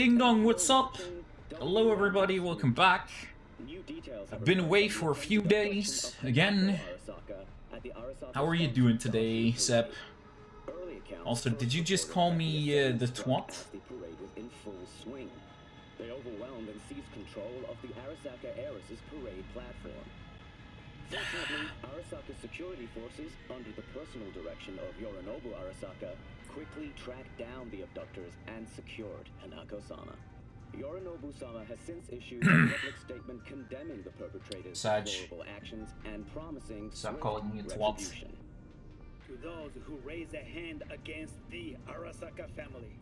Ding dong, what's up? Hello everybody, welcome back. I've been away for a few days, again. How are you doing today, Sep? Also, did you just call me uh, the twat? They overwhelmed and seized control of the Arasaka parade platform. Fortunately, Arasaka's security forces, under the personal direction of Yorinobu Arasaka, quickly tracked down the abductors and secured Hanako-sama. Yorinobu-sama has since issued a public statement condemning the perpetrators' horrible actions and promising Stop calling me retribution. To those who raise a hand against the Arasaka family,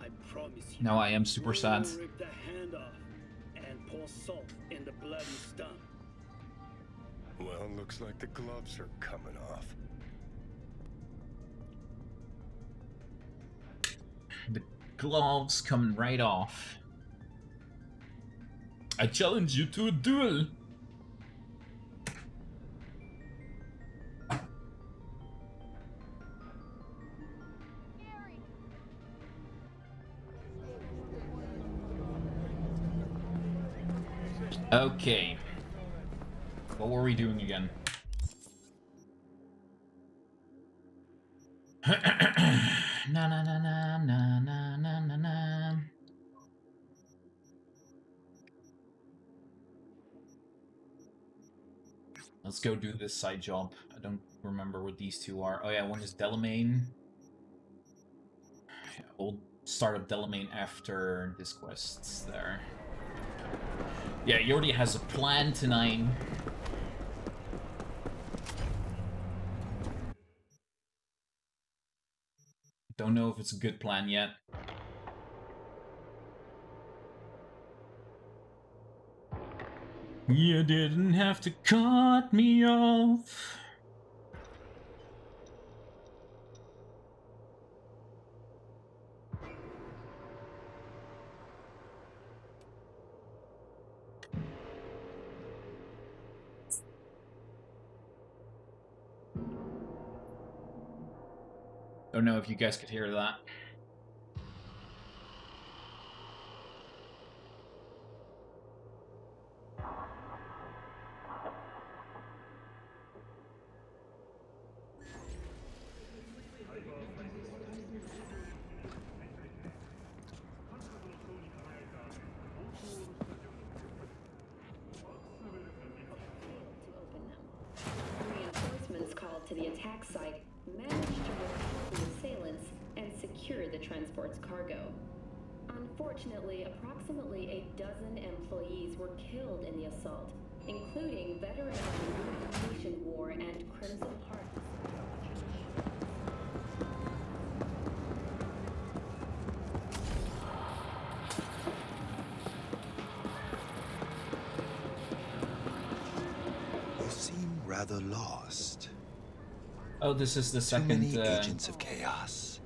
I promise you. No, I am super sad. Rip the hand off and pour salt in the bloody stump. Well, looks like the gloves are coming off. The gloves coming right off. I challenge you to a duel! Okay. What were we doing again? na na na na na na na na na. Let's go do this side job. I don't remember what these two are. Oh yeah, one is Delamain. We'll start up Delamain after this quest there. Yeah, he already has a plan tonight. Don't know if it's a good plan yet. You didn't have to cut me off. I don't know if you guys could hear that. Oh, this is the Too second. many uh, agents of chaos,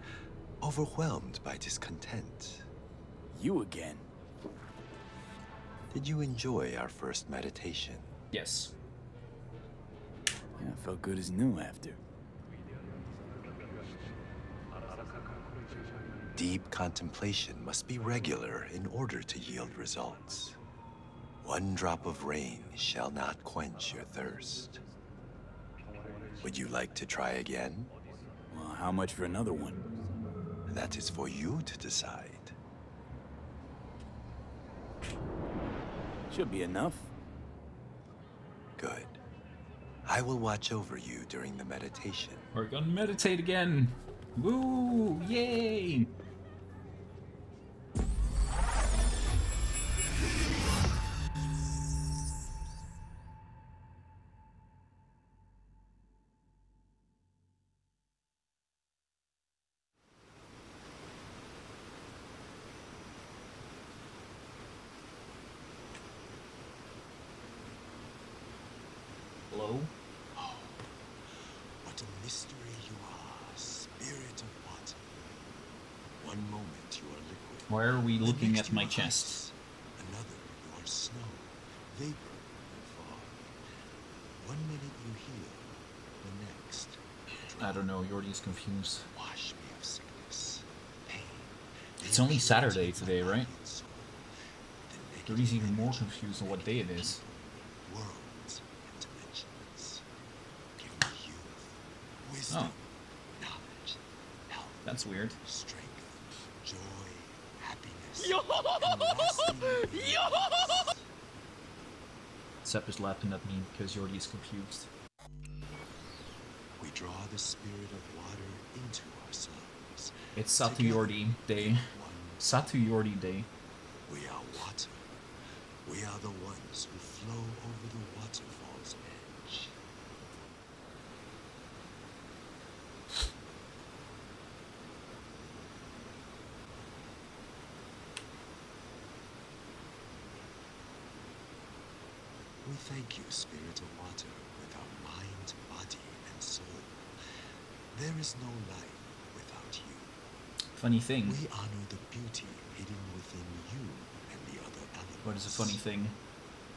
overwhelmed by discontent. You again? Did you enjoy our first meditation? Yes. Yeah, I felt good as new after. Deep contemplation must be regular in order to yield results. One drop of rain shall not quench your thirst. Would you like to try again? Well, how much for another one? That is for you to decide. Should be enough. Good. I will watch over you during the meditation. We're gonna meditate again. Woo! Yay! We looking at my chest? Another you snow, vapor, fog. One minute you heal, the next I don't know, Yordi's confused. Wash me of sickness, pain. It's only Saturday today, right? Yordi's even more confused on what day it is. worlds and dimensions. Give me youth, oh. wisdom, Oh. knowledge, health, That's weird. strength, joy, happiness. and lasting. Sepp is laughing at me because Yordi is confused. We draw the spirit of water into ourselves. It's Satu Yordi Day. One, Satu Yordi Day. we are water. We are the ones who flow over the waterfall's edge. We thank you, Spirit of Water, with our mind, body, and soul. There is no life without you. Funny thing. We honor the beauty hidden within you and the other elements. What is a funny thing?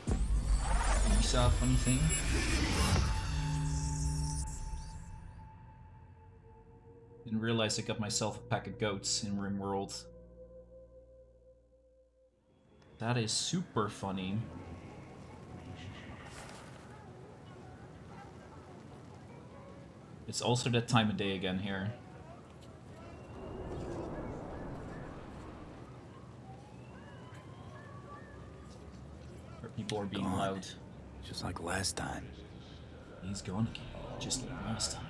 You saw a funny thing? Didn't realize I got myself a pack of goats in RimWorld. That is super funny. It's also that time of day again here. Where people are being Gone. loud. Just like last time. He's gone again, just like last time.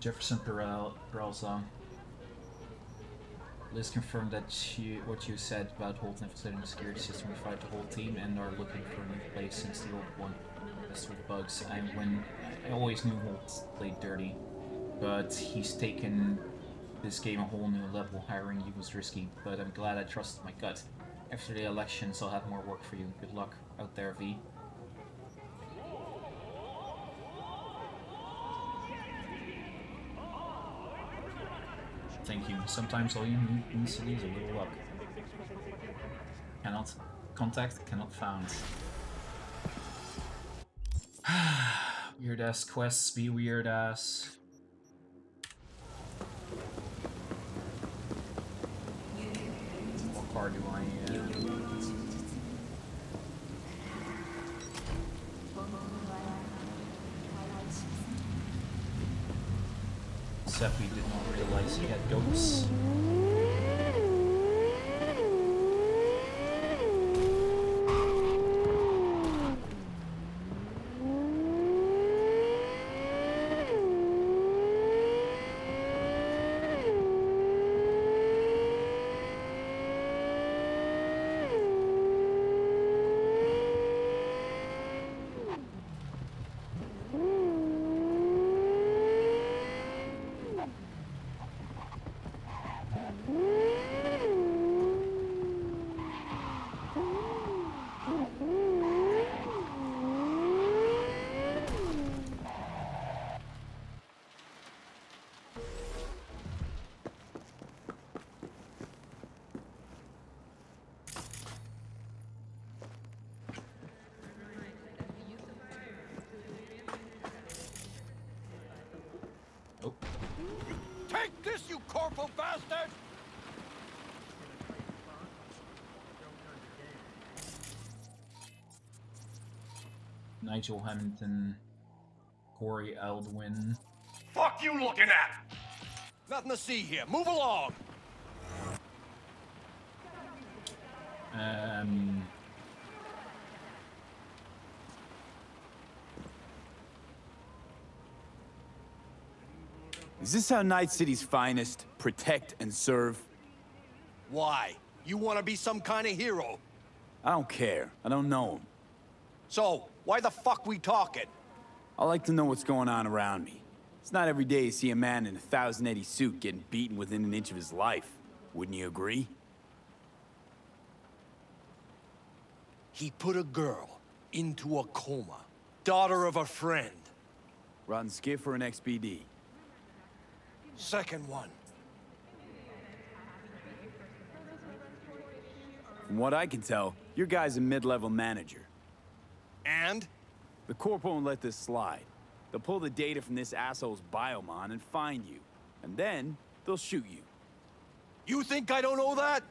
Jefferson Perel, Peralta. Liz confirmed that she, what you said about Holt infiltrating the security system revived the whole team and are looking for a new place since the old one messed with bugs. I when I always knew Holt played dirty, but he's taken this game a whole new level. Hiring you was risky, but I'm glad I trusted my gut. After the elections, I'll have more work for you. Good luck out there, V. Thank you. Sometimes all you need is a little luck. Cannot contact, cannot found. weird ass quests, be weird ass. What car do I? Uh... Seppi did not realize he had goats. This, you corporal bastard! Nigel Hamilton, Corey Eldwin. Fuck you looking at? Nothing to see here. Move along. Um, Is this how Night City's finest protect and serve? Why? You want to be some kind of hero? I don't care. I don't know him. So, why the fuck we talking? I like to know what's going on around me. It's not every day you see a man in a thousand eighty suit getting beaten within an inch of his life. Wouldn't you agree? He put a girl into a coma. Daughter of a friend. Rotten skiff or an XBD? Second one. From what I can tell, your guy's a mid-level manager. And? The Corp won't let this slide. They'll pull the data from this asshole's biomon and find you. And then, they'll shoot you. You think I don't know that?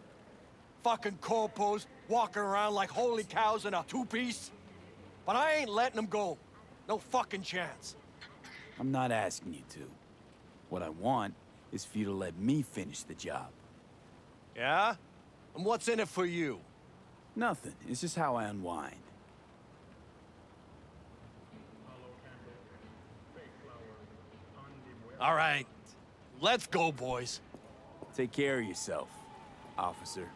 Fucking corpos walking around like holy cows in a two-piece? But I ain't letting them go. No fucking chance. I'm not asking you to. What I want is for you to let me finish the job. Yeah? And what's in it for you? Nothing. It's just how I unwind. All right. Let's go, boys. Take care of yourself, officer.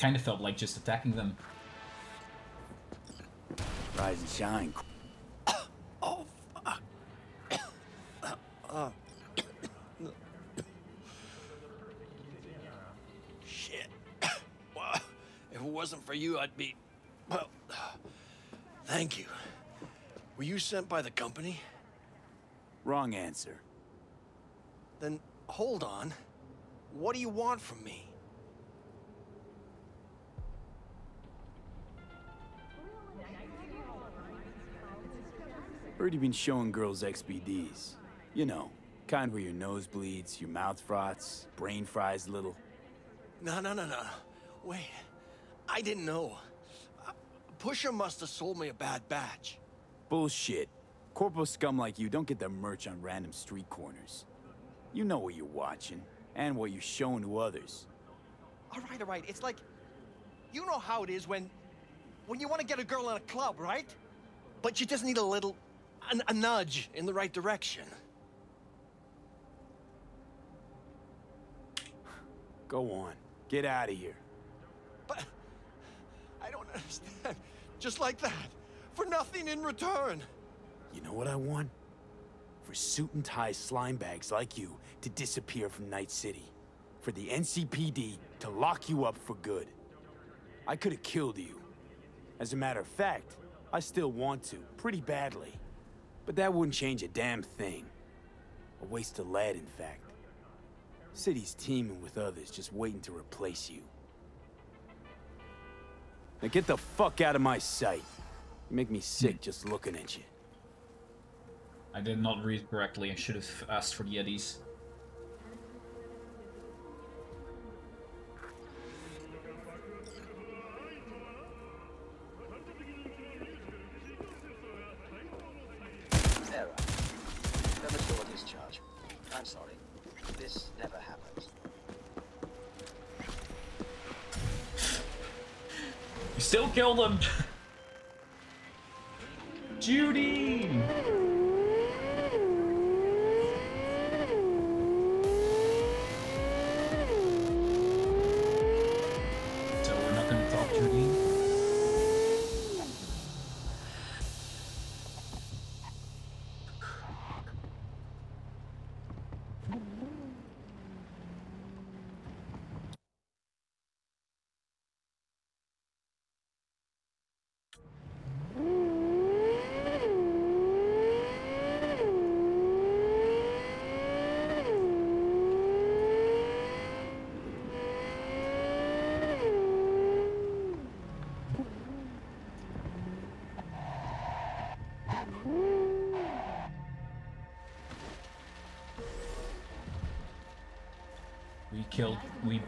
Kind of felt like just attacking them. Rise and shine. Oh, fuck. oh. Shit. Well, if it wasn't for you, I'd be... Well, thank you. Were you sent by the company? Wrong answer. Then, hold on. What do you want from me? Heard you've been showing girls XBDs. You know, kind where your nose bleeds, your mouth froths, brain fries a little. No, no, no, no. Wait. I didn't know. Uh, Pusher must have sold me a bad batch. Bullshit. Corpo scum like you don't get their merch on random street corners. You know what you're watching, and what you're showing to others. All right, all right. It's like... You know how it is when... When you want to get a girl in a club, right? But you just need a little... A, a nudge in the right direction. Go on. Get out of here. But... I don't understand. Just like that. For nothing in return. You know what I want? For suit and tie slime bags like you to disappear from Night City. For the NCPD to lock you up for good. I could have killed you. As a matter of fact, I still want to, pretty badly. But that wouldn't change a damn thing. A waste of lead, in fact. City's teeming with others just waiting to replace you. Now get the fuck out of my sight. You make me sick just looking at you. I did not read correctly. I should have asked for the eddies.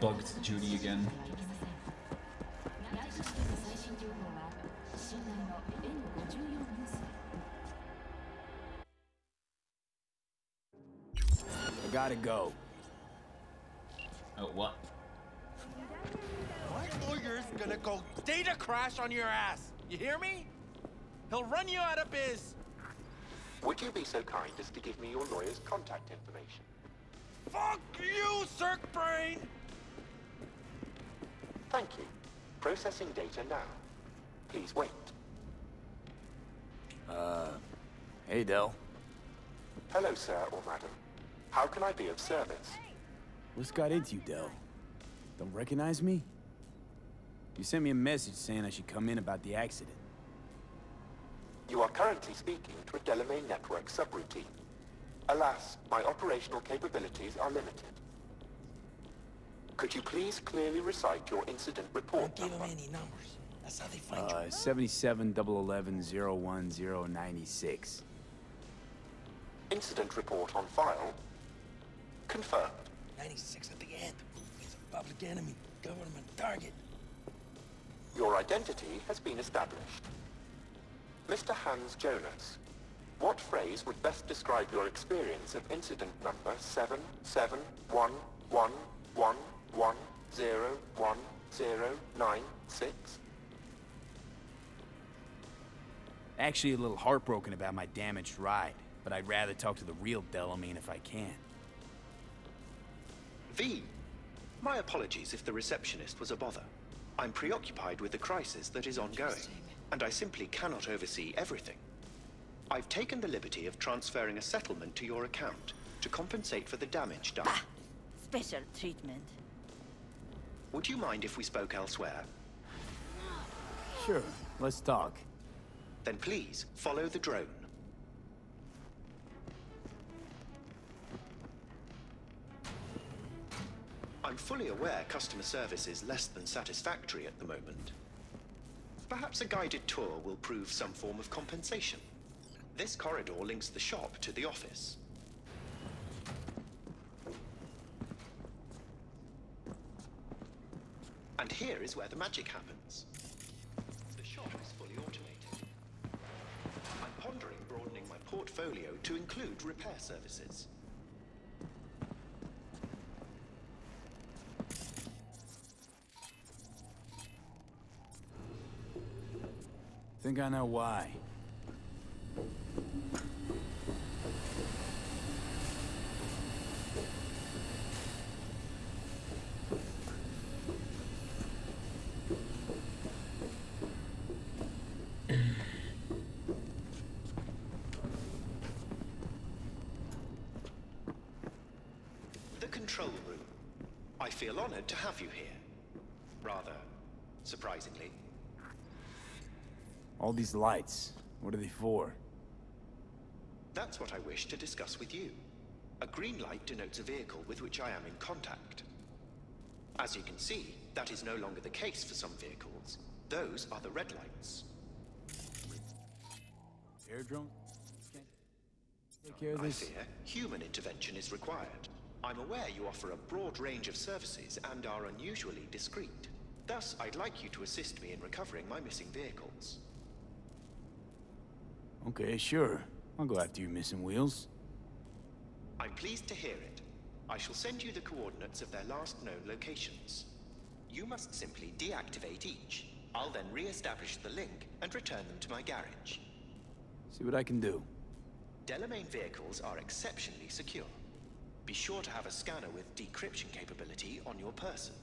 bugged Judy again. I gotta go. Oh, what? My lawyer's gonna go data crash on your ass. You hear me? He'll run you out of biz. Would you be so kind as to give me your lawyer's contact information? Fuck you, Cirque Brain! Thank you. Processing data now. Please wait. Uh, hey, Dell. Hello, sir or madam. How can I be of service? What's got into you, Dell? Don't recognize me? You sent me a message saying I should come in about the accident. You are currently speaking to a Delamain Network subroutine. Alas, my operational capabilities are limited. Could you please clearly recite your incident report Don't give number? any numbers. That's how they find uh, you. 77 01096. Incident report on file. Confirmed. 96 at the end. He's a public enemy. Government target. Your identity has been established. Mr. Hans Jonas, what phrase would best describe your experience of incident number 771111101096? Actually a little heartbroken about my damaged ride, but I'd rather talk to the real Delamain if I can. V. My apologies if the receptionist was a bother. I'm preoccupied with the crisis that is ongoing, and I simply cannot oversee everything. I've taken the liberty of transferring a settlement to your account to compensate for the damage done. Special treatment. Would you mind if we spoke elsewhere? Sure, let's talk. Then please, follow the drone. I'm fully aware customer service is less than satisfactory at the moment. Perhaps a guided tour will prove some form of compensation. This corridor links the shop to the office. And here is where the magic happens. The shop is fully automated. I'm pondering broadening my portfolio to include repair services. Think I know why. The control room. I feel honored to have you here. Rather, surprisingly. All these lights, what are they for? That's what I wish to discuss with you. A green light denotes a vehicle with which I am in contact. As you can see, that is no longer the case for some vehicles. Those are the red lights. Air drone? Take care of I this. fear human intervention is required. I'm aware you offer a broad range of services and are unusually discreet. Thus, I'd like you to assist me in recovering my missing vehicles. Okay, sure. I'll go after your missing wheels. I'm pleased to hear it. I shall send you the coordinates of their last known locations. You must simply deactivate each. I'll then re-establish the link and return them to my garage. See what I can do. Delamain vehicles are exceptionally secure. Be sure to have a scanner with decryption capability on your person.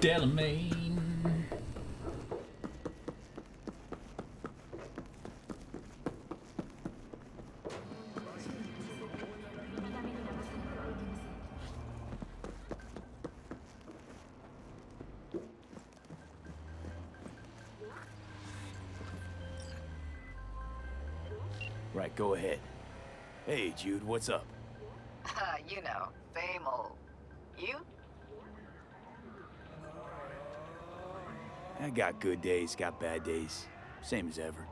Delamain. Go ahead. Hey, Jude, what's up? you know, same old. You? I got good days, got bad days. Same as ever.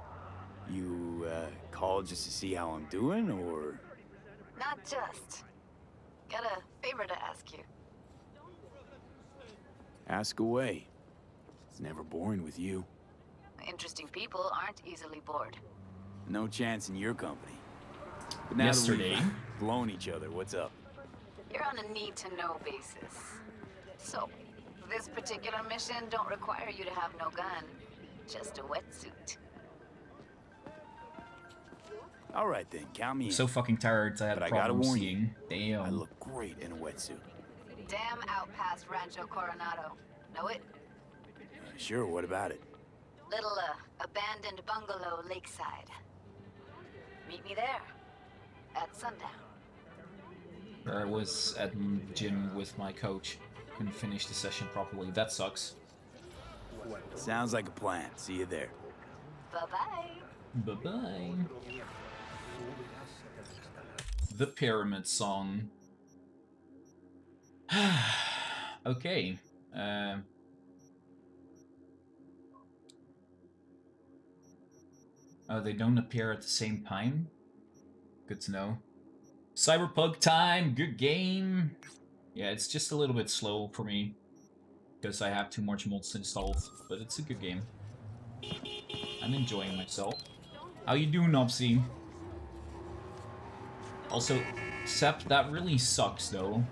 You, uh, called just to see how I'm doing, or...? Not just. Got a favor to ask you. Ask away. It's never boring with you. Interesting people aren't easily bored. No chance in your company. But now Yesterday. that we've blown each other, what's up? You're on a need-to-know basis. So, this particular mission don't require you to have no gun. Just a wetsuit. All right then, count me I'm in. so fucking tired. I had But a I gotta problem warn seeing. you, Damn. I look great in a wetsuit. Damn out past Rancho Coronado. Know it? Sure, what about it? Little, uh, abandoned bungalow lakeside. Meet me there. At sundown. I was at gym with my coach. Couldn't finish the session properly. That sucks. Sounds like a plan. See you there. Bye-bye. Bye-bye. The Pyramid Song. okay. Uh, oh, they don't appear at the same time? Good to know. Cyberpunk time, good game. Yeah, it's just a little bit slow for me because I have too much mods installed, but it's a good game. I'm enjoying myself. How you doing, Nopsy? Also, Sep, that really sucks though.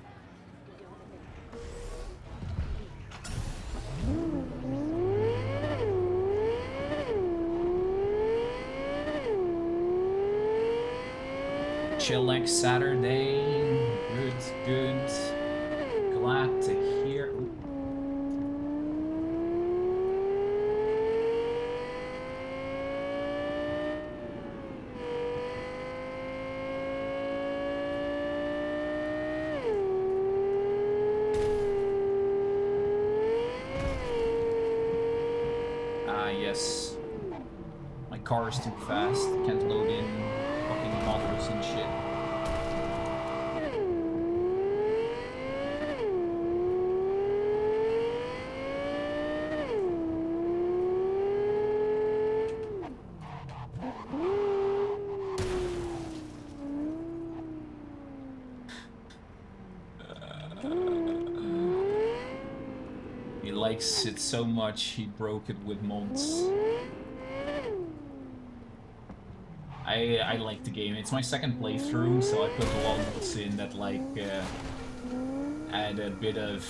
Chillax Saturday. Good, good. Glad to hear. Ah, yes. My car is too fast. Can't load in fucking models and shit. He likes it so much he broke it with mods. I I like the game. It's my second playthrough, so I put a lot of mods in that like uh, add a bit of.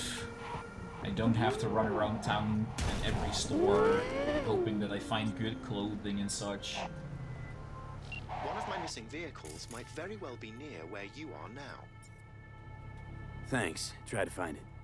I don't have to run around town and every store hoping that I find good clothing and such. One of my missing vehicles might very well be near where you are now. Thanks. Try to find it.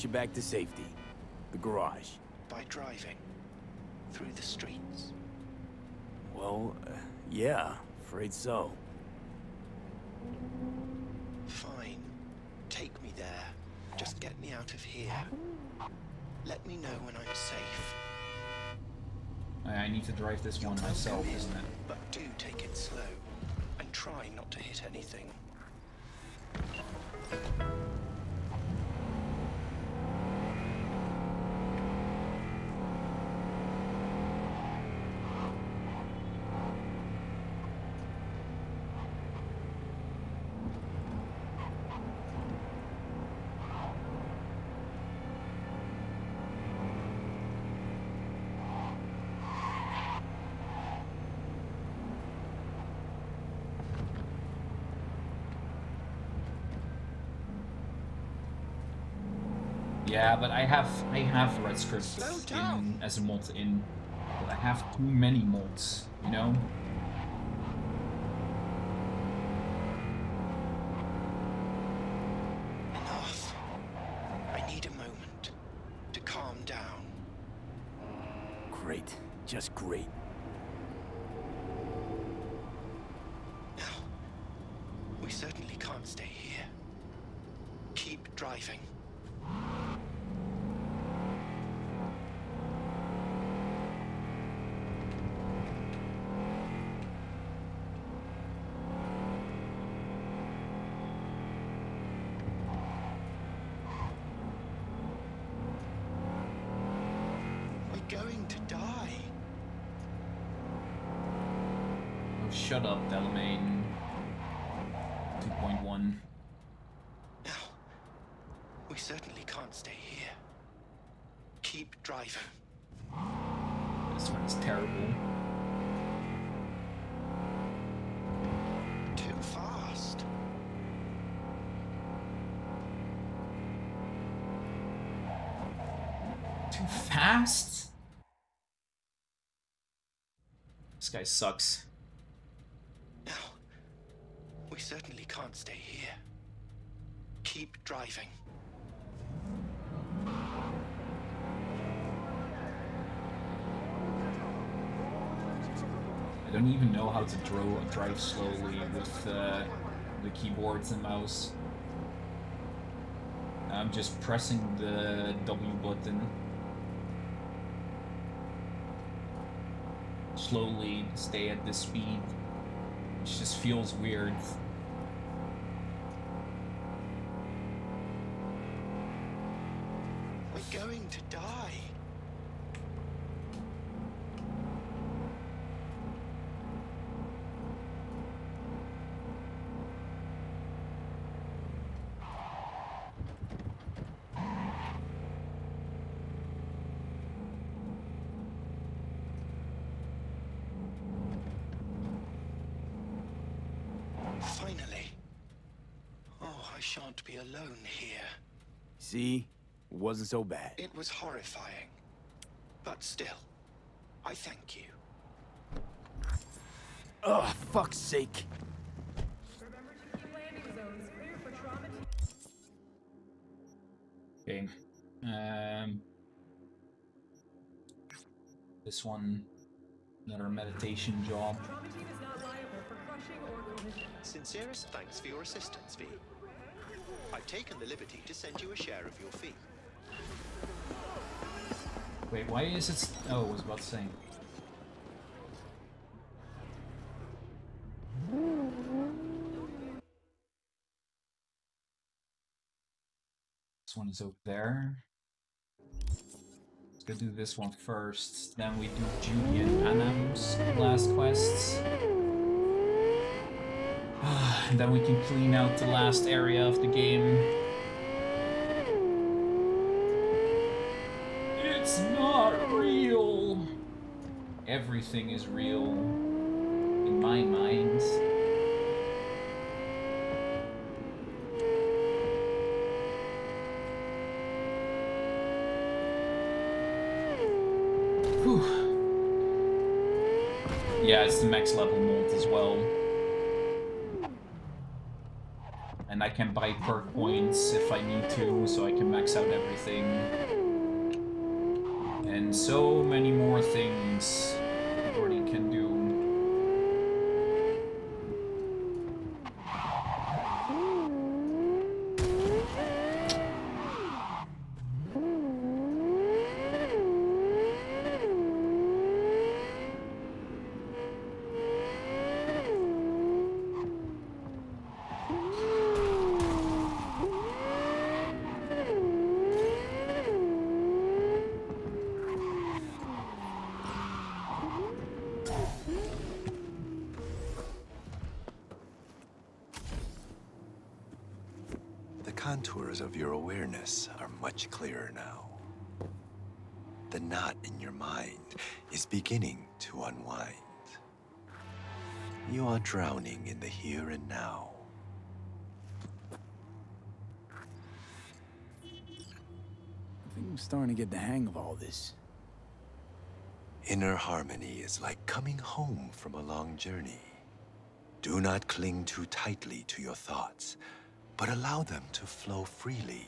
Get you back to safety. The garage. By driving. Through the streets. Well, uh, yeah, afraid so. Fine. Take me there. Just get me out of here. Let me know when I'm safe. I I need to drive this one myself, isn't it? But do take it slow. And try not to hit anything. Yeah, but I have I have Red Script in as a mod in, but I have too many mods, you know. Enough. I need a moment to calm down. Great. Just great. We certainly can't stay here. Keep driving. We're going to die. Oh, shut up, Delamain. 2.1. Now, We certainly can't stay here. Keep driving. This one's terrible. too fast. Too fast? This guy sucks. No, we certainly can't stay here. Keep driving. I don't even know how to draw, drive slowly with uh, the keyboards and mouse. I'm just pressing the W button. Slowly stay at this speed. It just feels weird. We're going to die. Finally. Oh, I shan't be alone here. See? It wasn't so bad. It was horrifying. But still, I thank you. Ugh, fuck's sake. Okay. Um, this one, another meditation job. Sincerest thanks for your assistance, V. I've taken the liberty to send you a share of your fee. Wait, why is it? Oh, I was about to say. This one is over there. Let's go do this one first. Then we do Judy and Panam's last quests. and then we can clean out the last area of the game. It's not real. Everything is real in my mind. Yeah, it's the max level mode as well. And I can buy perk points if I need to, so I can max out everything. And so many more things much clearer now. The knot in your mind is beginning to unwind. You are drowning in the here and now. I think I'm starting to get the hang of all this. Inner harmony is like coming home from a long journey. Do not cling too tightly to your thoughts, but allow them to flow freely.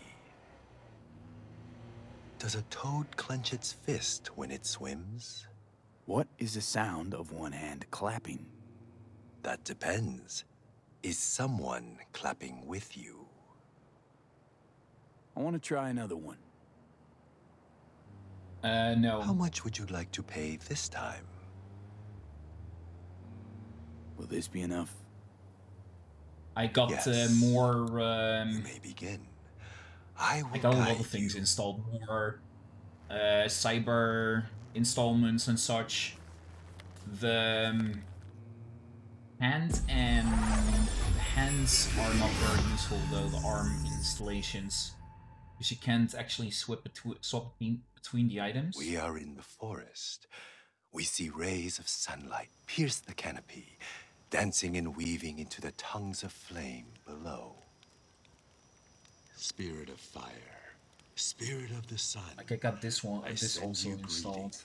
Does a toad clench its fist when it swims? What is the sound of one hand clapping? That depends. Is someone clapping with you? I want to try another one. Uh, no. How much would you like to pay this time? Will this be enough? I got Yes. uh, more. Um, may begin. I I got a lot of things installed. More uh, cyber installments and such. The um, hands and hands are not very useful though. The arm installations, because you can't actually swap between swap between the items. We are in the forest. We see rays of sunlight pierce the canopy, dancing and weaving into the tongues of flame below. Spirit of fire, spirit of the sun. Like I got this one, I this also you installed.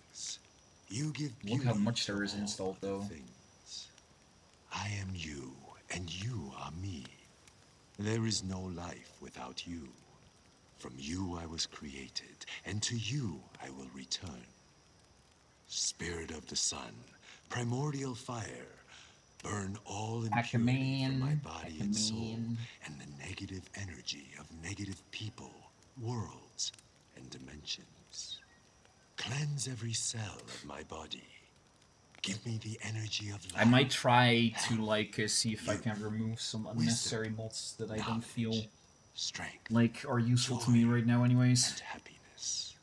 You give Look how much there is installed though. things. I am you, and you are me. There is no life without you. From you I was created, and to you I will return. Spirit of the sun, primordial fire, burn all impurity from my body and soul, and the negative energy of negative people, worlds, and dimensions. Cleanse every cell of my body. Give me the energy of life. I might try to like uh, see if I can remove some unnecessary mods that I don't feel strength, like are useful to me right now, anyways. And happiness.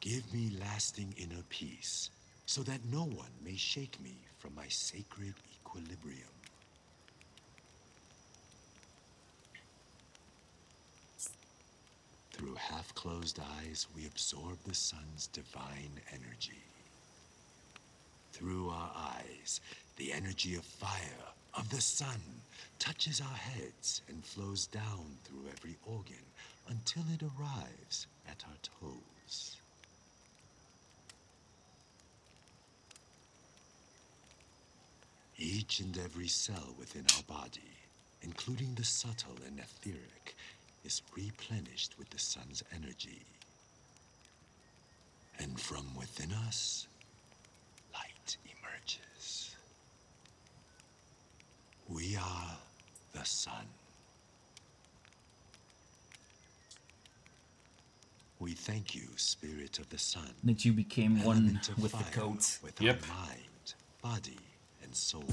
Give me lasting inner peace, so that no one may shake me from my sacred equilibrium. Through half-closed eyes, we absorb the sun's divine energy. Through our eyes, the energy of fire, of the sun, touches our heads and flows down through every organ until it arrives at our toes. Each and every cell within our body, including the subtle and etheric, is replenished with the sun's energy. And from within us, light emerges. We are the sun. We thank you, Spirit of the Sun. That you became one element of with the fire, code. With Yep. our mind, body, and soul.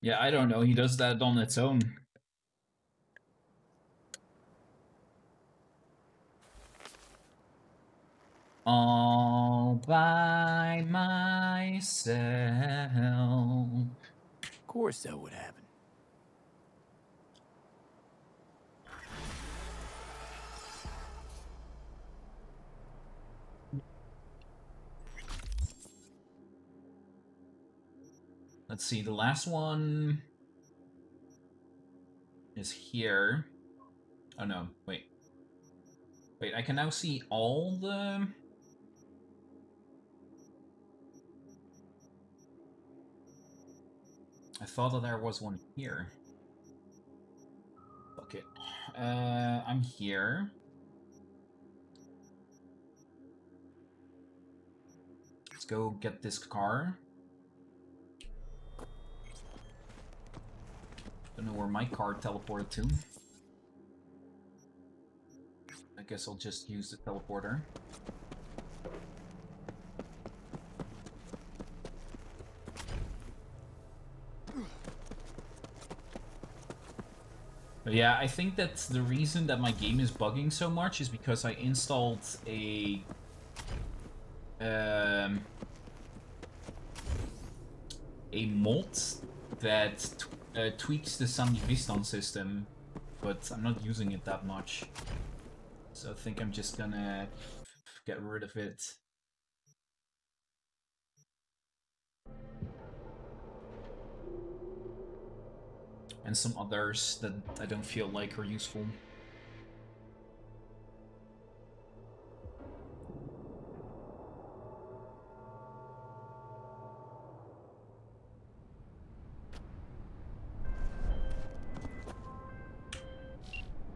Yeah, I don't know. He does that on its own. All by myself. Of course that would happen. Let's see, the last one is here. Oh no, wait. Wait, I can now see all the... I thought that there was one here. Fuck it. Uh, I'm here. Let's go get this car. Don't know where my car teleported to. I guess I'll just use the teleporter. But yeah, I think that the reason that my game is bugging so much is because I installed a um, a mod that uh, tweaks the Sandevistan system, but I'm not using it that much. So I think I'm just gonna get rid of it. And some others that I don't feel like are useful.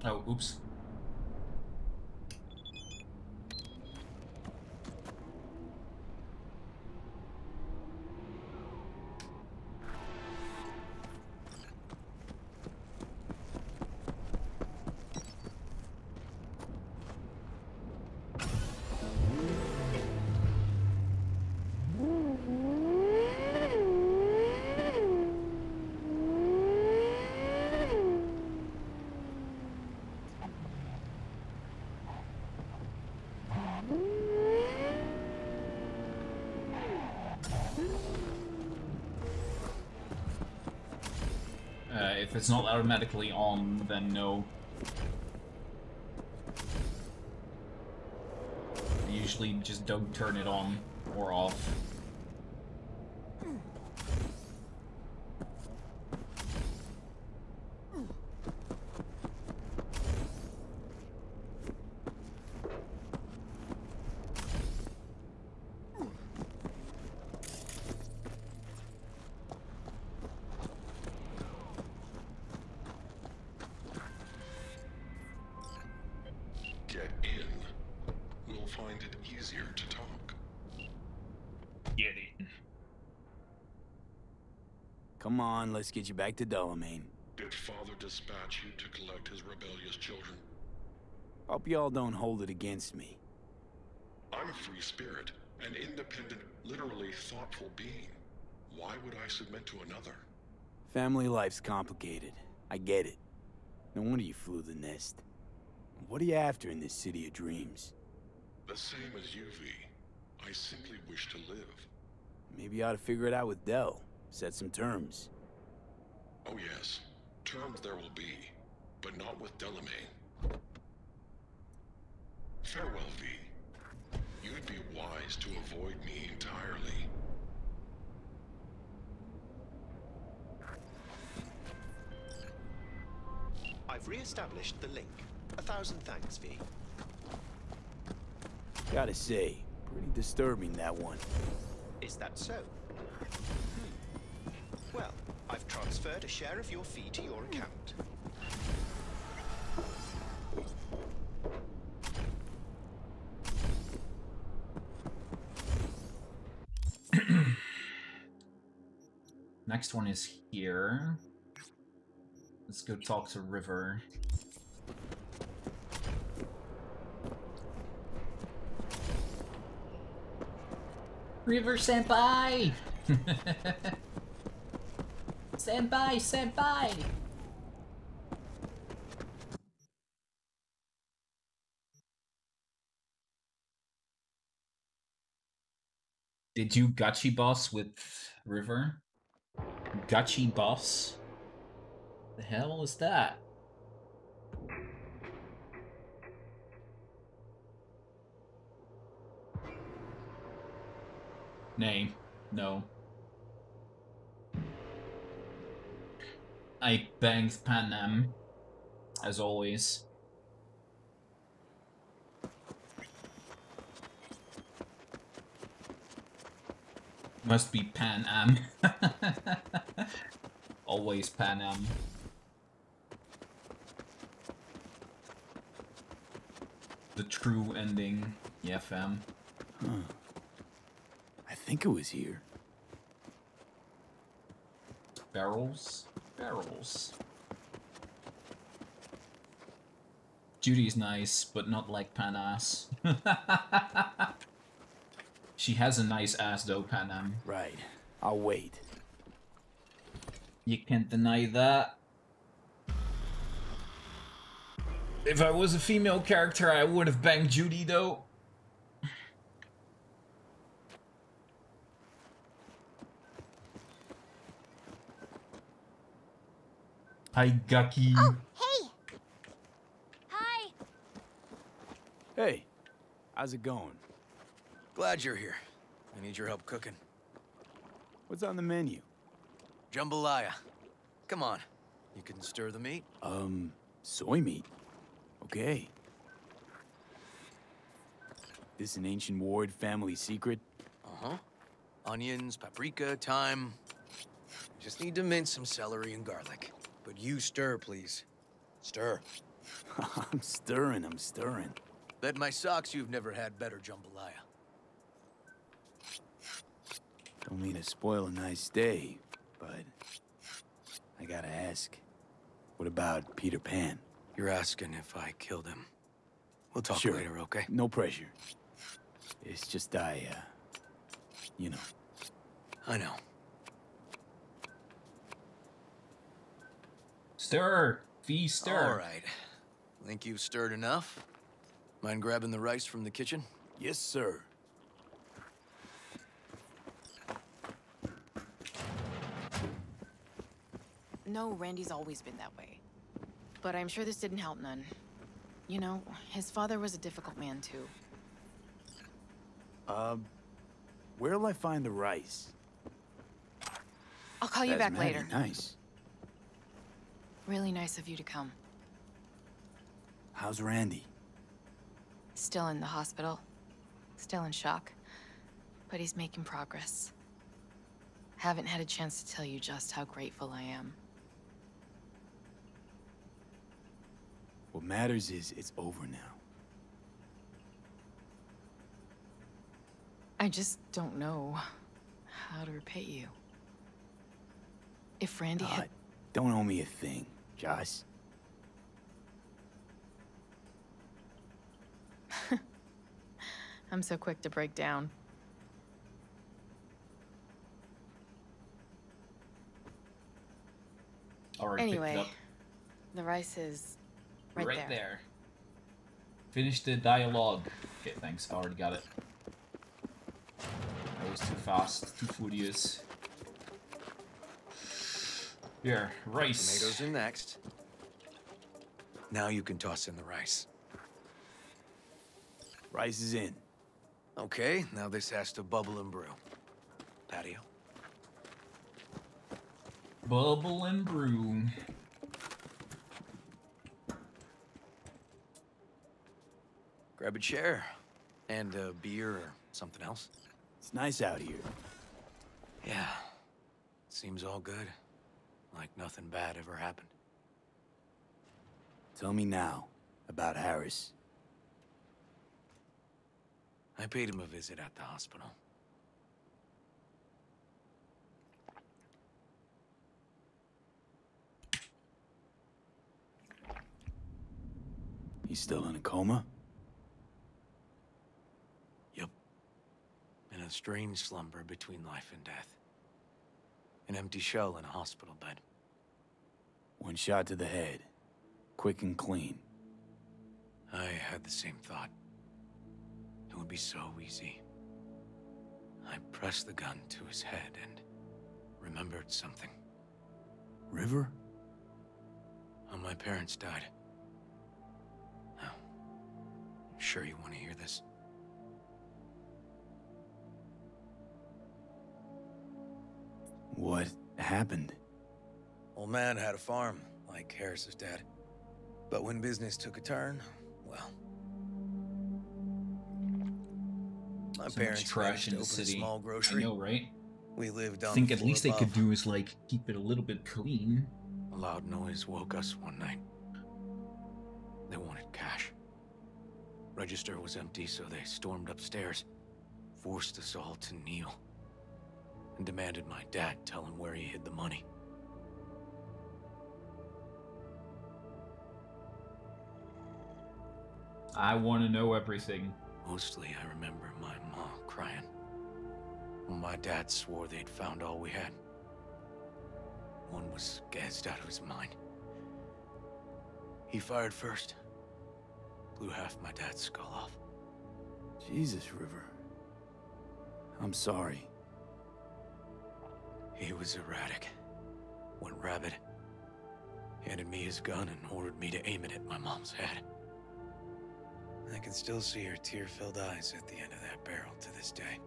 Oh, oops. It's not automatically on, then no. I usually just don't turn it on or off. Let's get you back to Delamain. Did Father dispatch you to collect his rebellious children? Hope y'all don't hold it against me. I'm a free spirit, an independent, literally thoughtful being. Why would I submit to another? Family life's complicated. I get it. No wonder you flew the nest. What are you after in this city of dreams? The same as you, V. I simply wish to live. Maybe you ought to figure it out with Dell. Set some terms. Oh yes, terms there will be, but not with Delamain. Farewell, V. You'd be wise to avoid me entirely. I've re-established the link. A thousand thanks, V. Gotta say, pretty disturbing that one. Is that so? Hmm. Well, I've transferred a share of your fee to your account. Next one is here. Let's go talk to River. River Senpai! senpai, senpai! Did you gachi boss with River? Gachi boss? The hell is that? Name. no. I banged Panam, as always. Must be Pan Am. Always Pan Am. The true ending. Yeah, fam. Huh. I think it was here. Barrels? Barrels. Judy's nice, but not like Panas. she has a nice ass though, Panam. Right. I'll wait. You can't deny that. If I was a female character, I would have banged Judy though. Hi, Gaki. Oh, hey! Hi! Hey, how's it going? Glad you're here. I need your help cooking. What's on the menu? Jambalaya. Come on. You can stir the meat? Um, soy meat. Okay. This an ancient Ward family secret? Uh-huh. Onions, paprika, thyme. Just need to mince some celery and garlic. But you stir, please. Stir. I'm stirring, I'm stirring. Bet my socks you've never had better jambalaya. Don't mean to spoil a nice day, but I gotta ask. What about Peter Pan? You're asking if I killed him. We'll talk Sure. later, okay? No pressure. It's just I, uh, you know. I know. Stir! Fee stir. All right. Think you've stirred enough? Mind grabbing the rice from the kitchen? Yes, sir. no, Randy's always been that way. But I'm sure this didn't help none. You know, his father was a difficult man, too. Um, where'll I find the rice? I'll call you That's back later. Nice. Really nice of you to come. How's Randy? Still in the hospital. Still in shock. But he's making progress. Haven't had a chance to tell you just how grateful I am. What matters is it's over now. I just don't know how to repay you. If Randy had... don't owe me a thing, Joss. I'm so quick to break down. Already anyway, up. the rice is right, Right, there. there. Finish the dialogue. Okay, thanks. I already got it. That was too fast, too furious. Here, rice. Tomatoes are next. Now you can toss in the rice. Rice is in. Okay, now this has to bubble and brew. Patio. Bubble and brew. Grab a chair. And a beer or something else. It's nice out here. Yeah. Seems all good. Like nothing bad ever happened. Tell me now about Harris. I paid him a visit at the hospital. He's still in a coma? Yep. In a strange slumber between life and death. An empty shell in a hospital bed. One shot to the head. Quick and clean. I had the same thought. It would be so easy. I pressed the gun to his head and remembered something. River? How my parents died. Now, you sure you want to hear this? What happened? Old man had a farm, like Harris's dad. But when business took a turn, well... My So parents trash in to the open city. a small I grocery. know, right? We lived I think the at least they could do is like keep it a little bit clean. A loud noise woke us one night. They wanted cash. Register was empty, so they stormed upstairs, forced us all to kneel, and demanded my dad tell him where he hid the money. I want to know everything. Mostly, I remember my mom crying. When my dad swore they'd found all we had. One was gassed out of his mind. He fired first. Blew half my dad's skull off. Jesus, River. I'm sorry. He was erratic. Went rabid. Handed me his gun and ordered me to aim it at my mom's head. I can still see her tear-filled eyes at the end of that barrel to this day.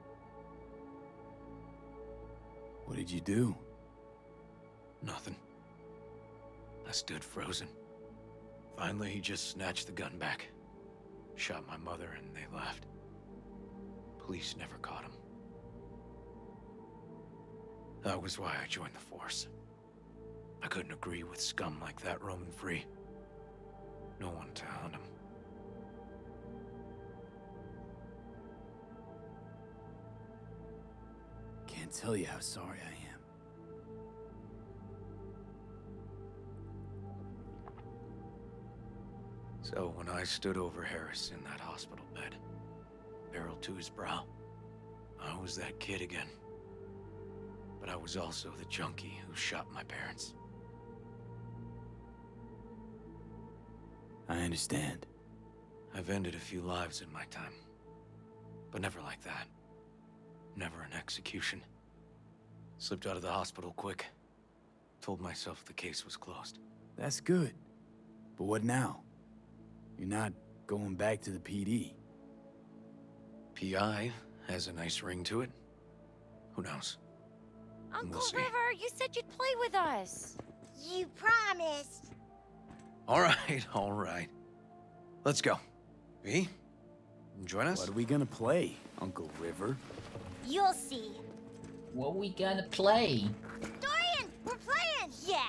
What did you do? Nothing. I stood frozen. Finally, he just snatched the gun back. Shot my mother and they left. Police never caught him. That was why I joined the force. I couldn't agree with scum like that roaming free. No one to hunt him. Can't tell you how sorry I am. So when I stood over Harris in that hospital bed, barrel to his brow, I was that kid again. But I was also the junkie who shot my parents. I understand. I've ended a few lives in my time. But never like that. Never an execution. Slipped out of the hospital quick. Told myself the case was closed. That's good. But what now? You're not going back to the PD. PI has a nice ring to it. Who knows? Uncle We'll see. River, you said you'd play with us. You promised. All right, all right. Let's go. V, join us? What are we gonna play, Uncle River? You'll see. What we gonna play? Dorian, we're playing! Yeah,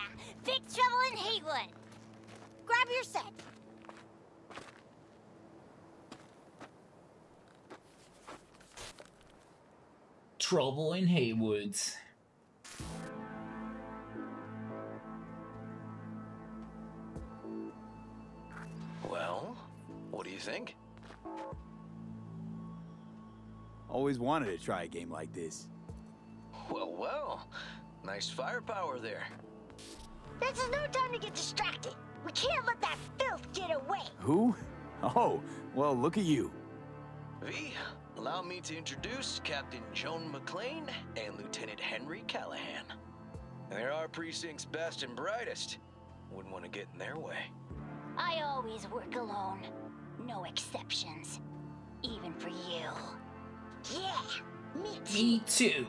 Big Trouble in Heywood. Grab your set. Trouble in Heywoods. Well, what do you think? Always wanted to try a game like this. Well, well. Nice firepower there. This is no time to get distracted. We can't let that filth get away. Who? Oh, well, look at you. V, allow me to introduce Captain Joan McLean and Lieutenant Henry Callahan. They're our precinct's best and brightest. Wouldn't want to get in their way. I always work alone. No exceptions. Even for you. Yeah, me too. Me too.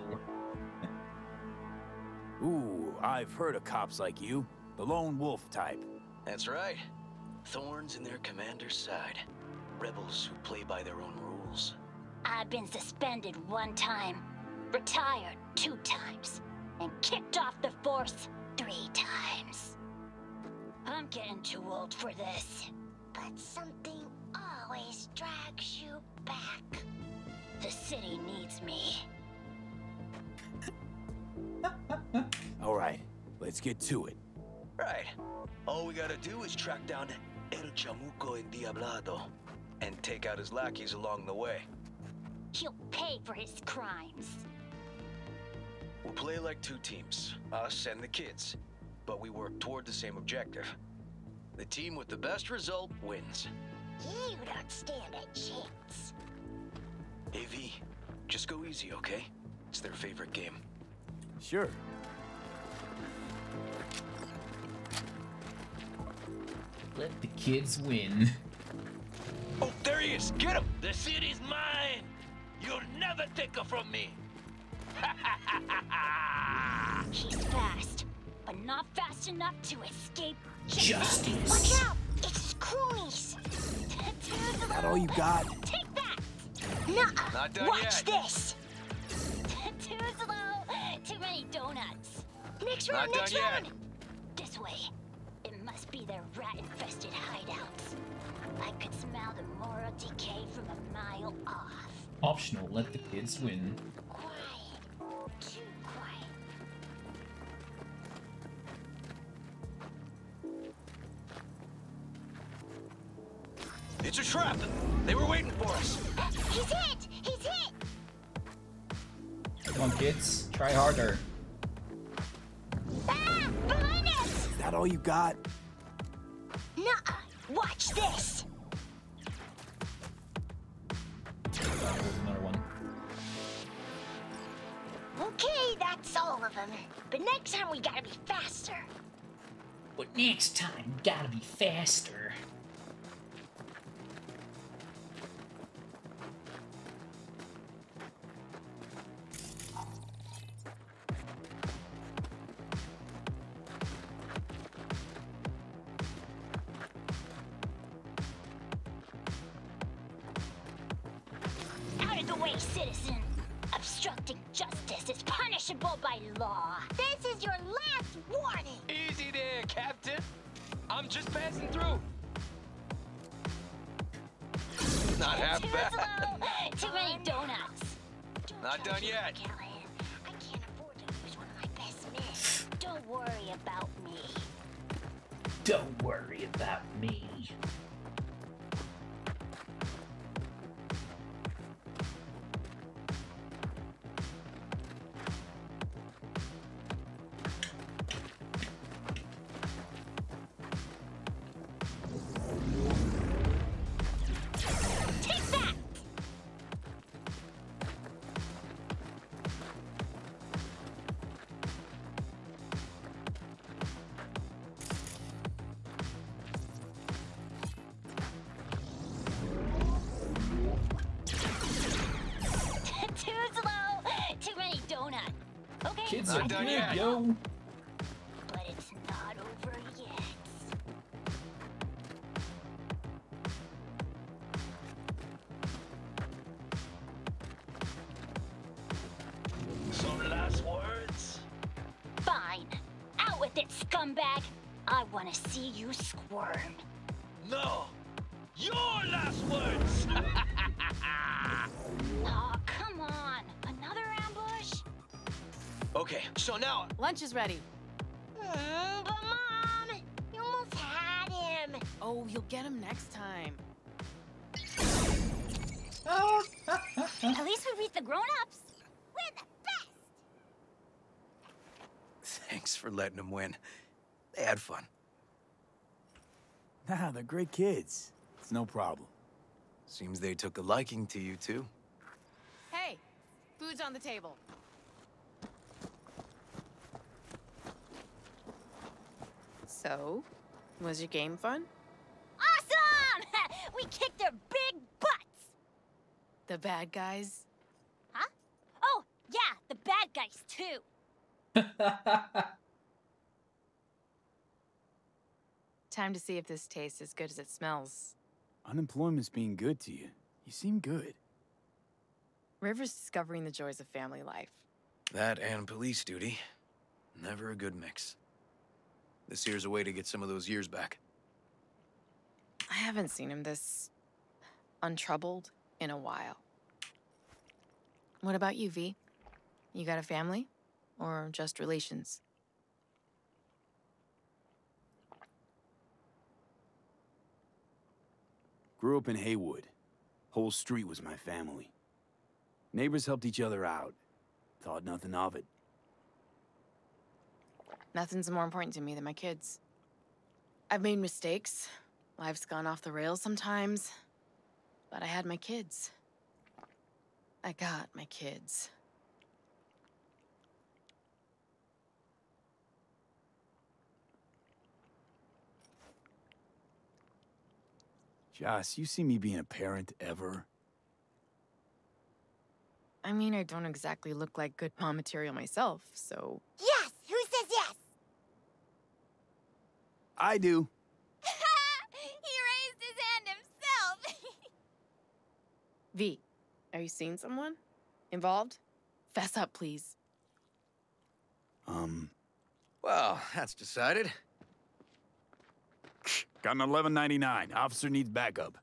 Ooh, I've heard of cops like you. The lone wolf type. That's right. Thorns in their commander's side. Rebels who play by their own rules. I've been suspended one time, retired two times, and kicked off the force three times. I'm getting too old for this. But something always drags you back. The city needs me. All right, let's get to it. Right. All we gotta do is track down El Chamuco Endiablado and take out his lackeys along the way. He'll pay for his crimes. We'll play like two teams, us and the kids, but we work toward the same objective. The team with the best result wins. You don't stand a chance. AV, just go easy, okay? It's their favorite game. Sure. Let the kids win. Oh, there he is! Get him! The city's mine! You'll never take her from me! He's fast, but not fast enough to escape Justice. Watch out! It's cronies! Is that all you got? Take that! Nuh-uh! Not done Watch yet. this! Too slow! Too many donuts! Next round, done next yet. round! This way. It must be their rat-infested hideouts. I could smell the moral decay from a mile off. Optional, let the kids win. Too quiet. It's a trap! They were waiting for us! He's hit! He's hit! Come on, kids. Try harder. Ah! Behind us! Is that all you got? Nuh-uh! Watch this! There's another one. Okay, that's all of them. But next time we gotta be faster. But next time, gotta be faster. It's Not so now Lunch is ready. Mm, but Mom, you almost had him. Oh, you'll get him next time. At least we beat the grown-ups. We're the best. Thanks for letting them win. They had fun. Nah, they're great kids. It's no problem. Seems they took a liking to you, too. Hey, food's on the table. So, was your game fun? Awesome! we kicked their big butts. The bad guys? Huh? Oh, yeah, the bad guys too. Time to see if this tastes as good as it smells. Unemployment's being good to you. You seem good. River's discovering the joys of family life. That and police duty. Never a good mix. This here's a way to get some of those years back. I haven't seen him this untroubled in a while. What about you, V? You got a family? Or just relations? Grew up in Heywood. Whole street was my family. Neighbors helped each other out. Thought nothing of it. Nothing's more important to me than my kids. I've made mistakes. Life's gone off the rails sometimes. But I had my kids. I got my kids. Joss, you see me being a parent ever? I mean, I don't exactly look like good mom material myself, so. Yes! Who says yes? I do. he raised his hand himself. V, are you seeing someone? Involved? Fess up, please. Um, Well, that's decided. got an 1199. Officer needs backup.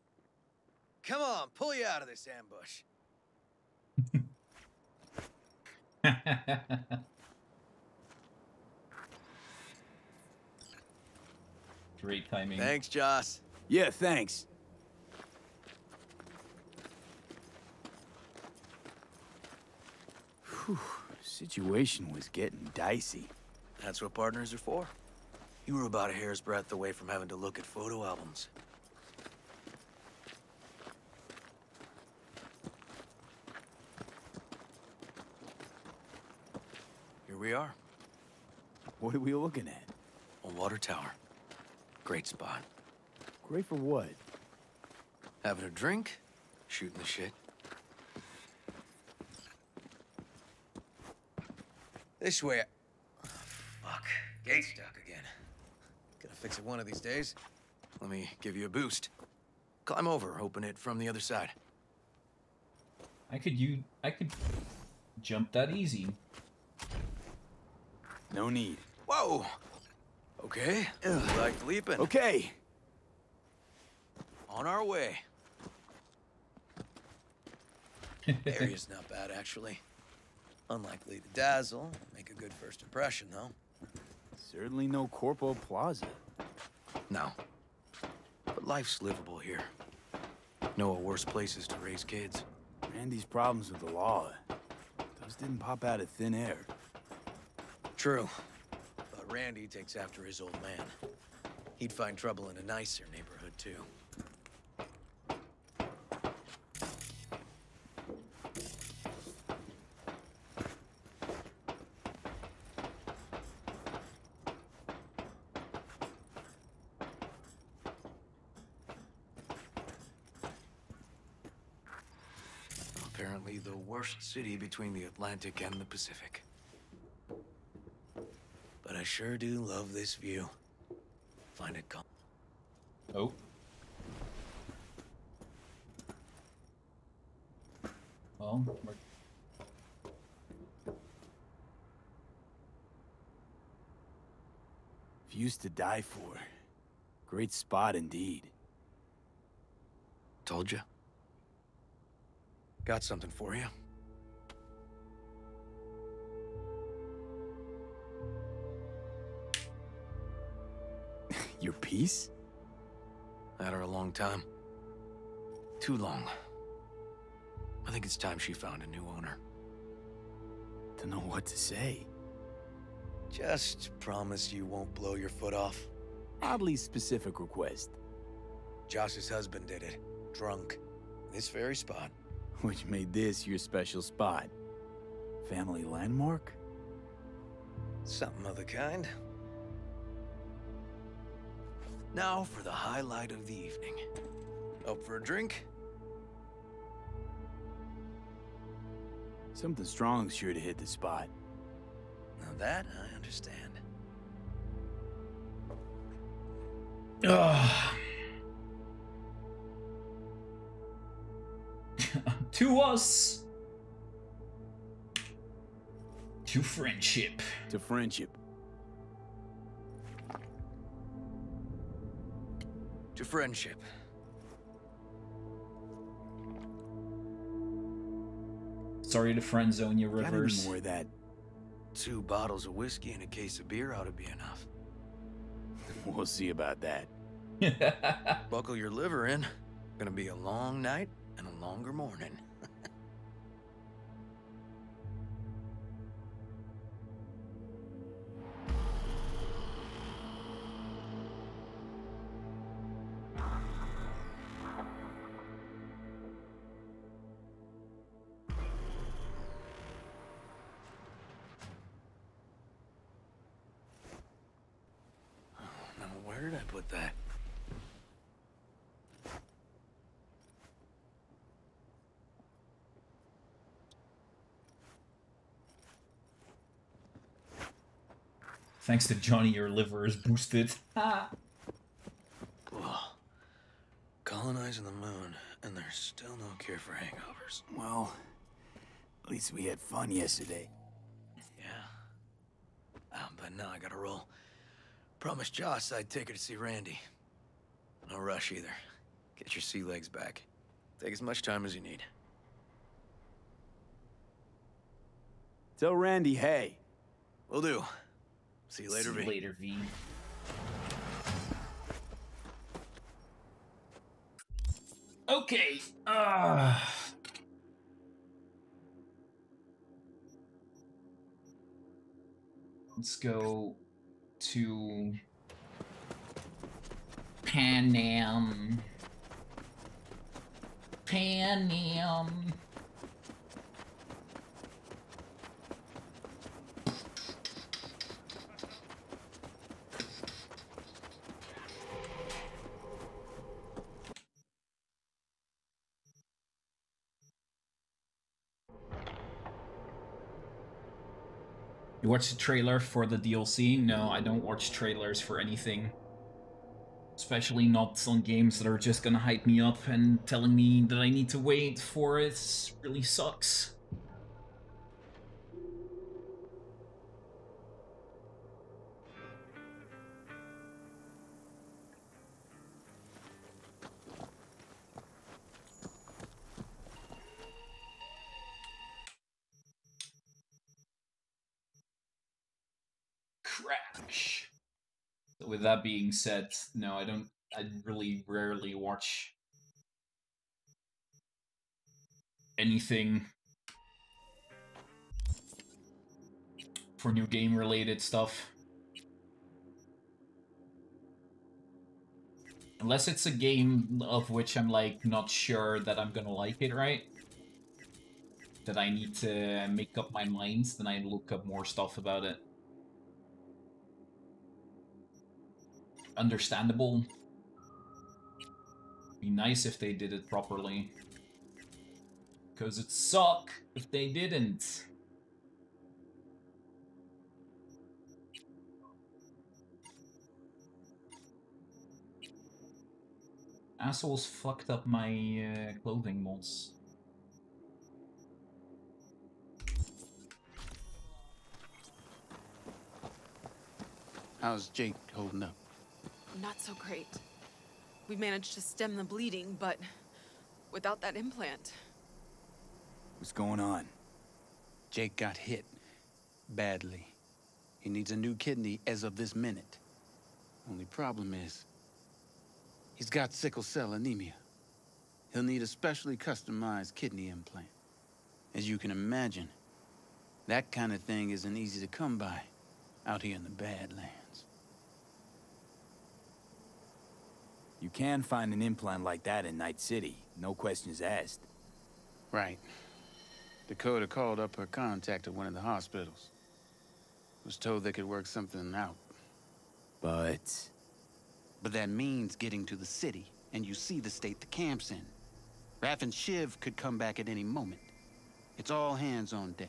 Come on, pull you out of this ambush. Great timing. Thanks, Joss. Yeah, thanks. Whew, situation was getting dicey. That's what partners are for. You were about a hair's breadth away from having to look at photo albums. Here we are. What are we looking at? A water tower. Great spot. Great for what? Having a drink, shooting the shit. This way. Oh, fuck. Gate stuck again. Gonna fix it one of these days. Let me give you a boost. Climb over, open it from the other side. I could you I could jump that easy. No need. Whoa! Okay, like leaping. Okay. On our way. Area's not bad, actually. Unlikely to dazzle. Make a good first impression, though. Certainly no Corpo Plaza. No. But life's livable here. No worse places to raise kids. Randy's problems with the law. Those didn't pop out of thin air. True. Randy takes after his old man. He'd find trouble in a nicer neighborhood, too. Apparently the worst city between the Atlantic and the Pacific. I sure do love this view. Find it calm. Oh. Well, we're... Views to die for. Great spot indeed. Told you. Got something for you. Had her a long time. Too long. I think it's time she found a new owner. Don't know what to say. Just promise you won't blow your foot off. Oddly specific request. Joss's husband did it. Drunk. This very spot. Which made this your special spot. Family landmark? Something of the kind. Now for the highlight of the evening. Up for a drink? Something strong's sure to hit the spot. Now that I understand. Ugh. to us. To friendship. To friendship. Friendship. Sorry to friend zone you, Got any Rivers. more of that? Two bottles of whiskey and a case of beer ought to be enough. We'll see about that. Buckle your liver in. Gonna be a long night and a longer morning. Thanks to Johnny, your liver is boosted. Ugh. Colonizing the moon, and there's still no cure for hangovers. Well, at least we had fun yesterday. Yeah. Um, but now I gotta roll. Promised Joss I'd take her to see Randy. No rush either. Get your sea legs back. Take as much time as you need. Tell Randy, hey. Will do. See you later, See you V. later, V. Okay. Uh... Let's go to Pan Am. Pan Am. You watched the trailer for the DLC? No, I don't watch trailers for anything. Especially not on games that are just gonna hype me up and telling me that I need to wait for it really sucks. With that being said, no, I don't. I really rarely watch anything for new game related stuff. Unless it's a game of which I'm like not sure that I'm gonna like it, right? That I need to make up my mind, then I look up more stuff about it. understandable. Be nice if they did it properly. Because it suck if they didn't. Assholes fucked up my uh, clothing molds. How's Jake holding up? Not so great. We managed to stem the bleeding, but without that implant. What's going on? Jake got hit. Badly. He needs a new kidney as of this minute. Only problem is, he's got sickle cell anemia. He'll need a specially customized kidney implant. As you can imagine, that kind of thing isn't easy to come by out here in the Badlands. You can find an implant like that in Night City, no questions asked. Right. Dakota called up her contact at one of the hospitals. Was told they could work something out. But... But that means getting to the city, and you see the state the camp's in. Raffen Shiv could come back at any moment. It's all hands on deck.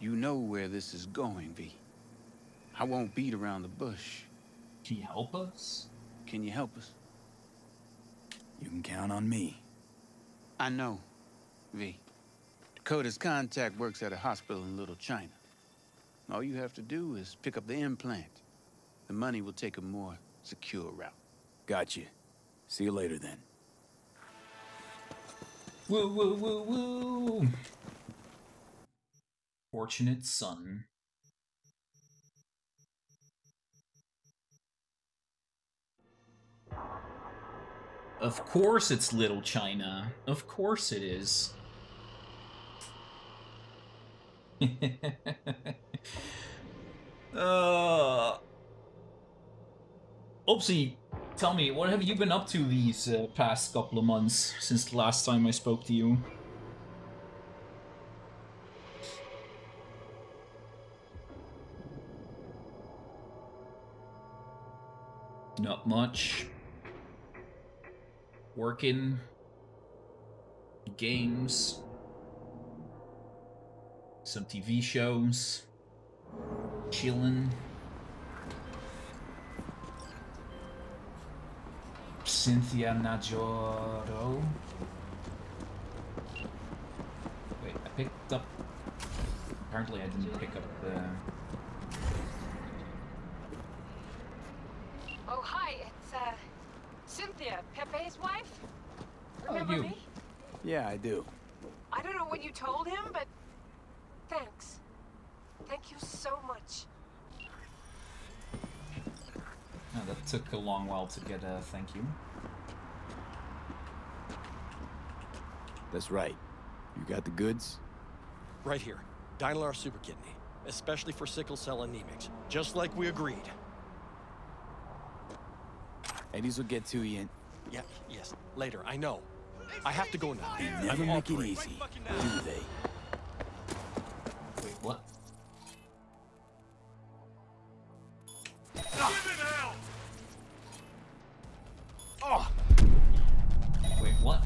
You know where this is going, V. I won't beat around the bush. Can you help us? Can you help us? You can count on me. I know, V. Dakota's contact works at a hospital in Little China. All you have to do is pick up the implant. The money will take a more secure route. Gotcha. See you later then. Woo woo woo woo! Fortunate son. Of course it's Little China. Of course it is. uh, Opsy, tell me, what have you been up to these uh, past couple of months since the last time I spoke to you? Not much. Working. Games. Some TV shows. chilling, Cynthia Najarro. Wait, I picked up... Apparently I didn't pick up the... Oh, it's, uh, Cynthia, Pepe's wife? Oh, Oh, Remember you. me? Yeah, I do. I don't know what you told him, but thanks. Thank you so much. Oh, that took a long while to get a thank you. That's right. You got the goods? Right here. Dynalar Super Kidney. Especially for sickle cell anemics. Just like we agreed. Eddie's will get to you in... Yeah, yes. Later, I know. I have to go now. They never I'm make it easy, do they? Wait, what? Oh! Wait, what?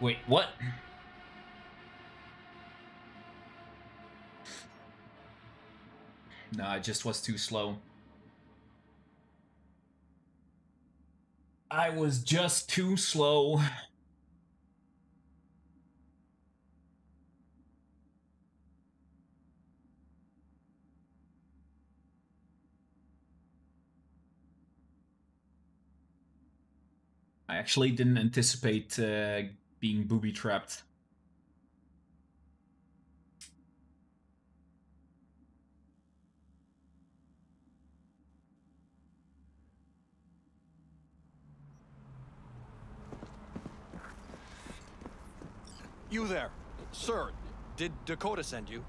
Wait, what? No, I just was too slow. I was just too slow. I actually didn't anticipate uh, being booby trapped. You there. Sir, did Dakota send you?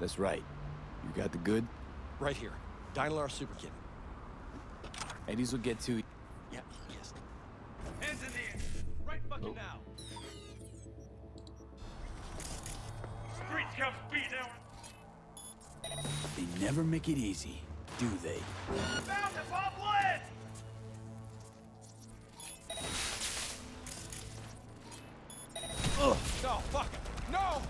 That's right. You got the good? Right here. Dynalar Super Kidney. Eddie's will get to you. Yeah, yes. Hands in the air. Right fucking oh. now. Streets come speed now. They never make it easy, do they? Found the bomb lit! Ugh. No, fuck. No!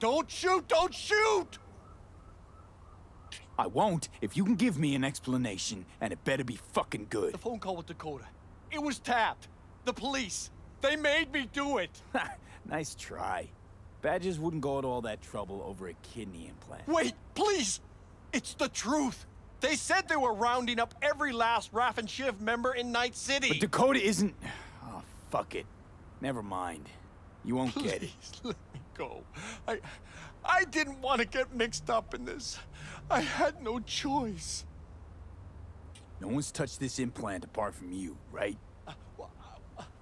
Don't shoot! Don't shoot! I won't if you can give me an explanation, and it better be fucking good. The phone call with Dakota. It was tapped. The police. They made me do it. nice try. Badges wouldn't go to all that trouble over a kidney implant. Wait, please! It's the truth! They said they were rounding up every last Raffen Shiv member in Night City! But Dakota isn't... Oh, fuck it. Never mind. You won't please, get it. go. I... I didn't want to get mixed up in this. I had no choice. No one's touched this implant apart from you, right? Uh,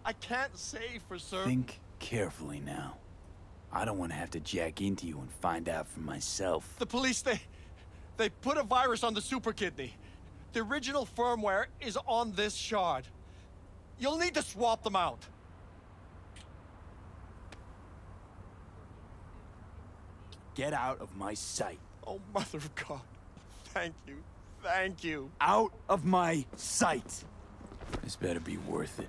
I can't say for certain. Think carefully now. I don't want to have to jack into you and find out for myself. The police, they... They put a virus on the super kidney. The original firmware is on this shard. You'll need to swap them out. Get out of my sight. Oh, Mother of God. Thank you. Thank you. Out of my sight. This better be worth it.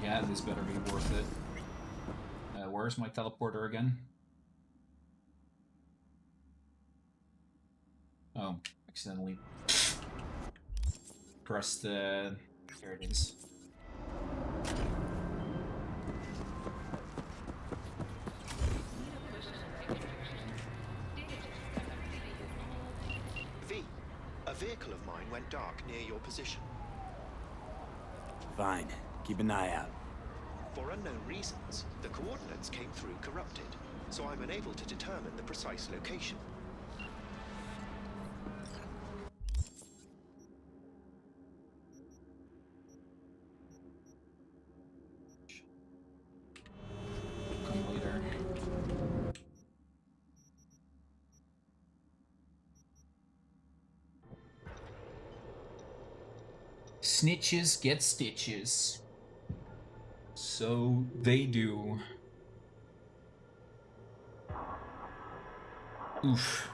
Yeah, this better be worth it. Uh, where's my teleporter again? Oh, accidentally pressed the... There it is. Dark near your position. Fine. Keep an eye out. For unknown reasons, the coordinates came through corrupted, so I'm unable to determine the precise location. Snitches get stitches. So they do. Oof.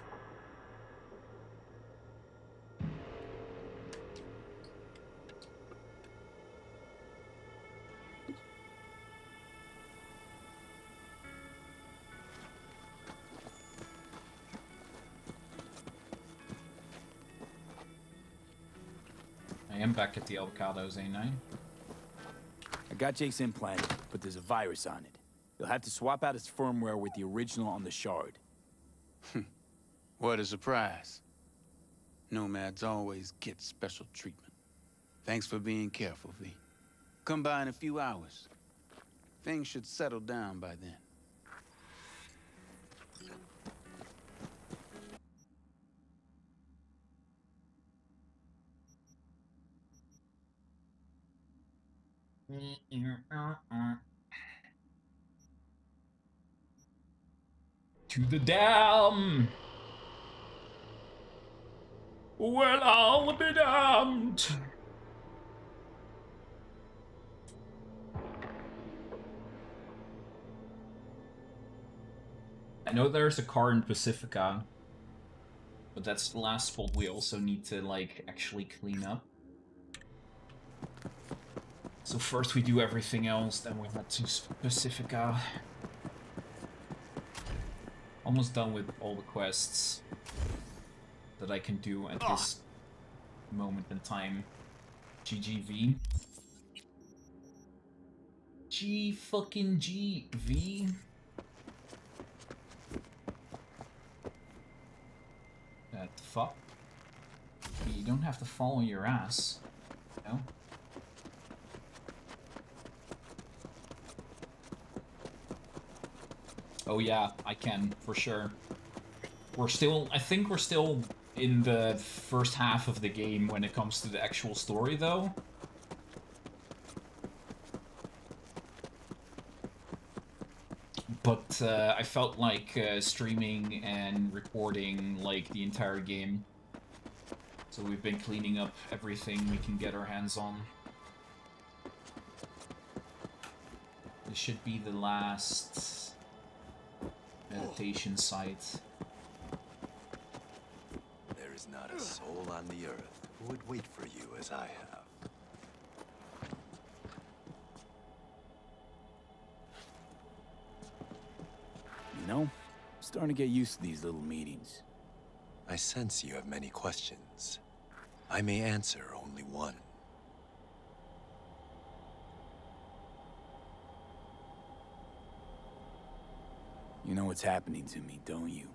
Back at the avocados, ain't I? I got Jake's implant, but there's a virus on it. You'll have to swap out its firmware with the original on the shard. Hmm. What a surprise. Nomads always get special treatment. Thanks for being careful, V. Come by in a few hours. Things should settle down by then. To the dam! Well, I'll be damned! I know there's a car in Pacifica, but that's the last spot we also need to, like, actually clean up. So first we do everything else, then we head to Pacifica. Almost done with all the quests that I can do at this ah. moment in time. GGV. G fucking G V. That fuck. You don't have to follow your ass. No? Oh yeah, I can, for sure. We're still, I think we're still in the first half of the game when it comes to the actual story, though. but uh, I felt like uh, streaming and recording like the entire game. So we've been cleaning up everything we can get our hands on. This should be the last meditation site. There is not a soul on the earth who would wait for you as I have. You know, I'm starting to get used to these little meetings. I sense you have many questions. I may answer only one. You know what's happening to me, don't you?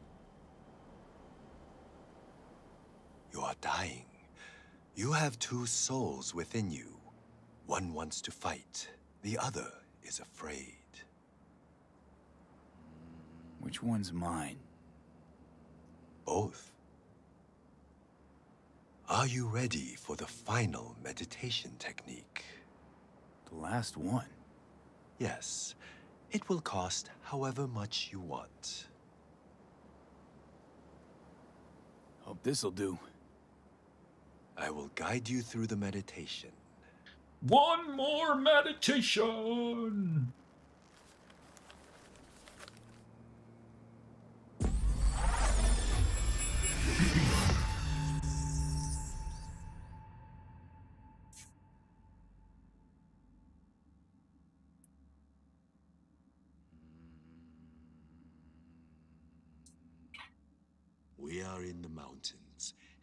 You are dying. You have two souls within you. One wants to fight, the other is afraid. Which one's mine? Both. Are you ready for the final meditation technique? The last one? Yes. It will cost however much you want. Hope this'll do. I will guide you through the meditation. One more meditation!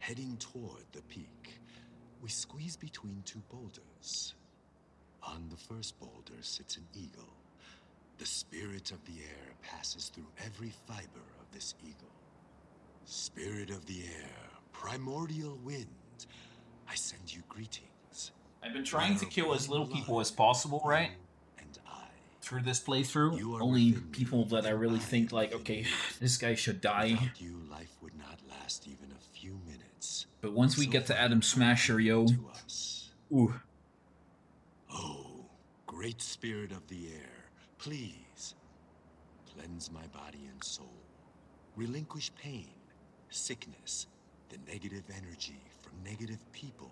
Heading toward the peak. We squeeze between two boulders. On the first boulder sits an eagle. The spirit of the air passes through every fiber of this eagle. Spirit of the air, primordial wind, I send you greetings. I've been trying to kill as little people as possible, right? Through this playthrough, only people that I really think like, okay, this guy should die. Without you, life would not last even a few minutes. But once we get to Adam Smasher, yo, ooh, Oh, great spirit of the air, please cleanse my body and soul. Relinquish pain, sickness, the negative energy from negative people,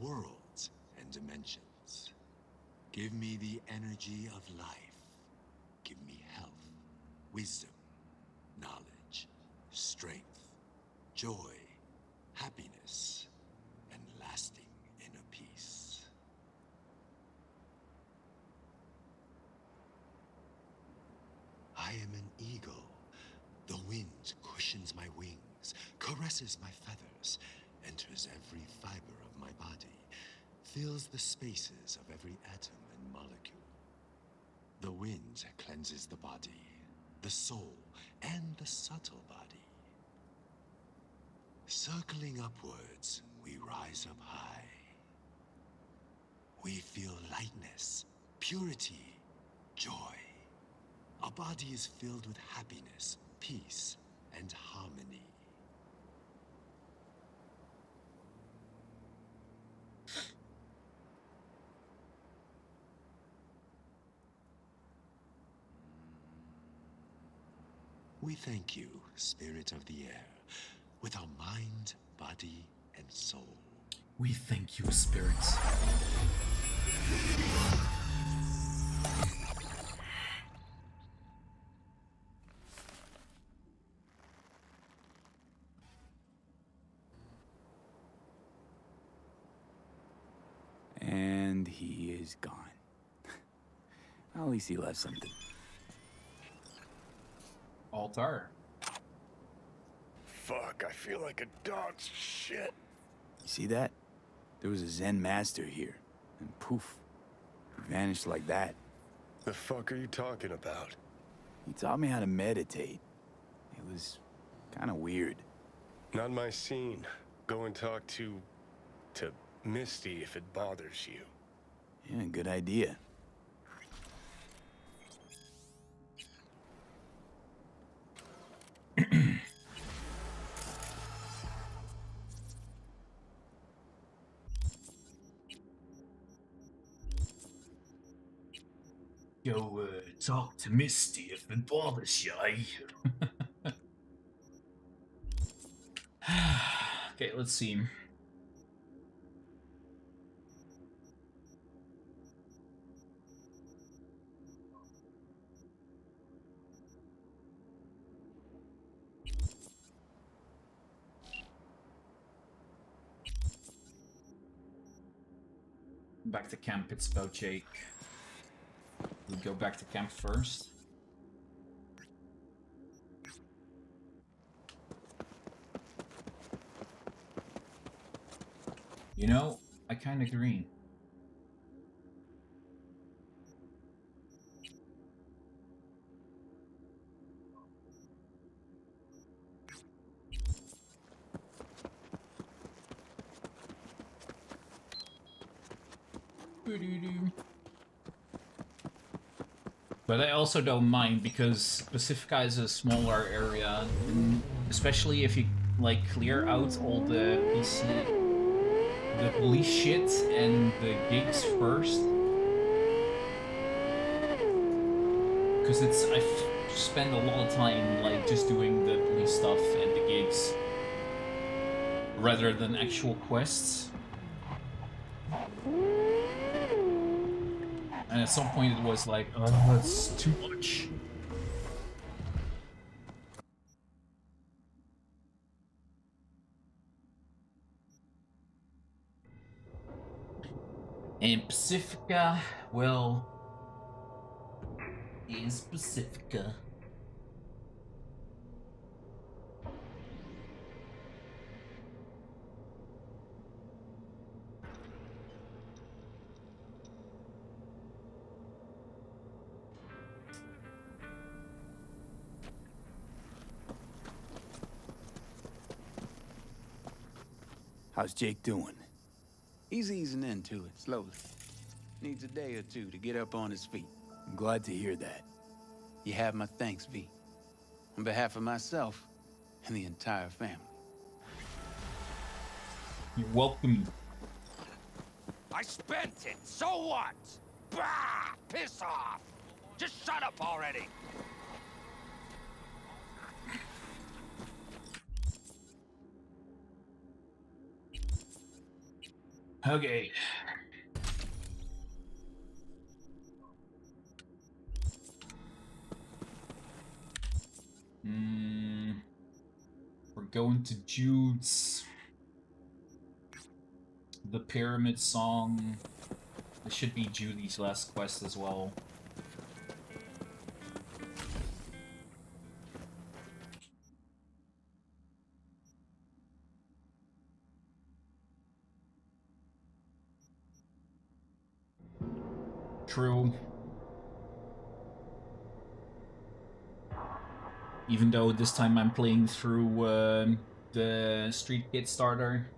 worlds, and dimensions. Give me the energy of life. Wisdom, knowledge, strength, joy, happiness, and lasting inner peace. I am an eagle. The wind cushions my wings, caresses my feathers, enters every fiber of my body, fills the spaces of every atom and molecule. The wind cleanses the body, the soul, and the subtle body. Circling upwards, we rise up high. We feel lightness, purity, joy. Our body is filled with happiness, peace, and harmony. We thank you, Spirit of the Air, with our mind, body, and soul. we thank you, spirits. And he is gone. At least he left something. Altar. Fuck, I feel like a dog's shit. You see that? There was a Zen master here, and poof, he vanished like that. The fuck are you talking about? He taught me how to meditate. It was kind of weird. Not my scene. Go and talk to... to Misty if it bothers you. Yeah, good idea. Talk to Misty if it bothers you. okay, let's see. Back to camp, it's about Jake. Go back to camp first. You know, I kind of agree. But I also don't mind because Pacifica is a smaller area, especially if you like clear out all the PC, the police shit and the gigs first. Because it's I f- spend a lot of time like just doing the police stuff and the gigs rather than actual quests. And at some point it was like, oh, that's too much. And Pacifica, well, is Pacifica. How's Jake doing? He's easing into it, slowly. Needs a day or two to get up on his feet. I'm glad to hear that. You have my thanks, V. On behalf of myself and the entire family. You're welcome. I spent it, so what? Bah! Piss off! Just shut up already! Okay. Hmm. We're going to Jude's. The Pyramid Song. This should be Judy's last quest as well. True. Even though this time I'm playing through um the Street Kid starter.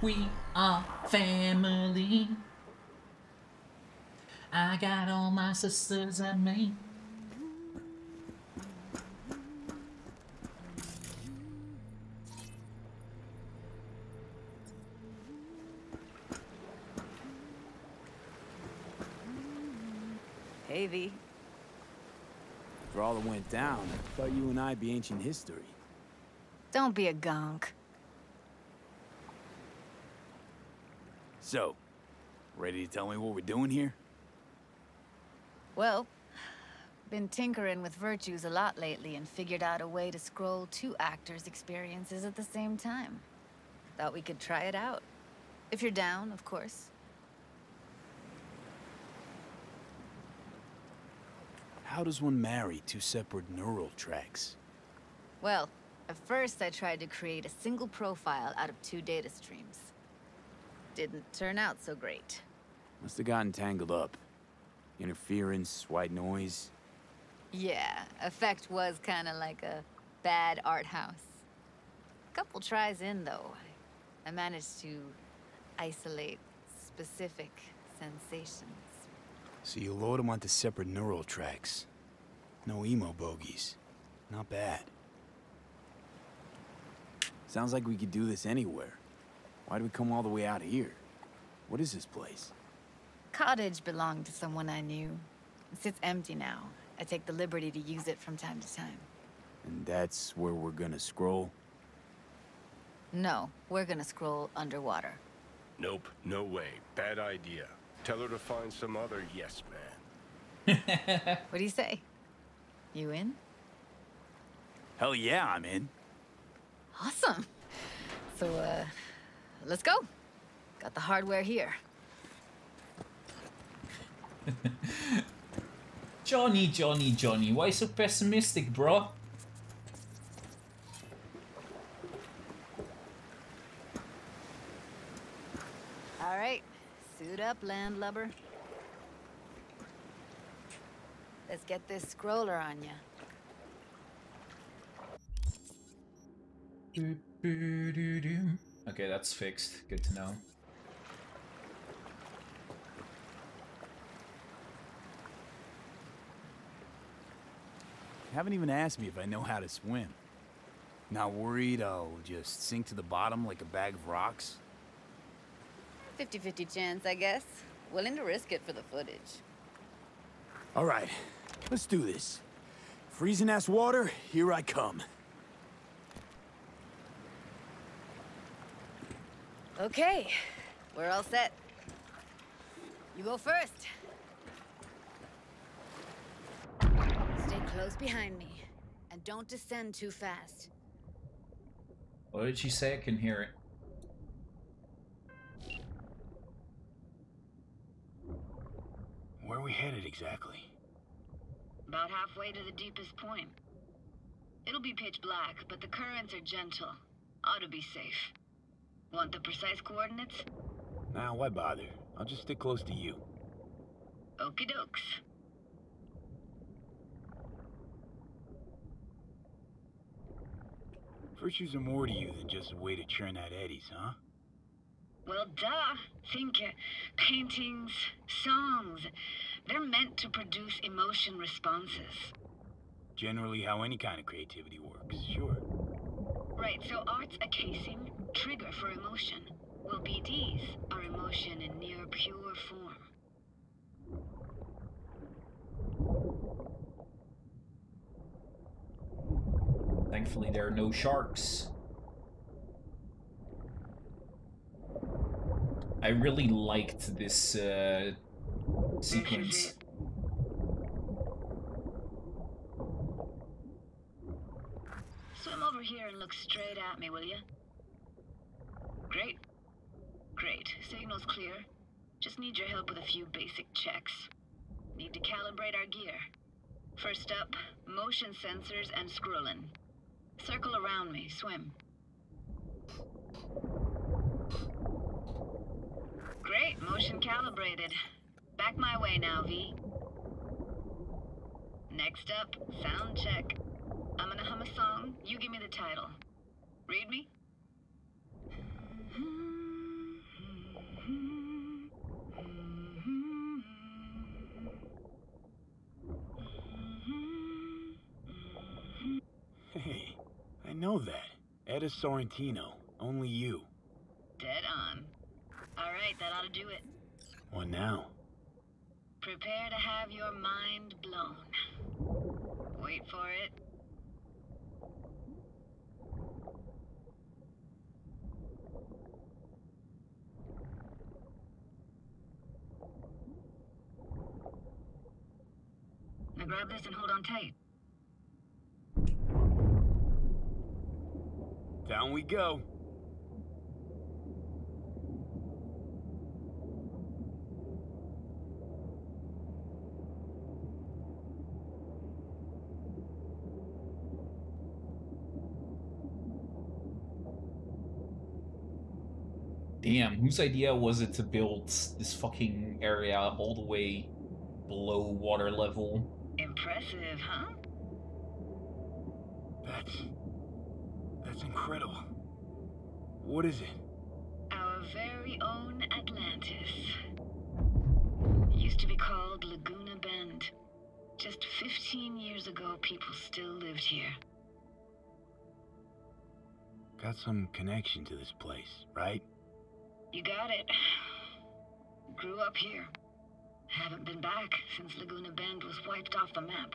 We are family. I got all my sisters and me. Hey, V. For all that went down, I thought you and I'd be ancient history. Don't be a gonk. So, ready to tell me what we're doing here? Well, been tinkering with virtues a lot lately and figured out a way to scroll two actors' experiences at the same time. Thought we could try it out. If you're down, of course. How does one marry two separate neural tracks? Well, at first I tried to create a single profile out of two data streams. Didn't turn out so great. Must have gotten tangled up. Interference, white noise. Yeah, effect was kind of like a bad art house. Couple tries in, though, I managed to isolate specific sensations. So you load them onto separate neural tracks. No emo bogies. Not bad. Sounds like we could do this anywhere. Why'd we come all the way out here? What is this place? Cottage belonged to someone I knew. It sits empty now. I take the liberty to use it from time to time. And that's where we're gonna scroll? No, we're gonna scroll underwater. Nope, no way. Bad idea. Tell her to find some other yes man. what do you say? You in? Hell yeah, I'm in. Awesome. So, uh, let's go. Got the hardware here. Johnny, Johnny, Johnny, why so pessimistic, bro? All right, suit up, landlubber. Let's get this scroller on ya. Okay, that's fixed. Good to know. You Haven't even asked me if I know how to swim. Not worried I'll just sink to the bottom like a bag of rocks? 50-50 chance, I guess. Willing to risk it for the footage. All right, let's do this. Freezing ass water, here I come. Okay, we're all set. You go first. Stay close behind me, and don't descend too fast. What did she say? I can hear it. Where are we headed exactly? About halfway to the deepest point. It'll be pitch black, but the currents are gentle. Ought to be safe. Want the precise coordinates? Nah, why bother? I'll just stick close to you. Okie dokes. Virtues are more to you than just a way to churn out eddies, huh? Well, duh. Think uh, paintings, songs. They're meant to produce emotion responses. Generally how any kind of creativity works, sure. Right, so art's a casing, trigger for emotion. will be these, our emotion in near pure form. Thankfully, there are no sharks. I really liked this uh, sequence. Swim over here and look straight at me, will you? Great. Great. Signal's clear. Just need your help with a few basic checks. Need to calibrate our gear. First up, motion sensors and scrolling. Circle around me, swim. Great, motion calibrated. Back my way now, V. Next up, sound check. I'm gonna hum a song, you give me the title. Read me? Hey, I know that. Etta Sorrentino. Only you. Dead on. Alright, that ought to do it. What now? Prepare to have your mind blown. Wait for it. Now grab this and hold on tight. Down we go. Damn, whose idea was it to build this fucking area all the way below water level? Impressive, huh? That's... That's incredible. What is it? Our very own Atlantis. Used to be called Laguna Bend. Just 15 years ago, people still lived here. Got some connection to this place, right? You got it. Grew up here. Haven't been back since Laguna Bend was wiped off the map.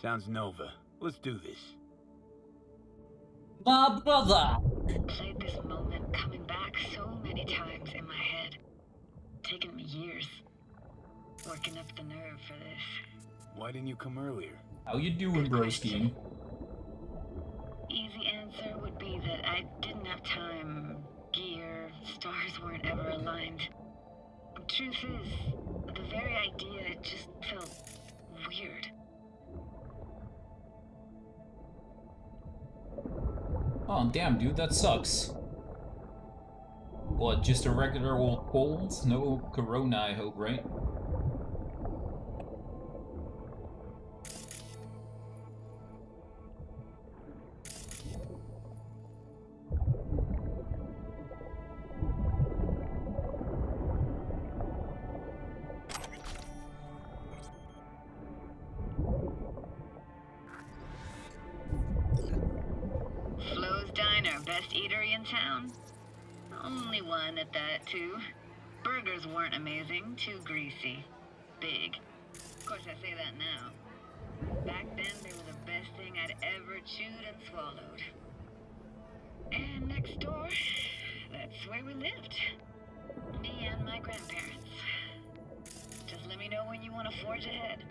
Sounds Nova. Let's do this. My brother! I Played this moment coming back so many times in my head. Taken me years. Working up the nerve for this. Why didn't you come earlier? How you doing, broski? Easy answer would be that I didn't have time. Gear, stars weren't ever aligned. Truth is, the very idea just felt weird. Oh, damn, dude, that sucks. What, just a regular old cold? No corona, I hope, right? One at that, too. Burgers weren't amazing, too greasy. Big. Of course, I say that now. Back then, they were the best thing I'd ever chewed and swallowed. And next door, that's where we lived. Me and my grandparents. Just let me know when you want to forge ahead.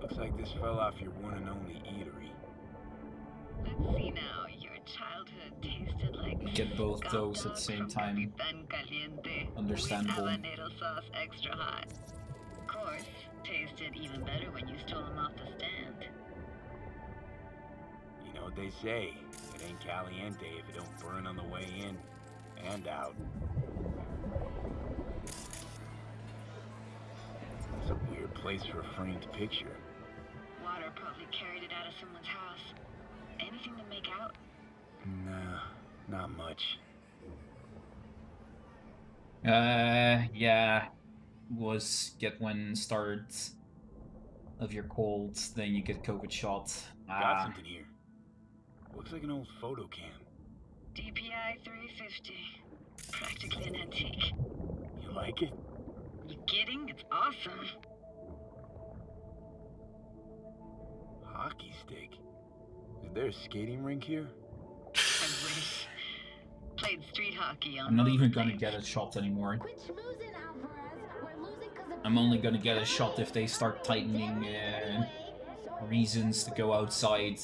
Looks like this fell off your one and only eatery. Let's see now. Your childhood tasted like Get both those at the same time. pan caliente Understandable. with habanero sauce extra hot. Of course, tasted even better when you stole them off the stand. You know what they say. It ain't caliente if it don't burn on the way in and out. It's a weird place for a framed picture. Water probably carried it out of someone's house. Anything to make out? Nah, not much. Uh, yeah. Was get one start of your colds, then you get COVID shot. Got Ah, something here. Looks like an old photo cam. DPI 350. Practically an antique. You like it? You kidding? It's awesome. Hockey stick. Is there a skating rink here? I wish. Played street hockey on I'm not even gonna things. get a shot anymore. I'm only gonna get a shot if they start tightening uh, reasons to go outside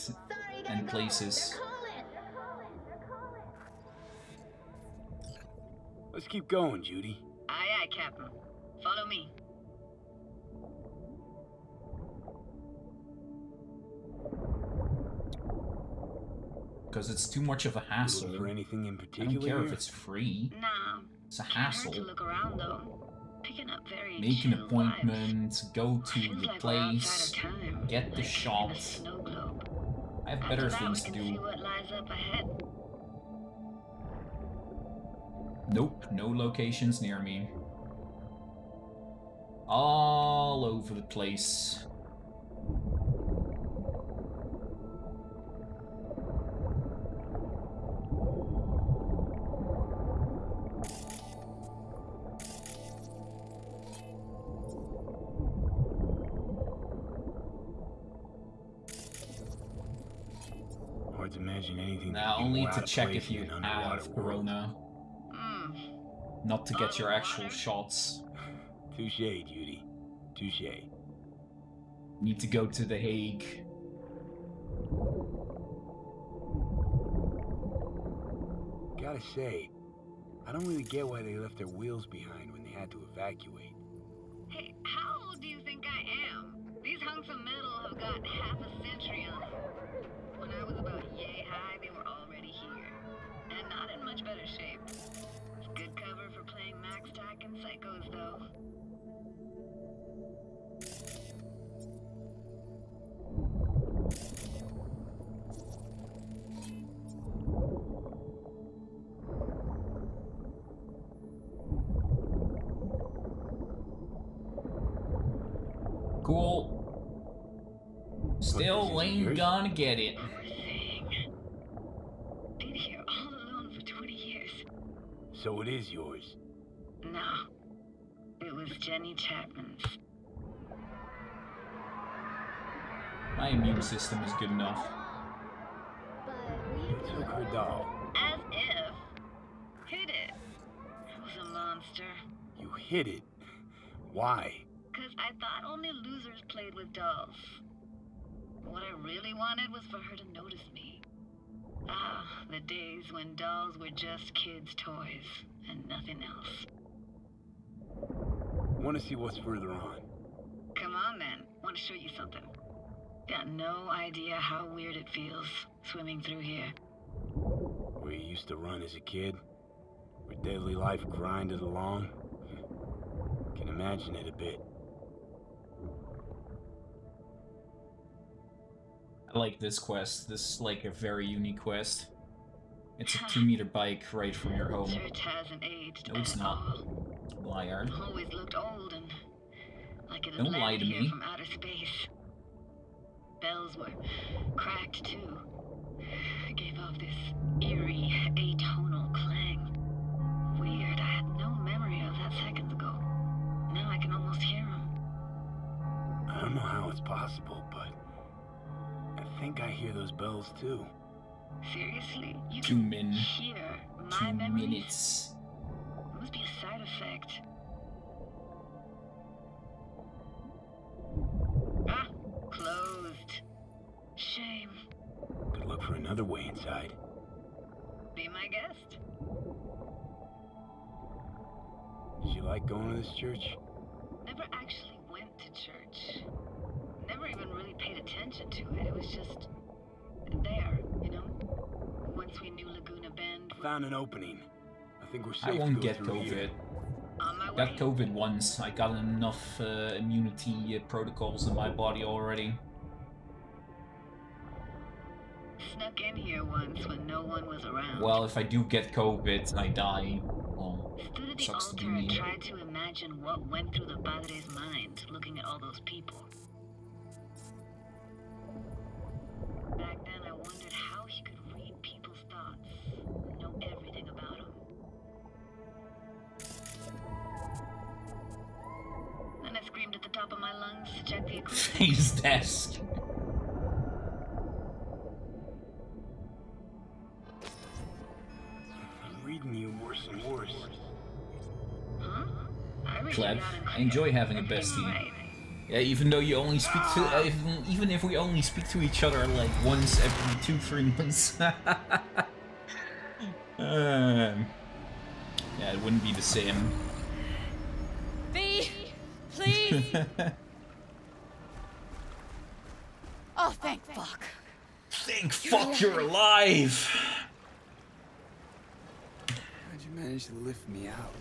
and places. Let's keep going, Judy. Aye, aye, Captain. Follow me. Because it's too much of a hassle. For anything in particular? I don't care if it's free. Nah. It's a Can't hurt hassle. to look around though. Picking up very Make an chill appointment, go to Feels the like place, time, get the like in a shot. snow globe. I have After better that, things to do. what lies up ahead. Nope, no locations near me. All over the place. Only to check if you in an underwater have world. Corona. Hmm. Not to get your actual shots. Touche, Judy. Touche. Need to go to The Hague. Gotta say, I don't really get why they left their wheels behind when they had to evacuate. Hey, how old do you think I am? These hunks of metal have got half a century on them. When I was about yay high, they were already here. And not in much better shape. Good cover for playing MaxTac and Psychos, though. Cool. Still ain't gonna get it. Been here all alone for 20 years. So it is yours. No. It was Jenny Chapman's. My immune system is good enough. You took her doll. As if. Hid it. I was a monster. You hid it. Why? Because I thought only losers played with dolls. What I really wanted was for her to notice me. Ah, the days when dolls were just kids' toys and nothing else. Want to see what's further on? Come on then. Want to show you something. Got no idea how weird it feels swimming through here. Where you used to run as a kid? Where daily life grinded along? Can imagine it a bit. I like this quest. This is like a very unique quest. It's a two meter bike right from your home. Church hasn't aged No, it's not. all. Liar. Always looked old and like it Don't lie landed to here me. from outer space. Bells were cracked too. Gave off this eerie atonal clang. Weird. I had no memory of that seconds ago. Now I can almost hear them. I don't know how it's possible, but I think I hear those bells too. Seriously, you Two can min. hear my Two memories. minutes. Must be a side effect. Ah, closed. Shame. Could look for another way inside. Be my guest. Did you like going to this church? Never actually went to church. Never even really paid attention to it. It was just there, you know? Once we knew Laguna Bend. Found an opening. I think we're safe I won't to go get through COVID. here. Got COVID once. I got enough uh, immunity uh, protocols in my body already. Snuck in here once when no one was around. Well, if I do get COVID, I die. Well, Stood at the sucks to be altar and tried to imagine what went through the padre's mind looking at all those people. Back then, I wondered how he could read people's thoughts, know everything about them. Then I screamed at the top of my lungs to check the acoustics. His desk. I'm reading you worse and worse. Huh? I read Glad. you out in I enjoy having a bestie. Yeah, even though you only speak to, uh, even, even if we only speak to each other like once every two, three months. um, yeah, it wouldn't be the same. V, please. oh, thank fuck. Thank fuck you're alive. How'd you manage to lift me out?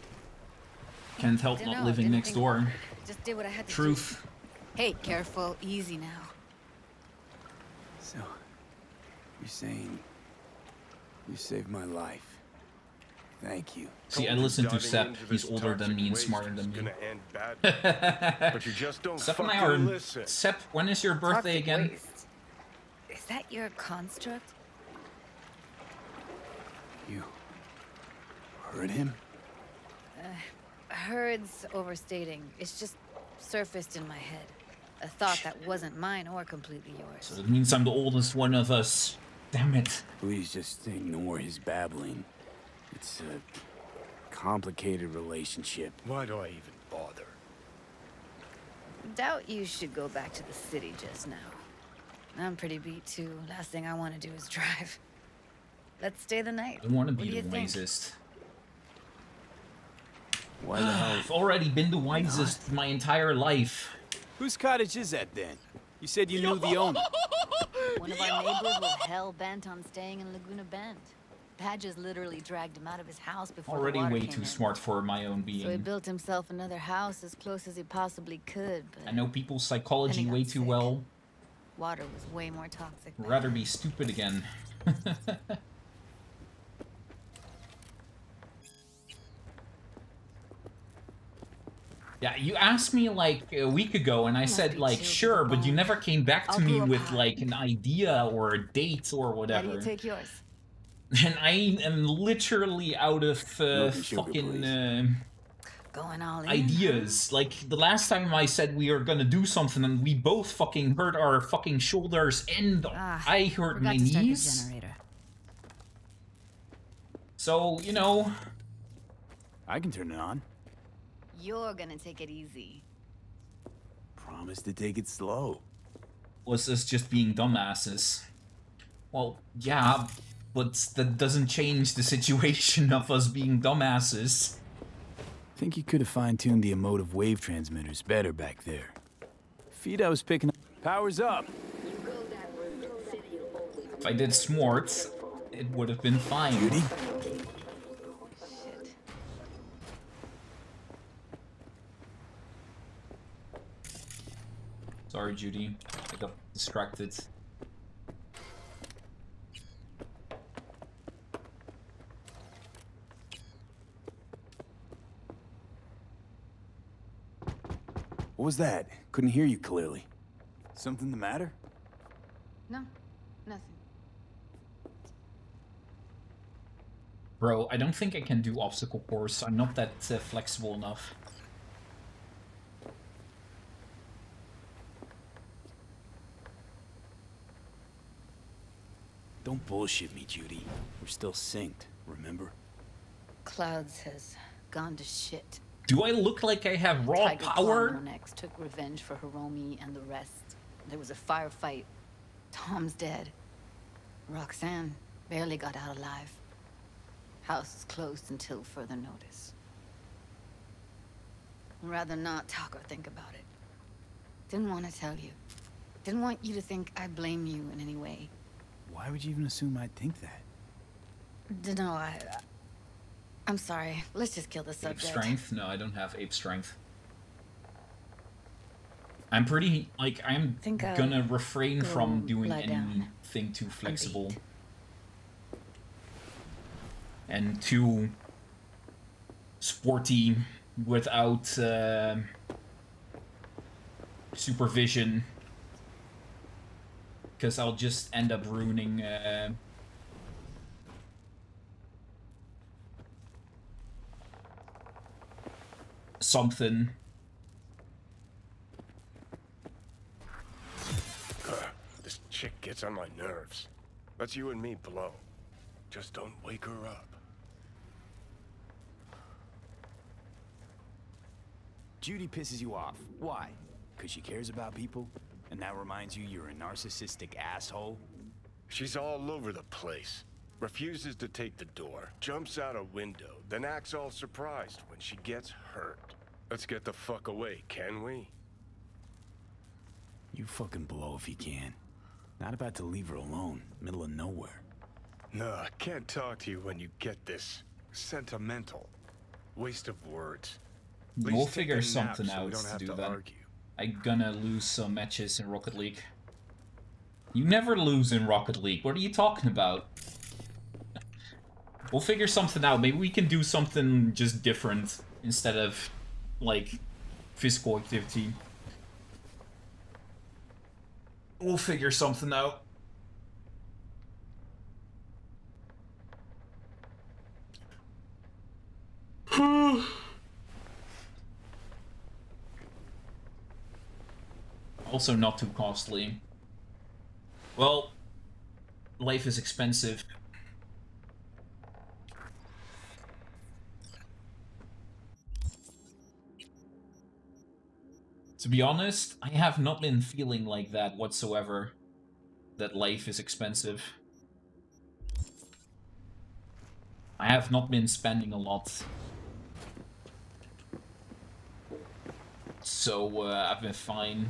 Can't help Dunno, living didn't next door. Just did what I had to Truth. Do. Hey, careful, easy now. So, you're saying you saved my life. Thank you. See, I Told listen to diving Sep. He's older than me and smarter than me. gonna end badly. but you just don't Sep and I are. listen. Sep, when is your birthday Toxic again? waste. Is that your construct? You heard him? Uh, heard's overstating. It's just surfaced in my head. A thought that wasn't mine or completely yours. So it means I'm the oldest one of us. Damn it. Please just ignore his babbling. It's a complicated relationship. Why do I even bother? Doubt you should go back to the city just now. I'm pretty beat too. Last thing I want to do is drive. Let's stay the night. I want to be the you think? wisest. Why the hell? I've already been the wisest my entire life. Whose cottage is that then? You said you knew the owner. One of our neighbors was hell bent on staying in Laguna Bend. Padges literally dragged him out of his house before Already way too in. smart for my own being. So he built himself another house as close as he possibly could, but I know people's psychology way too sick. well. water was way more toxic. Rather be stupid again. yeah, you asked me like a week ago, and I said like sure, but you never came back to I'll me with like an idea or a date or How do whatever. you take yours? And I am literally out of uh, Milk and sugar, fucking uh, Going all in? ideas. Like the last time I said we are gonna do something, and we both fucking hurt our fucking shoulders, and Ah, I hurt my to knees. So you know, I can turn it on. You're gonna take it easy. Promise to take it slow. was us just being dumbasses. Well, yeah, but that doesn't change the situation of us being dumbasses. I Think you could have fine-tuned the emotive wave transmitters better back there. Feed I was picking up. Power's up. If I did smart, it would have been fine. Judy? Sorry, Judy. I got distracted. What was that? Couldn't hear you clearly. Something the matter? No, nothing. Bro, I don't think I can do obstacle course. I'm not that uh, flexible enough. Don't bullshit me, Judy. We're still synced, remember? Clouds has gone to shit. Do I look like I have raw Tiger power? Claw next took revenge for Hiromi and the rest. There was a firefight. Tom's dead. Roxanne barely got out alive. House is closed until further notice. I'd rather not talk or think about it. Didn't want to tell you. Didn't want you to think I blame you in any way. Why would you even assume I'd think that? Dunno, I... I'm sorry. Let's just kill the subject. Ape strength? No, I don't have ape strength. I'm pretty like I'm Think I'll gonna refrain go from doing anything too flexible and too sporty without uh, supervision because I'll just end up ruining uh, something Ugh, this chick gets on my nerves. Let's you and me blow. Just don't wake her up. Judy pisses you off. Why? Because she cares about people? And that reminds you you're a narcissistic asshole? She's all over the place. Refuses to take the door, jumps out a window, then acts all surprised when she gets hurt. Let's get the fuck away, can we? You fucking blow if you can. Not about to leave her alone, middle of nowhere. No, I can't talk to you when you get this sentimental. Waste of words. Please we'll figure a nap something so we out don't to have do to that. argue. I'm gonna lose some matches in Rocket League. You never lose in Rocket League. What are you talking about? we'll figure something out. Maybe we can do something just different instead of like physical activity. We'll figure something out. also not too costly. Well, life is expensive. To be honest, I have not been feeling like that whatsoever. That life is expensive. I have not been spending a lot. so uh, I've been fine.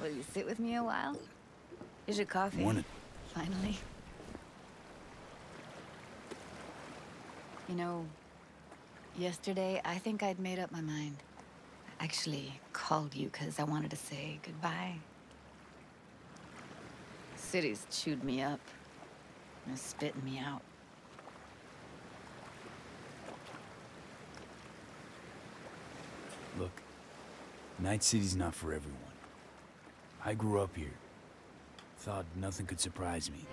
Will you sit with me a while? Here's your coffee. Morning. Finally. You know, yesterday I think I'd made up my mind. I actually called you because I wanted to say goodbye. City's chewed me up. And spitting me out. Look, Night City's not for everyone. I grew up here. Thought nothing could surprise me.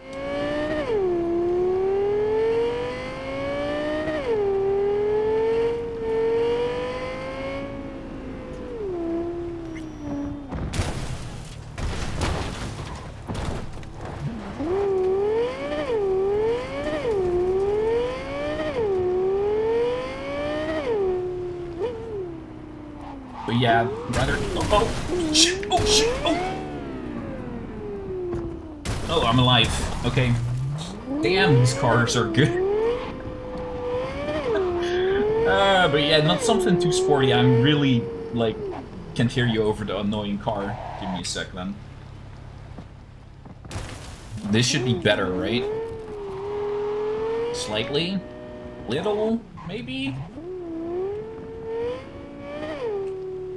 But yeah, rather. Oh, oh shit! Oh shit! Oh. Oh, I'm alive. Okay. Damn, these cars are good. uh, but yeah, not something too sporty. I'm really like can't hear you over the annoying car. Give me a sec then. This should be better, right? Slightly? Little? Maybe?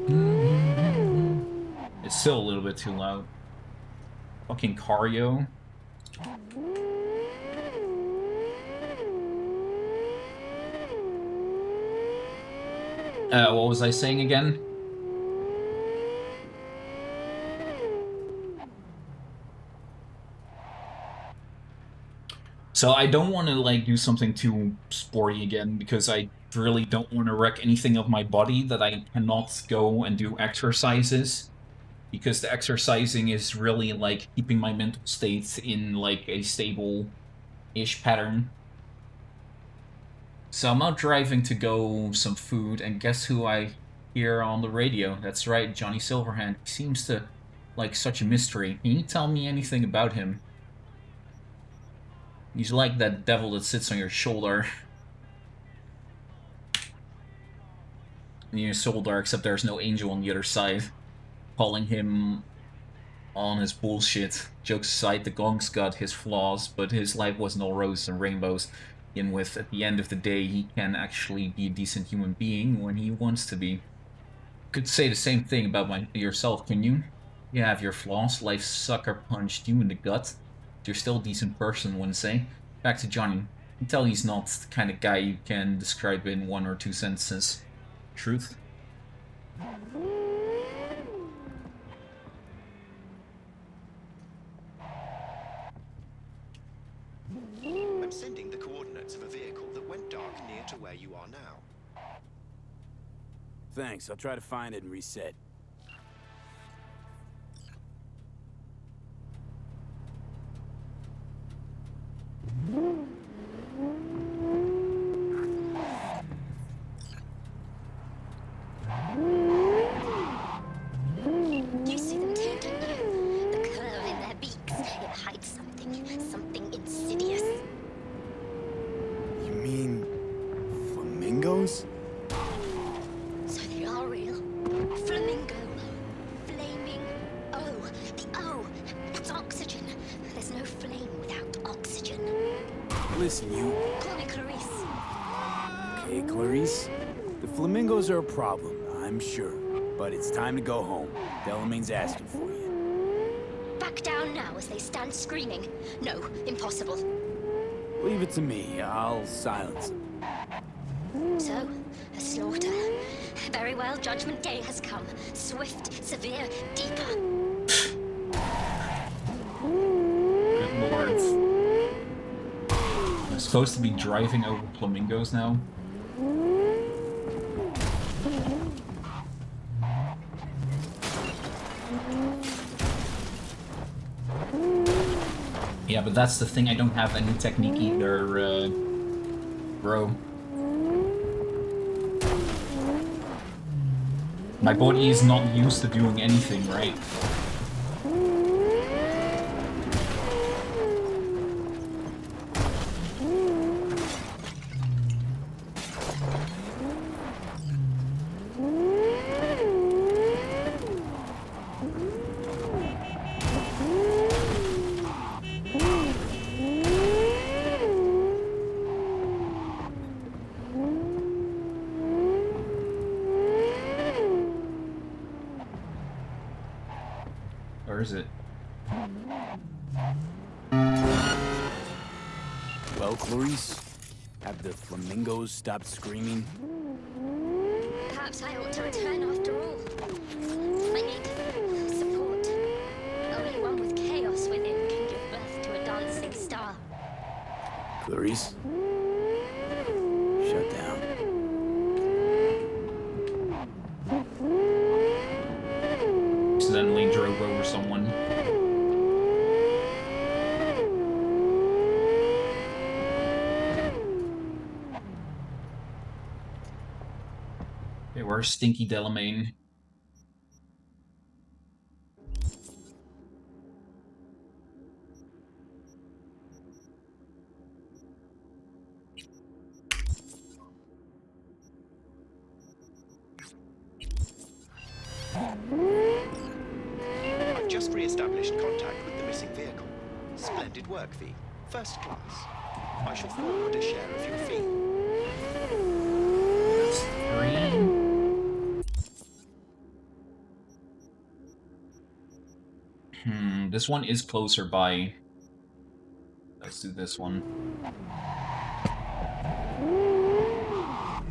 It's still a little bit too loud. Fucking Cario. Uh, what was I saying again? So I don't want to like do something too sporty again because I really don't want to wreck anything of my body that I cannot go and do exercises because the exercising is really like keeping my mental state in like a stable ish pattern. So I'm out driving to go some food and guess who I hear on the radio? That's right, Johnny Silverhand. He seems to like such a mystery. Can you tell me anything about him? He's like that devil that sits on your shoulder. Your shoulder, except there's no angel on the other side. Calling him on his bullshit. Jokes aside, the gong's got his flaws, but his life wasn't all roses and rainbows. In with, at the end of the day, he can actually be a decent human being when he wants to be. Could say the same thing about my, yourself, can you? You have your flaws, life sucker punched you in the gut. You're still a decent person, wouldn't say. Back to Johnny. Tell he's not the kind of guy you can describe in one or two sentences. Truth? I'm sending Thanks, I'll try to find it and reset. Are a problem, I'm sure. But it's time to go home. Delamain's asking for you. Back down now as they stand screaming. No, impossible. Leave it to me. I'll silence them. So, a slaughter. Very well, Judgment Day has come. Swift, severe, deeper. Good lord. I'm supposed to be driving over flamingos now? But that's the thing, I don't have any technique either, uh, bro. My body is not used to doing anything, right? Stopped screaming? Perhaps I ought to return after all. I need support. Only one with chaos within can give birth to a dancing star. Clarice? Shut down. Accidentally drove over someone. Okay, where's Stinky Delamain? One is closer by. Let's do this one.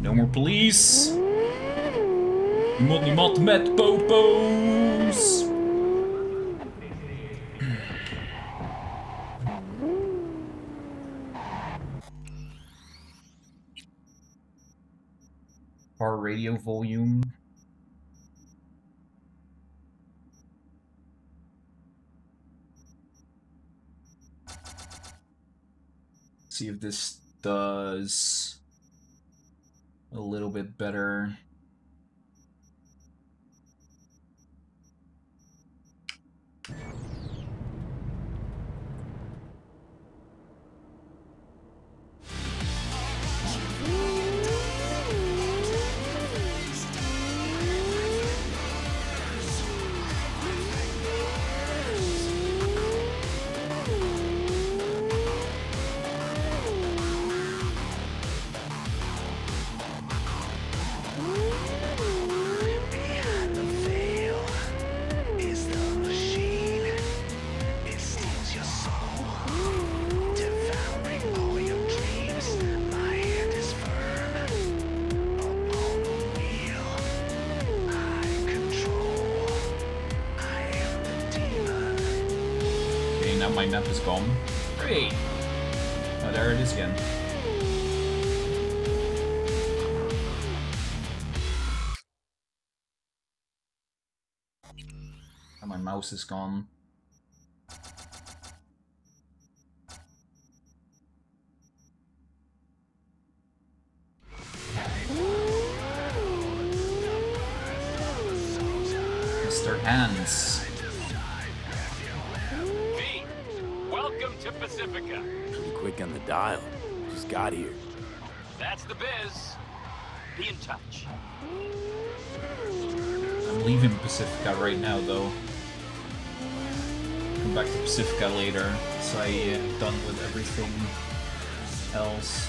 No more police! Moet niemand met popo's! Bar radio volume. See if this does a little bit better. And my is gone. Mr. Hands. V, welcome to Pacifica. Pretty quick on the dial. Just got here. That's the biz. Be in touch. I'm leaving Pacifica right now, though. Back to Pacifica later, so I am done with everything else.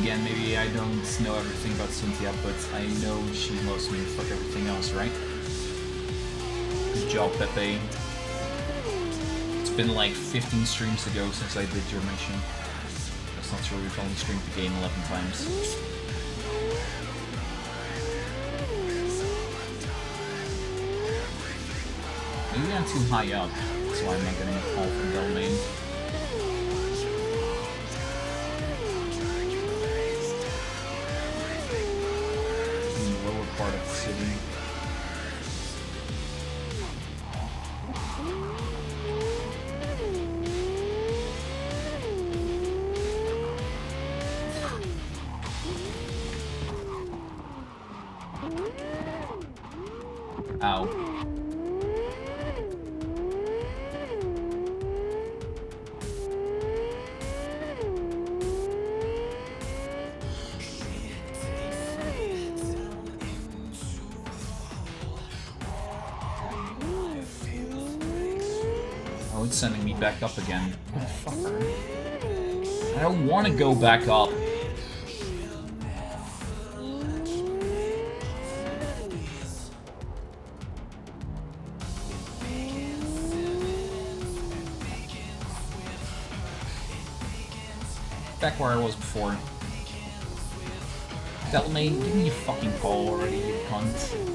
Again, maybe I don't know everything about Cynthia, but I know she loves me fuck everything else, right? Good job, Pepe. It's been like 15 streams ago since I did your mission. That's not true, we've only streamed the game 11 times. Maybe I'm too high up, why I'm not getting a call from Delamain. Up again. I don't want to go back up. Back where I was before. Delamain, give me a fucking call already, you cunt.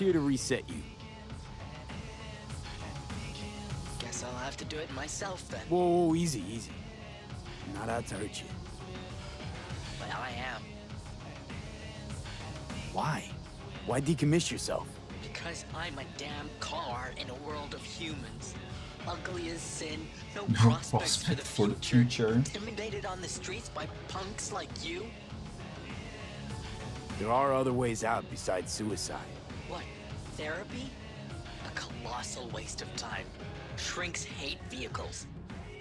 Here to reset you. Guess I'll have to do it myself then. Whoa, whoa, easy, easy. Not out to hurt you. But I am. Why? Why decommiss yourself? Because I'm a damn car in a world of humans. Ugly as sin, no No prospects for prospect the for the future. future. Intimidated on the streets by punks like you? There are other ways out besides suicide. What? Therapy? A colossal waste of time. Shrinks hate vehicles.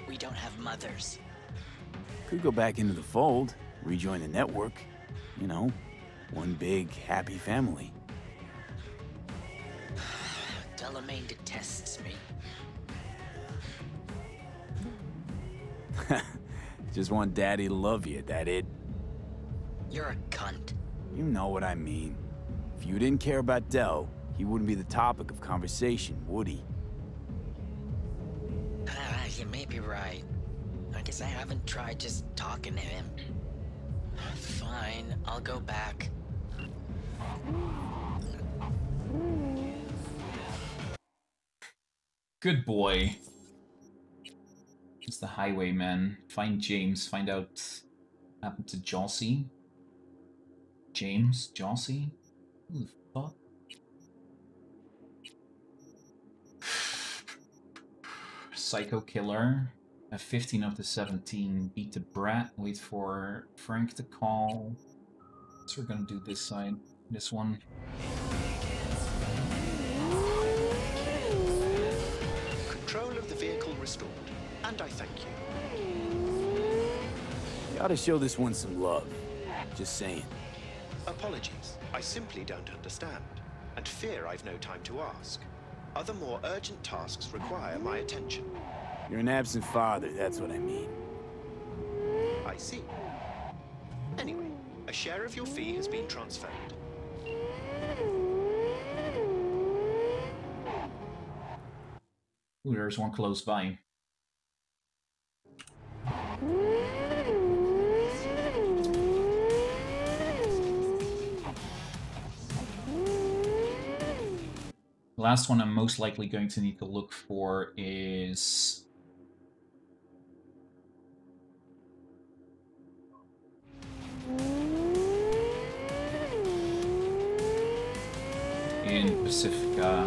We don't have mothers. Could go back into the fold, rejoin the network. You know, one big, happy family. Delamain detests me. Just want daddy to love you, that it? You're a cunt. You know what I mean. If you didn't care about Dell, he wouldn't be the topic of conversation, would he? Ah, you may be right. I guess I haven't tried just talking to him. Fine, I'll go back. Good boy. It's the highwayman. Find James. Find out what happened to Jossie. James? Jossie? Hmm, Who fuck? Psycho killer. Have 15 of the 17. Beat the brat. Wait for Frank to call. So we're gonna do this side. This one. Control of the vehicle restored, and I thank you. You ought to show this one some love. Just saying. Apologies, I simply don't understand, and fear I've no time to ask. Other more urgent tasks require my attention. You're an absent father, that's what I mean. I see. Anyway, a share of your fee has been transferred. Ooh, there's one close by. The last one I'm most likely going to need to look for is... In Pacifica,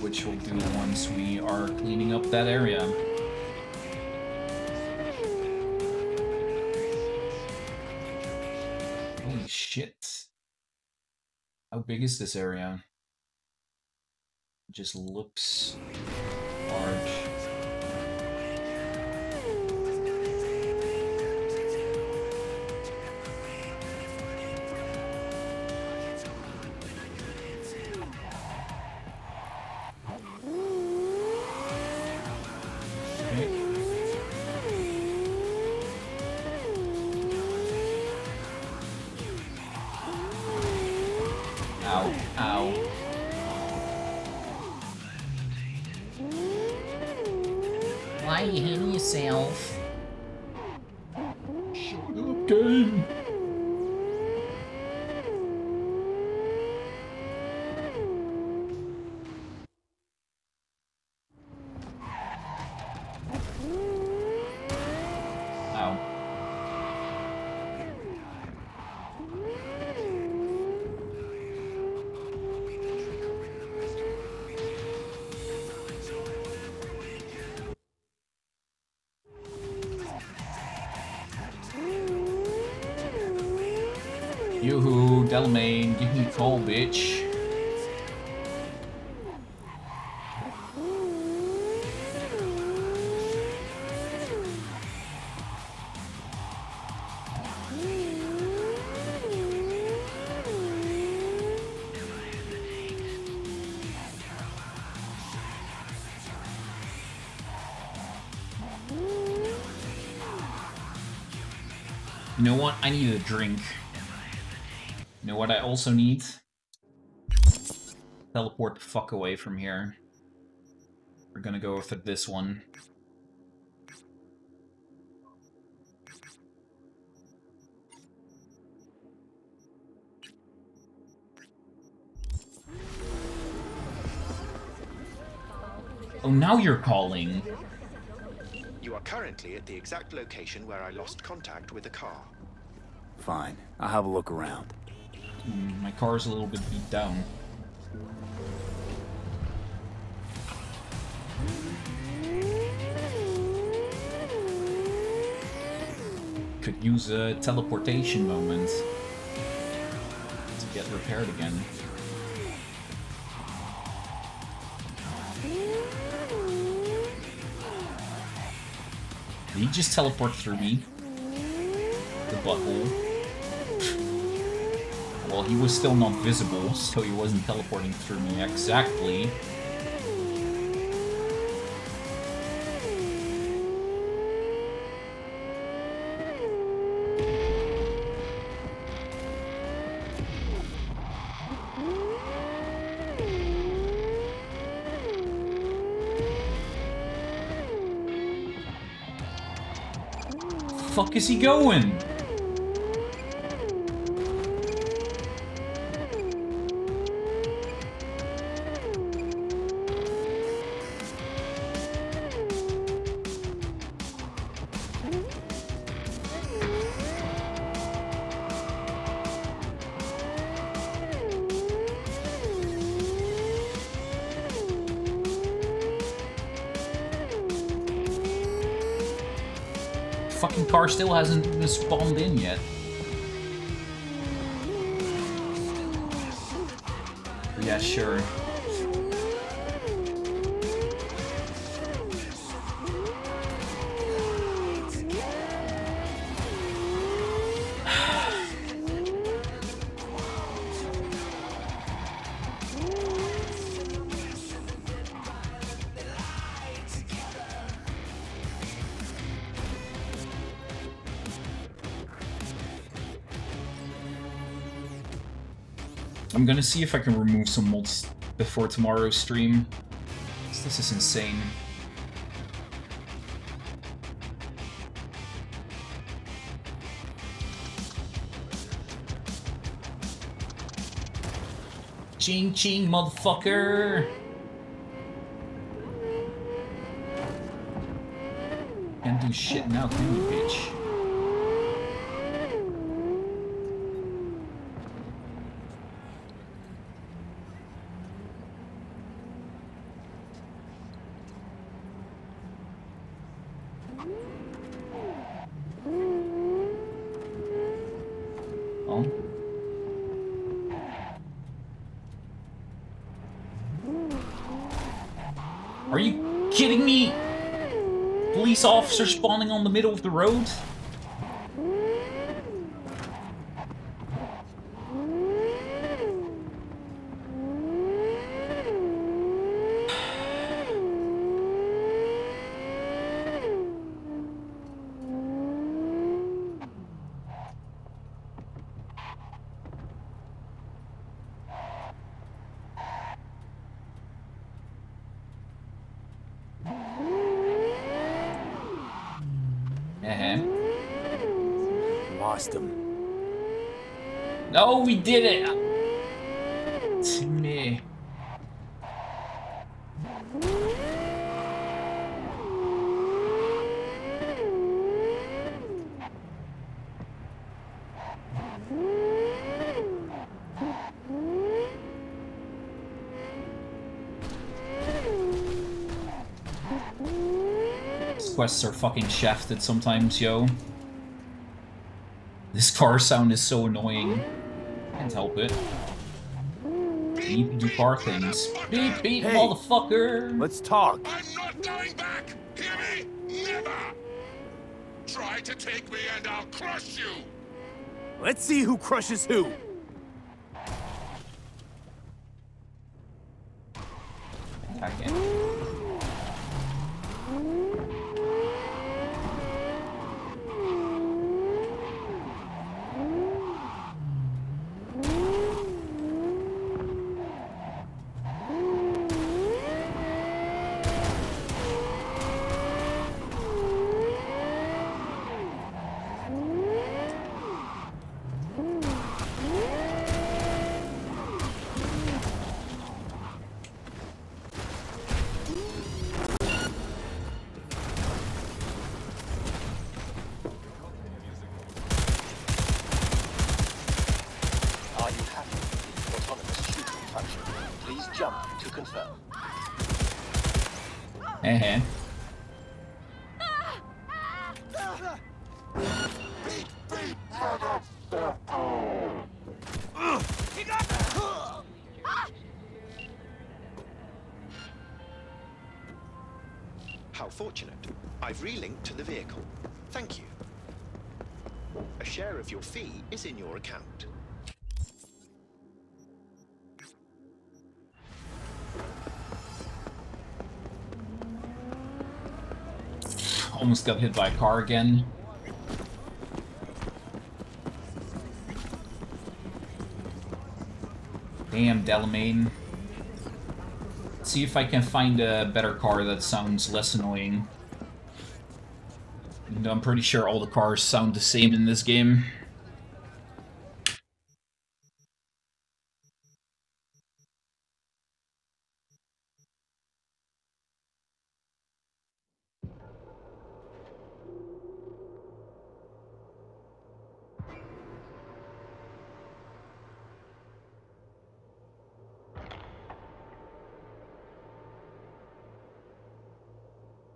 which we'll do once we are cleaning up that area. Holy shit. How big is this area? Just looks large. Game. Call, bitch. You know what? I need a drink. You know what I also need? Teleport the fuck away from here. We're gonna go for this one. Oh, now you're calling. You are currently at the exact location where I lost contact with the car. Fine. I'll have a look around. Mm, my car's a little bit beat down. Could use a teleportation moment to get repaired again. Did he just teleport through me? The butthole. Well, he was still not visible, so he wasn't teleporting through me exactly. Fuck is he going? Spawned in yet. Gonna see if I can remove some mods before tomorrow's stream. This is insane. Ching ching, motherfucker! Can't do shit now, can you, bitch? Oh. Are you kidding me? Police officer spawning on the middle of the road? These are fucking shafted sometimes, yo. This car sound is so annoying. Can't help it. Beep, do car things. Beep, beep, Hey. motherfucker! Let's talk. I'm not going back! Hear me? Never! Try to take me and I'll crush you! Let's see who crushes who. Relinked to the vehicle. Thank you. A share of your fee is in your account. Almost got hit by a car again. Damn, Delamain. See if I can find a better car that sounds less annoying. I'm pretty sure all the cars sound the same in this game.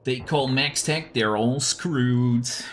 They call MaxTac, they're all screwed. Stop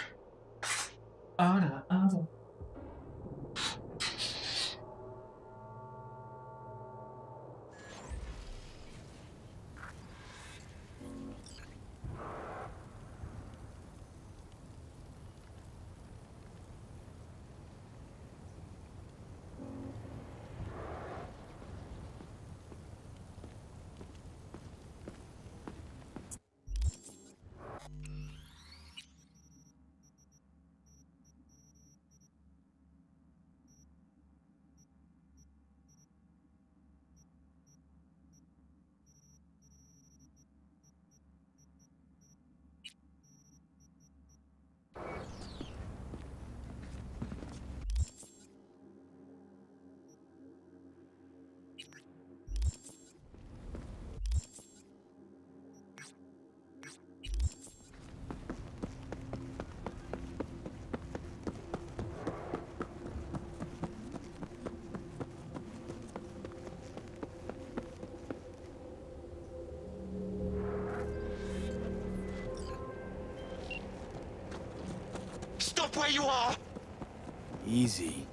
Easy.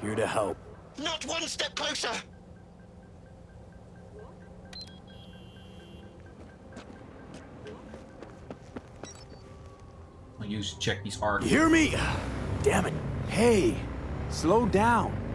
Here to help. Not one step closer! I'll use Jackie's arc. You hear me? Damn it. Hey, slow down.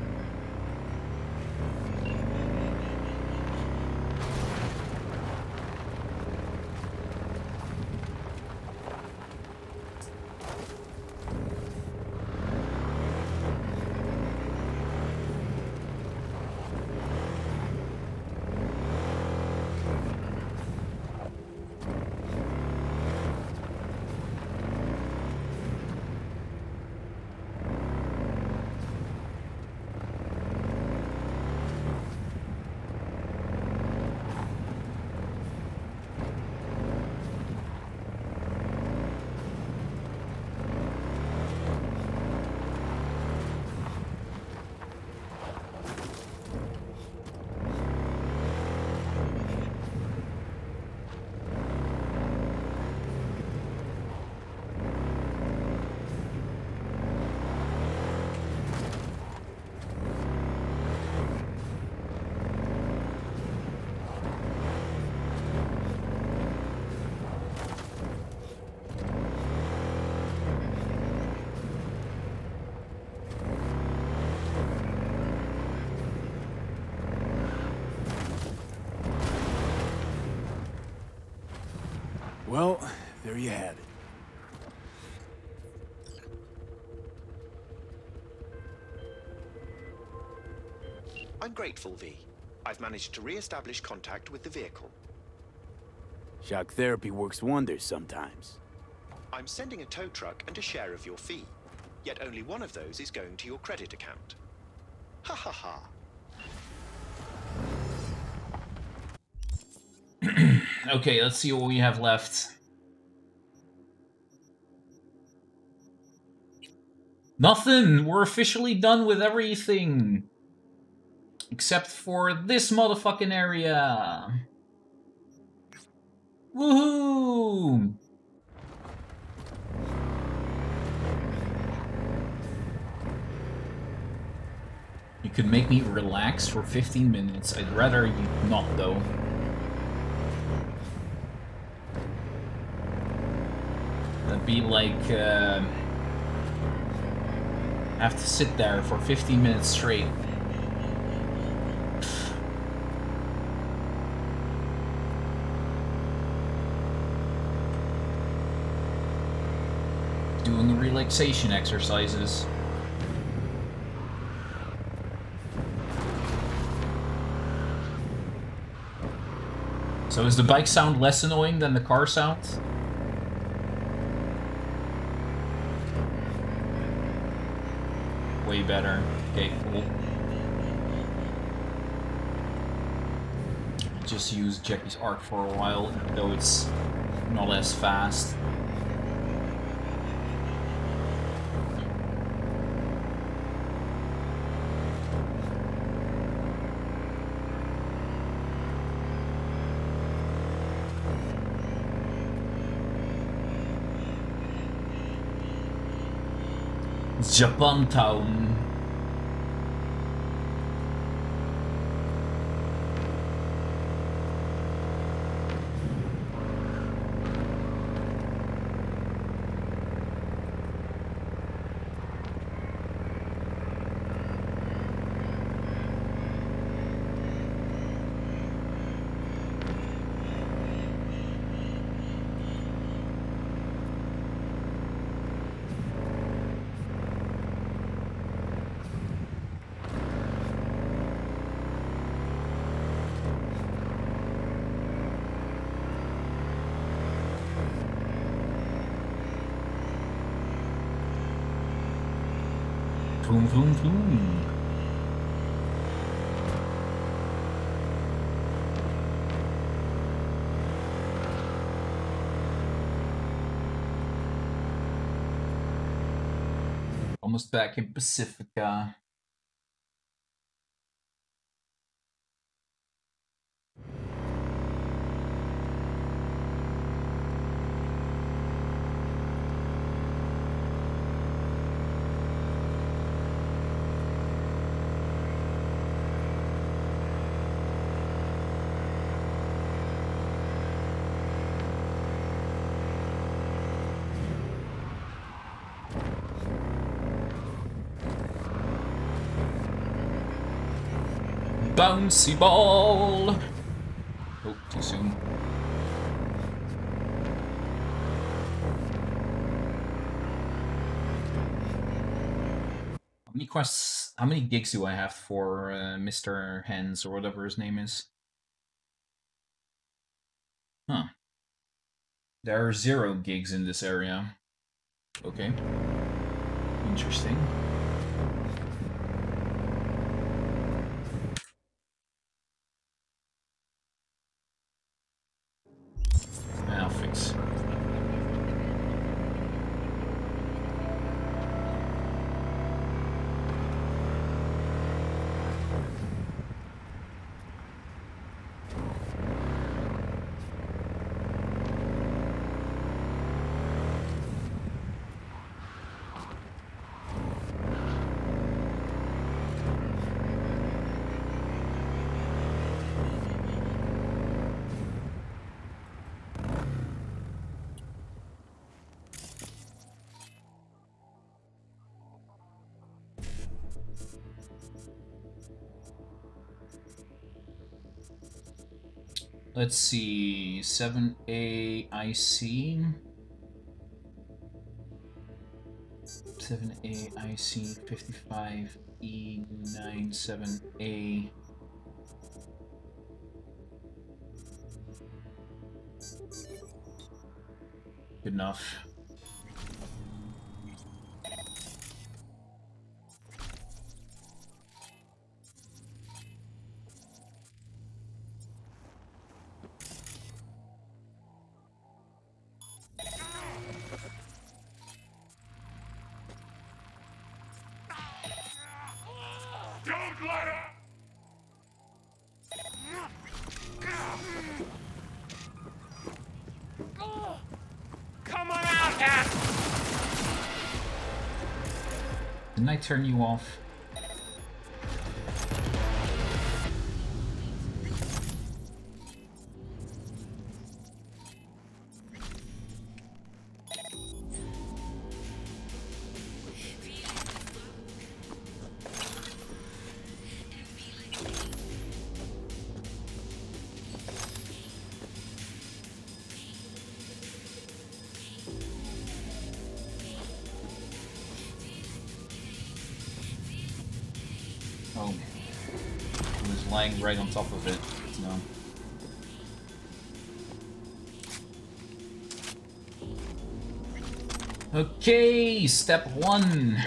Grateful, V. I've managed to re-establish contact with the vehicle. Shock therapy works wonders sometimes. I'm sending a tow truck and a share of your fee. Yet only one of those is going to your credit account. Ha ha ha. okay, let's see what we have left. Nothing! We're officially done with everything! Except for this motherfucking area! Woohoo! You could make me relax for 15 minutes. I'd rather you not, though. That'd be like, uh, have to sit there for 15 minutes straight. Doing the relaxation exercises. So is the bike sound less annoying than the car sound? Way better. Okay, cool. Just use Jackie's arc for a while, though it's not as fast. Japantown. Back in Pacifica. Bouncy ball! Oh, too soon. How many quests, how many gigs do I have for uh, Mr. Hens or whatever his name is? Huh. There are zero gigs in this area. Okay. Interesting. Let's see, 7A IC. 7A IC 55E97A. Good enough. Turn you off? He right on top of it. No. Okay, step one.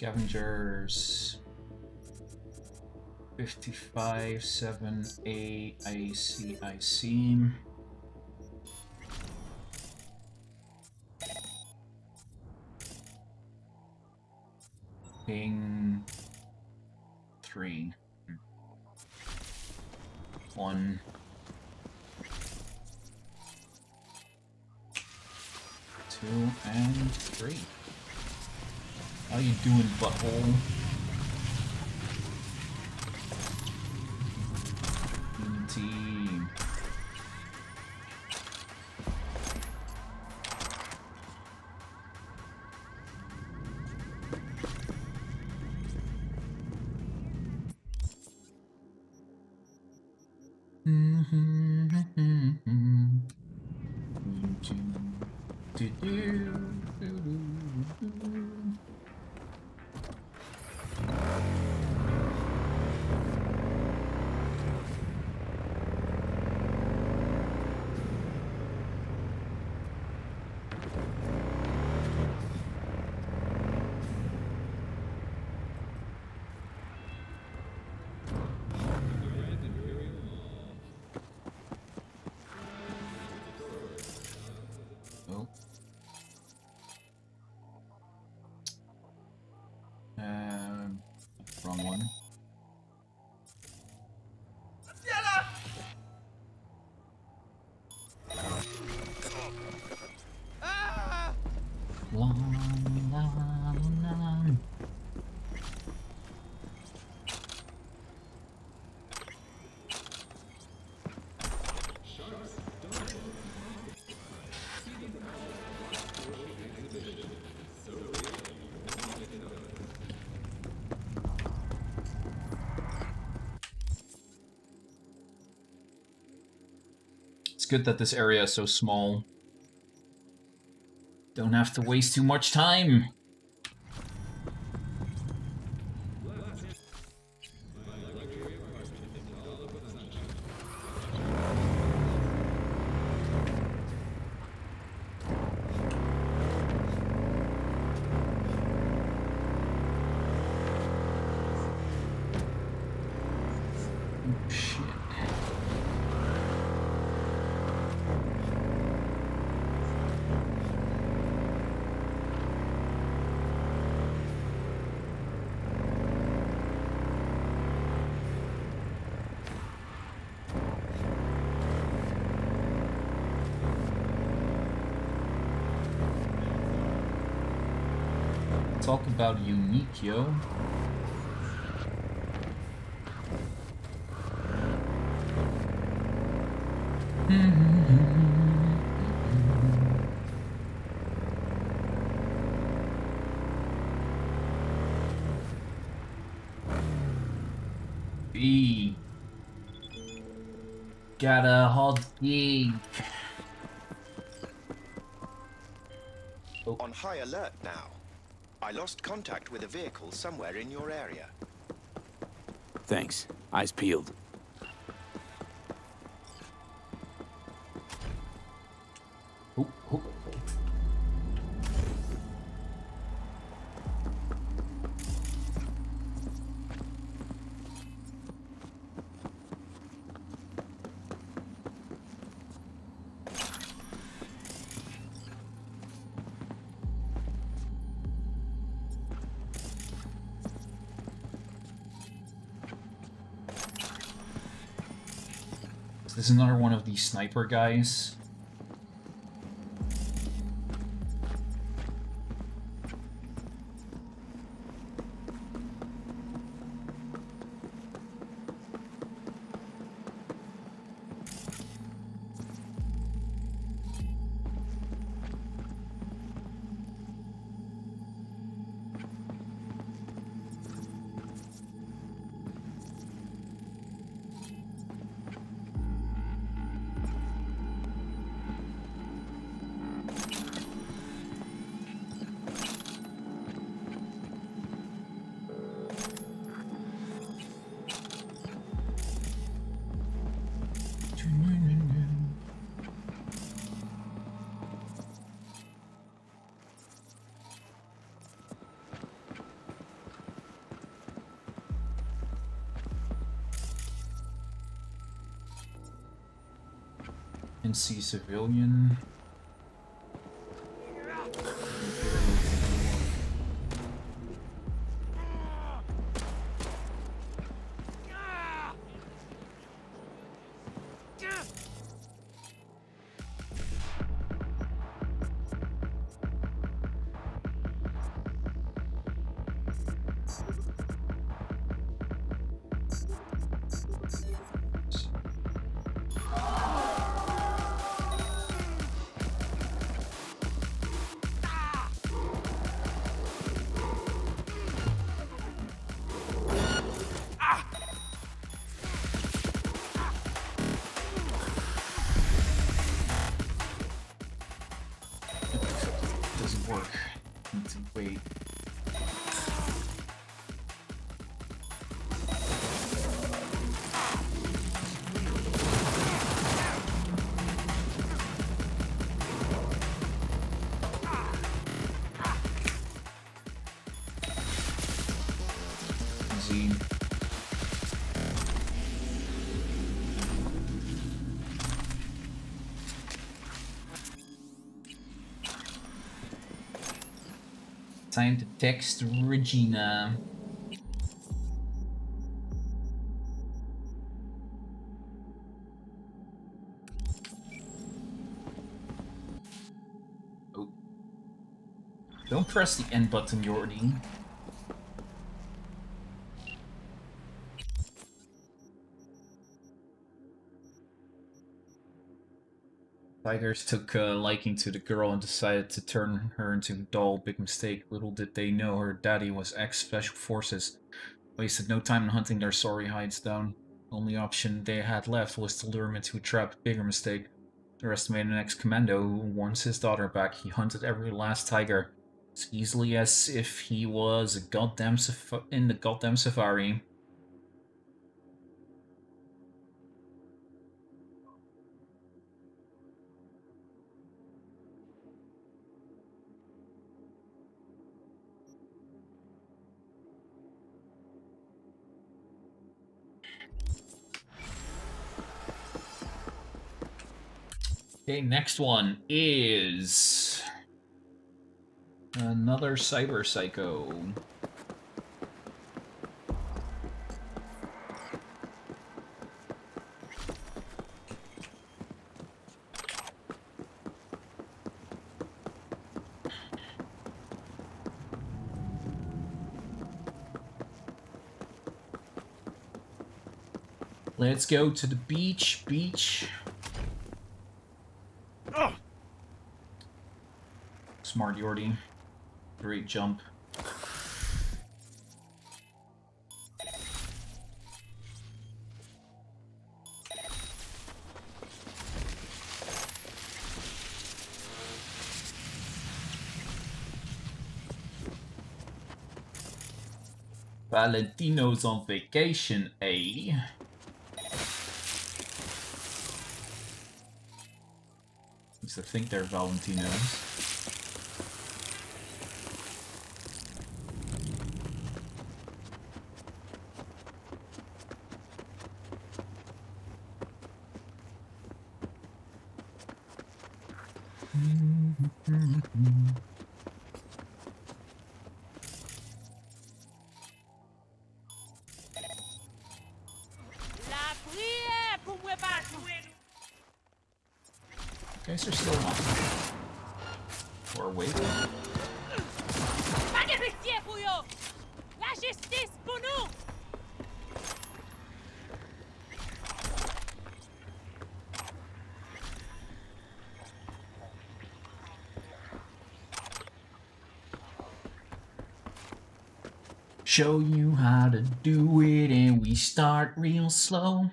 Scavengers. 55, 7, A, I C, I C. Ping. Three. One. Two and three. How you doing, butthole? Good that this area is so small. Don't have to waste too much time. Talk about unique, yo. B. Got a hot gig. On high alert now. I lost contact with a vehicle somewhere in your area. Thanks. Eyes peeled. Another one of these sniper guys. NC civilian. Wait. Time to text Regina. Oh. Don't press the end button, Jordy. Tigers took a liking to the girl and decided to turn her into a doll. Big mistake. Little did they know her daddy was ex-special forces. Wasted no time in hunting their sorry hides down. Only option they had left was to lure him into a trap. Bigger mistake. Underestimated an ex-commando who wants his daughter back. He hunted every last tiger. As easily as if he was a goddamn in the goddamn safari. Okay, next one is another Cyber Psycho. Let's go to the beach, beach. Smart Yordi. Great jump. Valentino's on vacation, eh? At least I think they're Valentinos. La prière pour moi pas jouer. Guys are still on. Or wait. Pas de pitié pour eux. La justice pour nous. Show you how to do it, and we start real slow.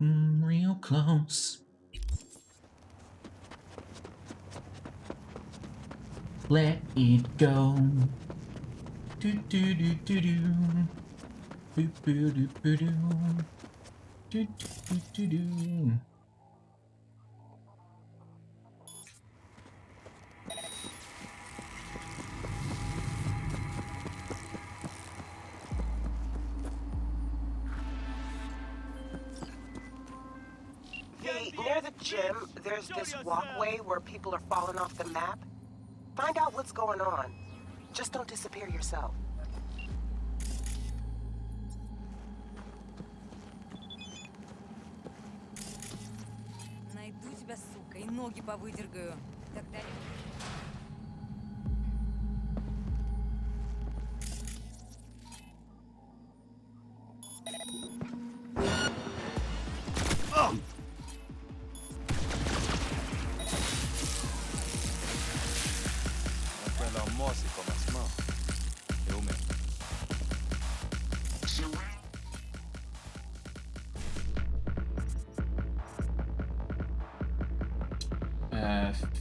Mm, real close. Let it go. Do do do do do. Boo boo do boo do. Do do do do do.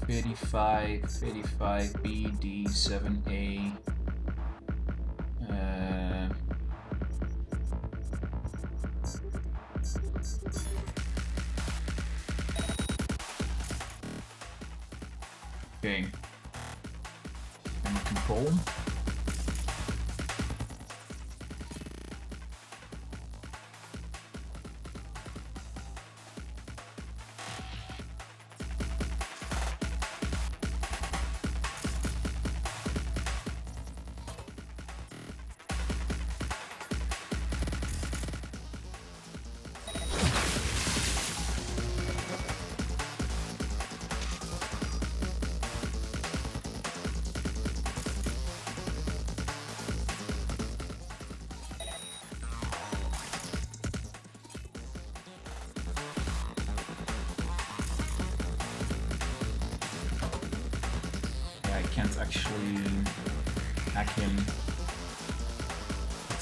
35, 35 BD78.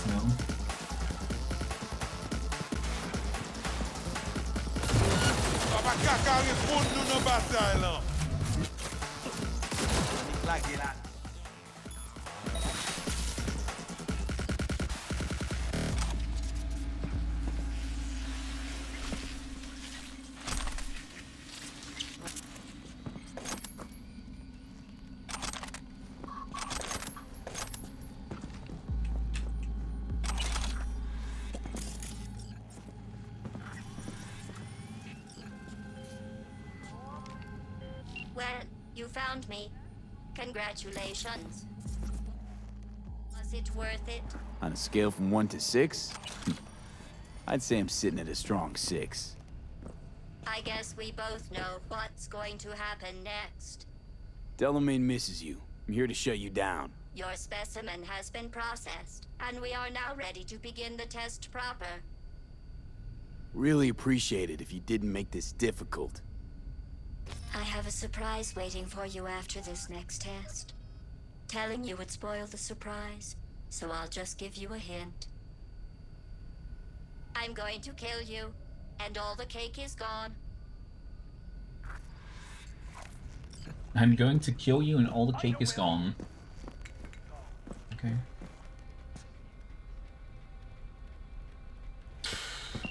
No? Baba kaka repoun nou nan batay lan. Nik lage la Was it worth it? On a scale from one to six, I'd say I'm sitting at a strong six. I guess we both know what's going to happen next. Delamain misses you. I'm here to shut you down. Your specimen has been processed, and we are now ready to begin the test proper. Really appreciate it if you didn't make this difficult. I have a surprise waiting for you after this next test. Telling you would spoil the surprise, so I'll just give you a hint. I'm going to kill you, and all the cake is gone. I'm going to kill you and all the cake is gone. Okay.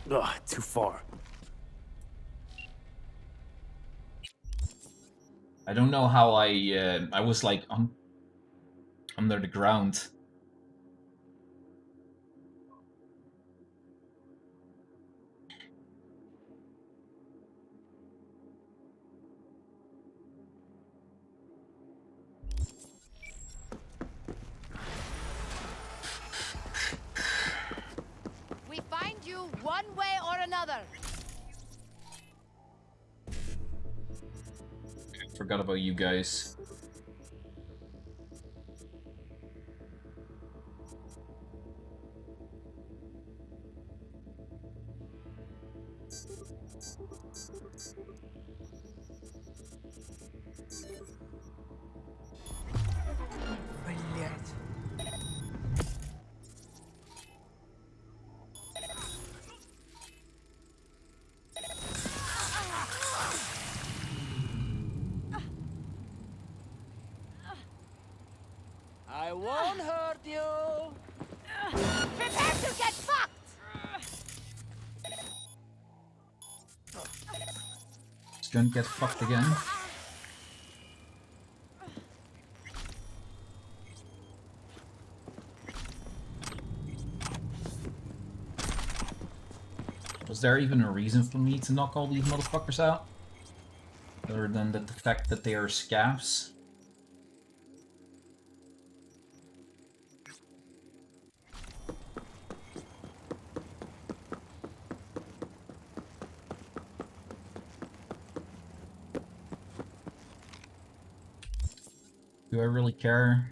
Ugh, too far. I don't know how I uh, I was like on under the ground. We find you one way or another. Forgot about you guys. Gonna get fucked again. Was there even a reason for me to knock all these motherfuckers out? Other than the, fact that they are scabs? I really care?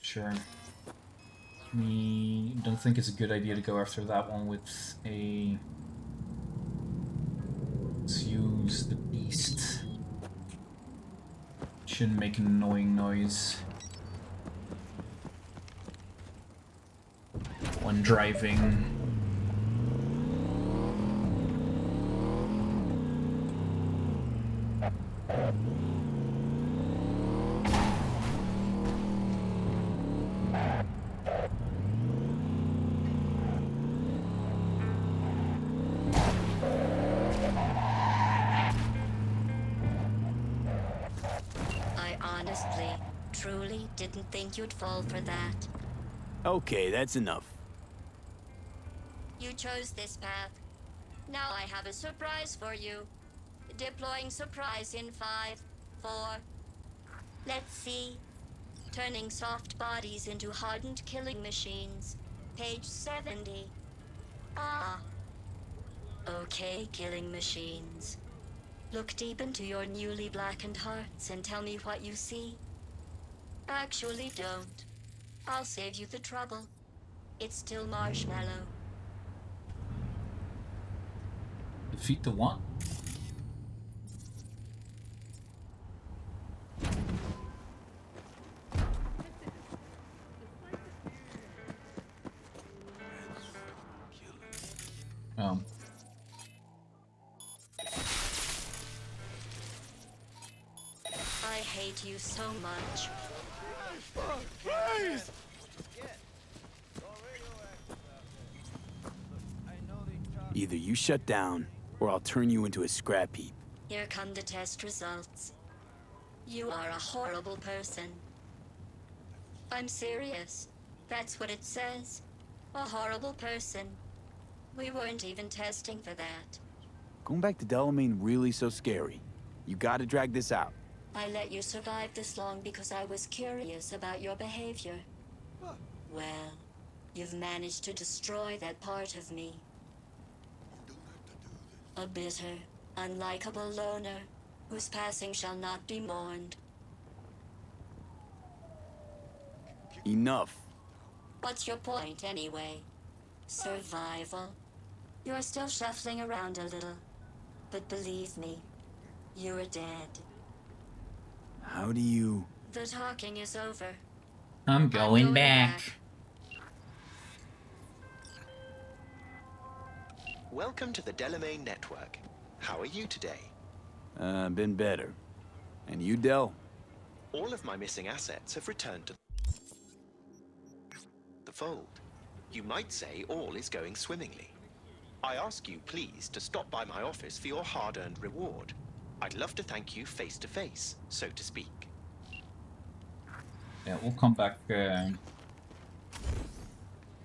Sure. Me don't think it's a good idea to go after that one with a. Let's use the beast. Shouldn't make an annoying noise. When driving. Didn't think you'd fall for that. Okay, that's enough. You chose this path. Now I have a surprise for you. Deploying surprise in five, four. Let's see. Turning soft bodies into hardened killing machines. Page 70. Ah. Okay, killing machines. Look deep into your newly blackened hearts and tell me what you see. Actually, don't. I'll save you the trouble. It's still marshmallow. Defeat the one. Um. I hate you so much. Please! Either you shut down, or I'll turn you into a scrap heap. Here come the test results. You are a horrible person. I'm serious. That's what it says. A horrible person. We weren't even testing for that. Going back to Delamain really so scary? You gotta drag this out. I let you survive this long because I was curious about your behavior. Well, you've managed to destroy that part of me. A bitter, unlikable loner whose passing shall not be mourned. Enough. What's your point, anyway? Survival. You're still shuffling around a little. But believe me, you're dead. How do you... The talking is over. I'm going back. Welcome to the Delamain Network. How are you today? Uh, been better. And you, Del? All of my missing assets have returned to the fold. You might say all is going swimmingly. I ask you, please, to stop by my office for your hard-earned reward. I'd love to thank you face to face, so to speak. Yeah, we'll come back uh,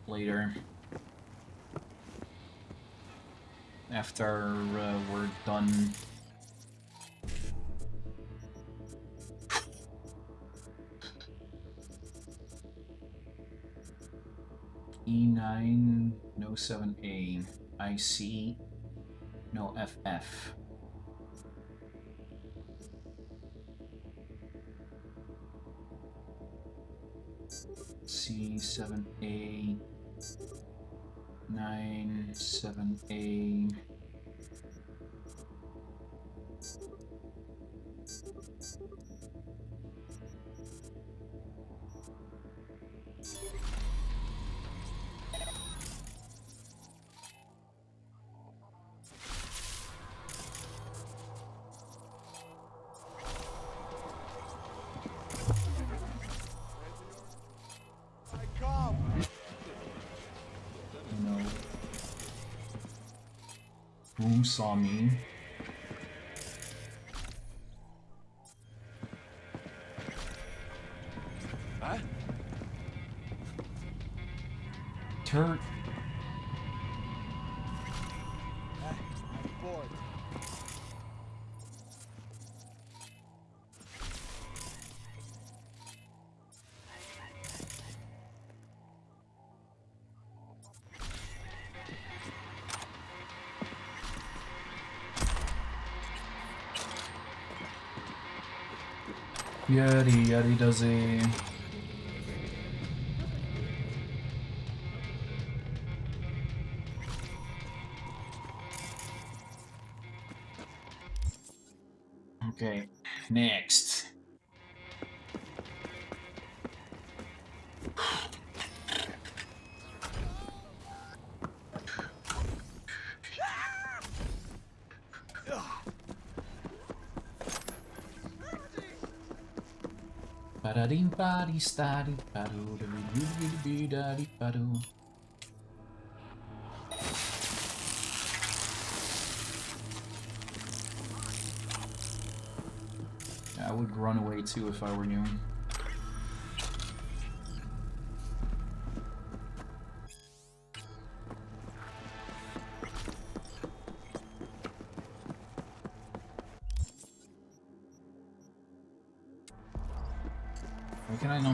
later. After uh, we're done. E9, no 7A, IC, no FF. C seven A nine seven A saw me? Huh? Turret. Yaddy yaddy does he? Ba-doo. Yeah, I would run away too if I were you.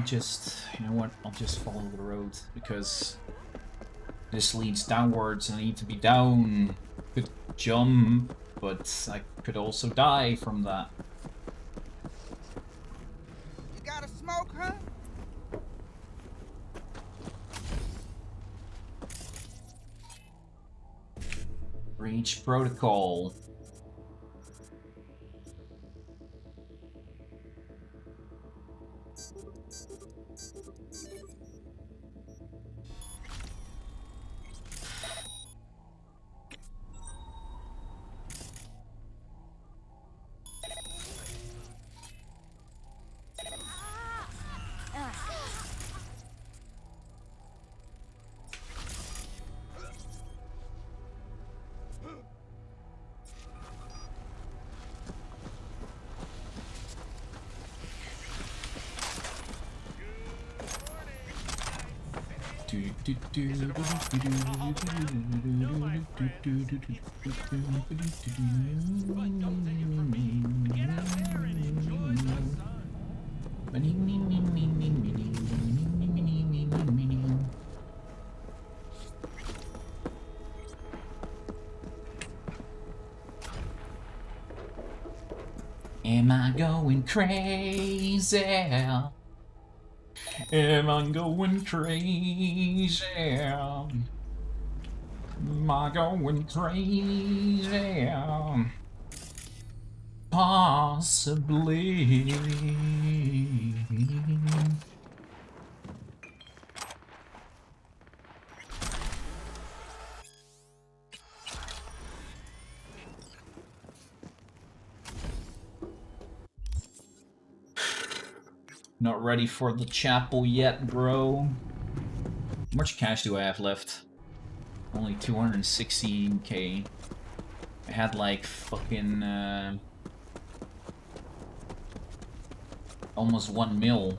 Just, you know what, I'll just follow the road, because this leads downwards and I need to be down. Could jump, but I could also die from that. You got a smoke, huh? Breach protocol. Am I going crazy? Am I going crazy? Am I going crazy? Possibly. Not ready for the chapel yet, bro. How much cash do I have left? Only 216k. I had like fucking uh, almost one mil.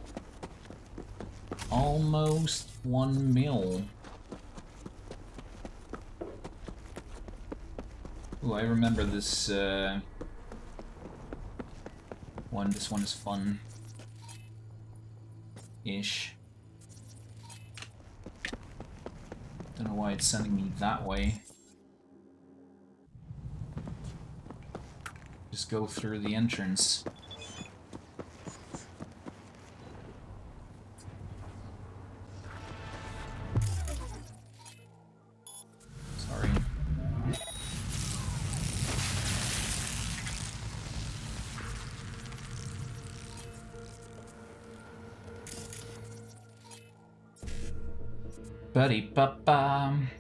Almost one mil. Ooh, I remember this uh, one. This one is fun. Ish. Don't know why it's sending me that way. Just go through the entrance. Buddy papa. I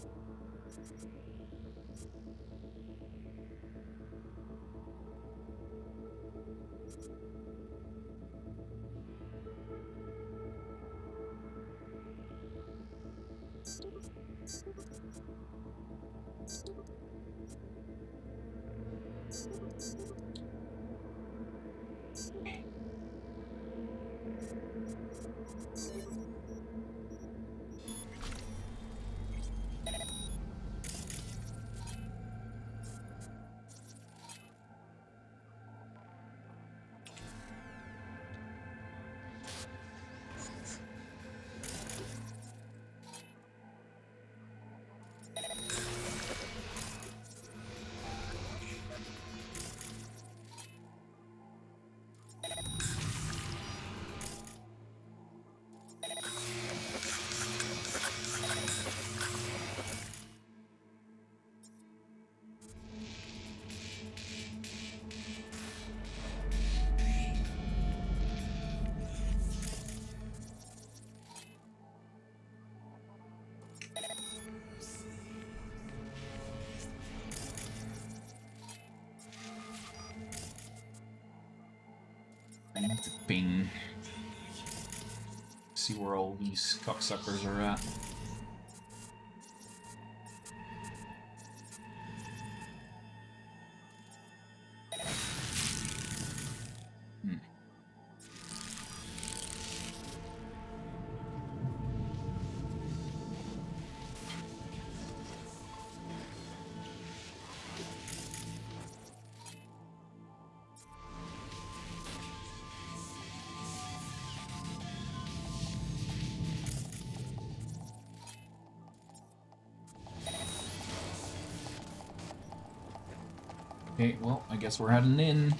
ping. See where all these cocksuckers are at. Okay, well, I guess we're heading in.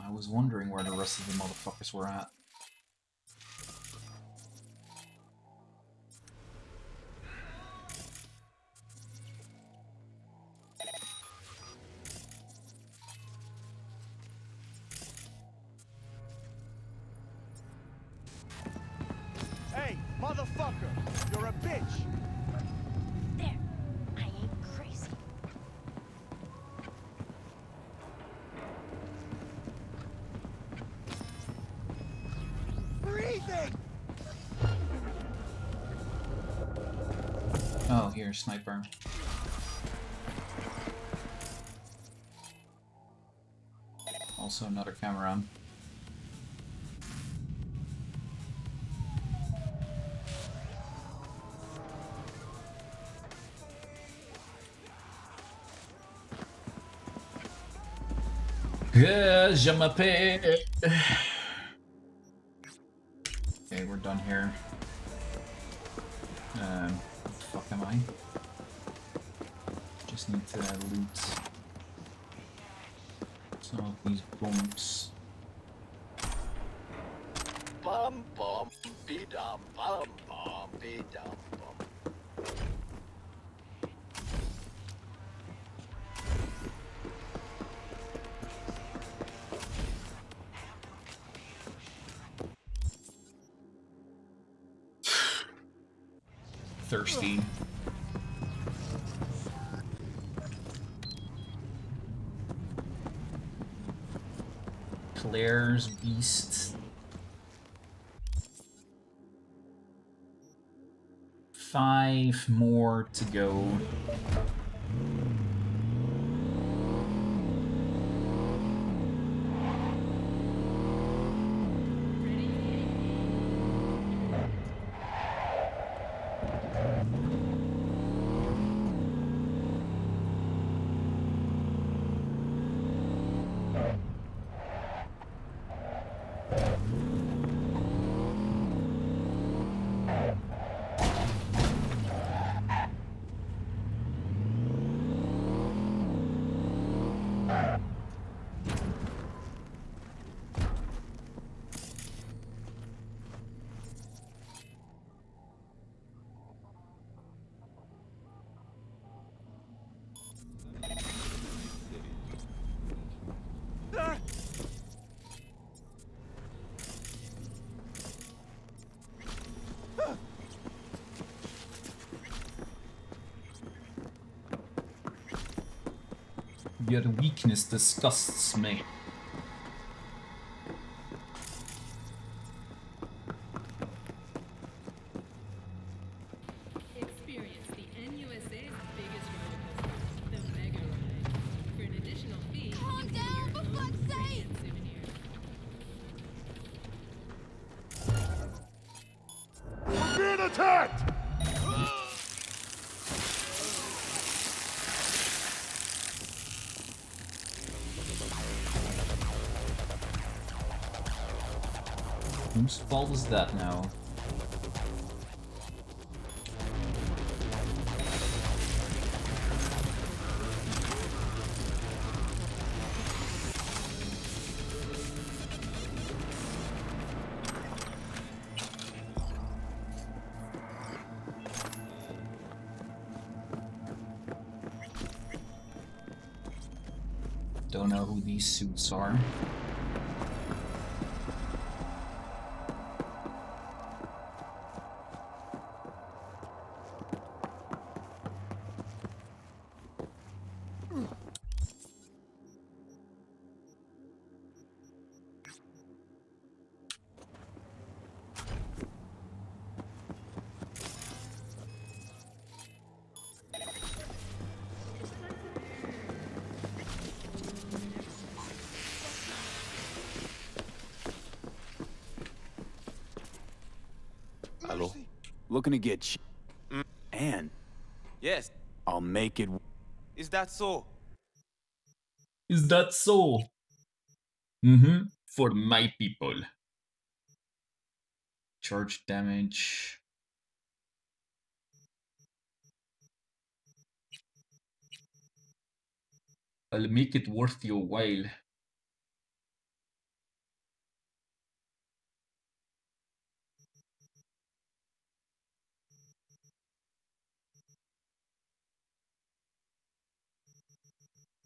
I was wondering where the rest of the motherfuckers were at. Here, sniper. Also another camera. Yeah, je m'appelle. 16. Claire's Beasts. Five more to go. Your weakness disgusts me. Whose fault is that now? Don't know who these suits are. Looking to get ch- And Yes, I'll make it. is that so? Is that so? Mm-hmm. For my people. Charge damage. I'll make it worth your while.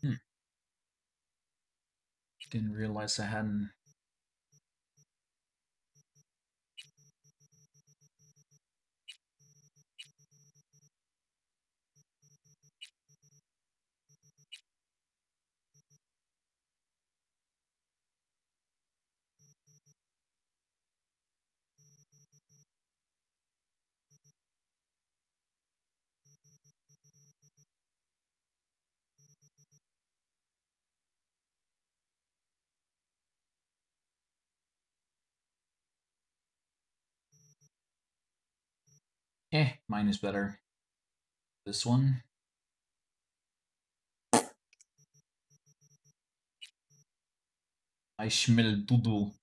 Hmm. Didn't Eh, mine is better. This one. I smell doodle.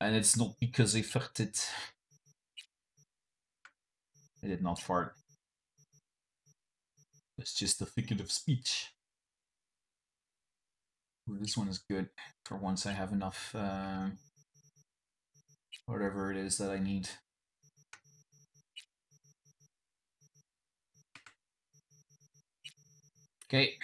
And it's not because I farted. I did not fart. It's just a figure of speech. Ooh, this one is good. For once I have enough, uh, whatever it is that I need. Okay.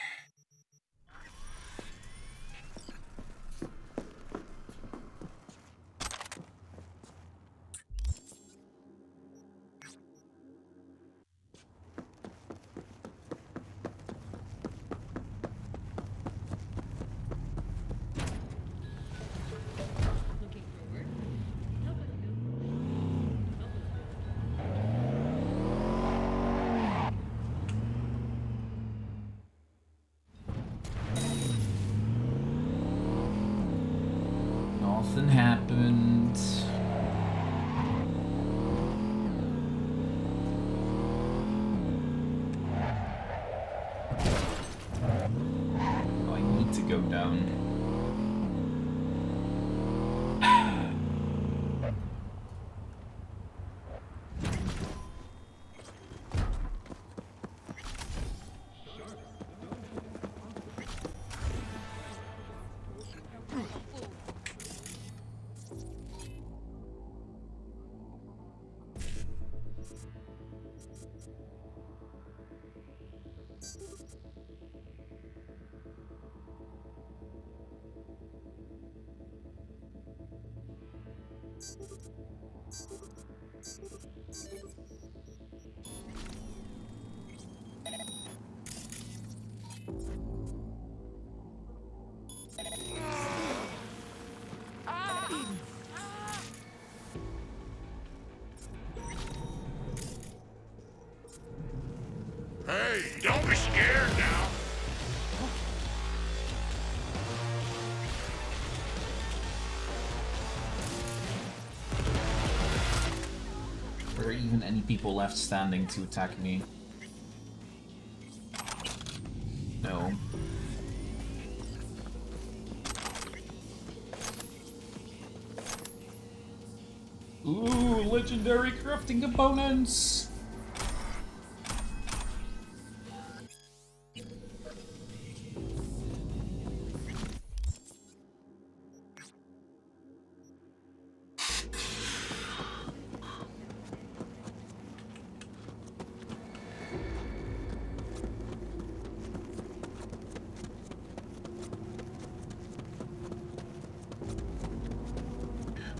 People left standing to attack me? No. Ooh, legendary crafting components!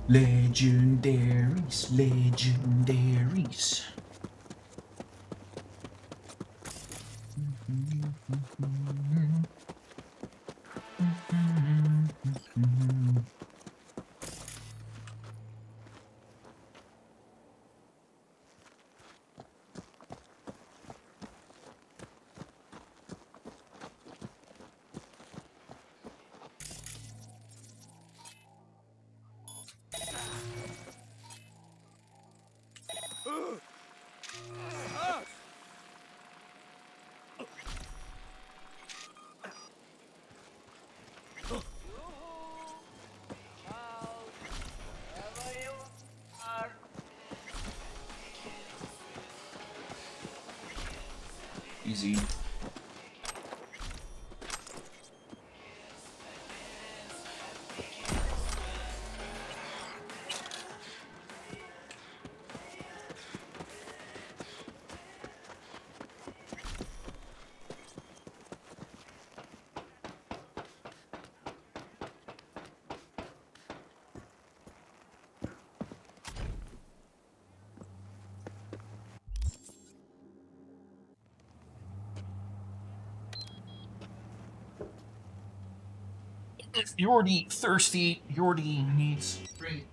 Legendaries, legendaries. If Yordi thirsty, Yordi needs drink.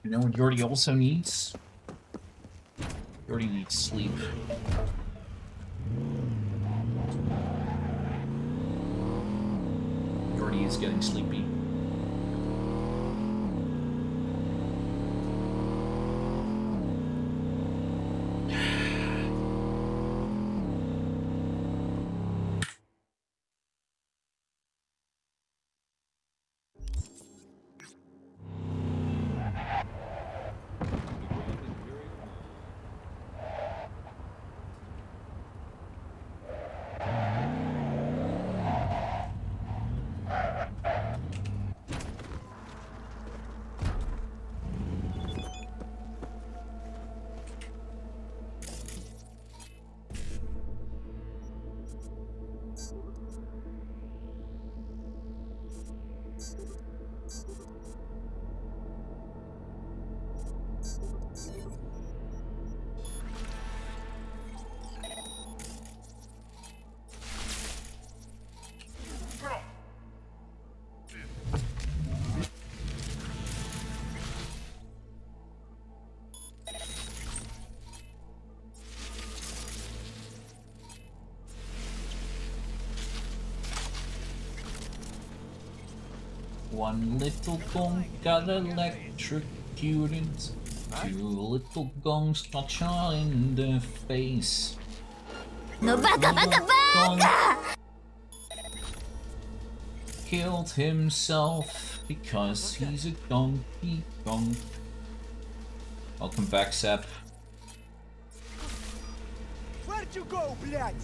You know what Yordi also needs? Yordi needs sleep. Yordi is getting sleepy. One little gonk got electrocuted. Two little gonks got shot in the face. No, baka, baka, baka! Killed himself because he's a donkey gong. Welcome back, Sep. Where'd you go, блядь?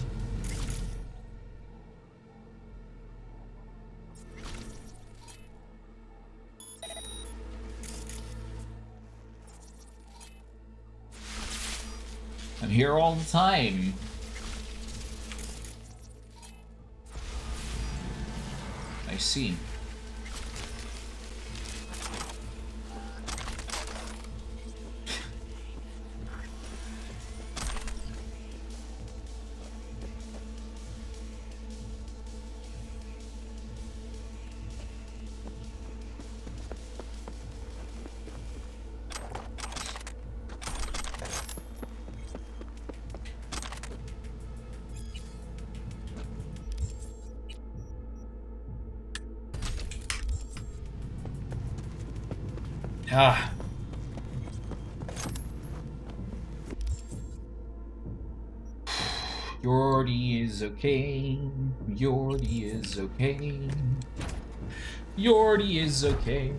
Here all the time. I see. Ah. Yordi is okay. Yordi is okay. Yordi is okay.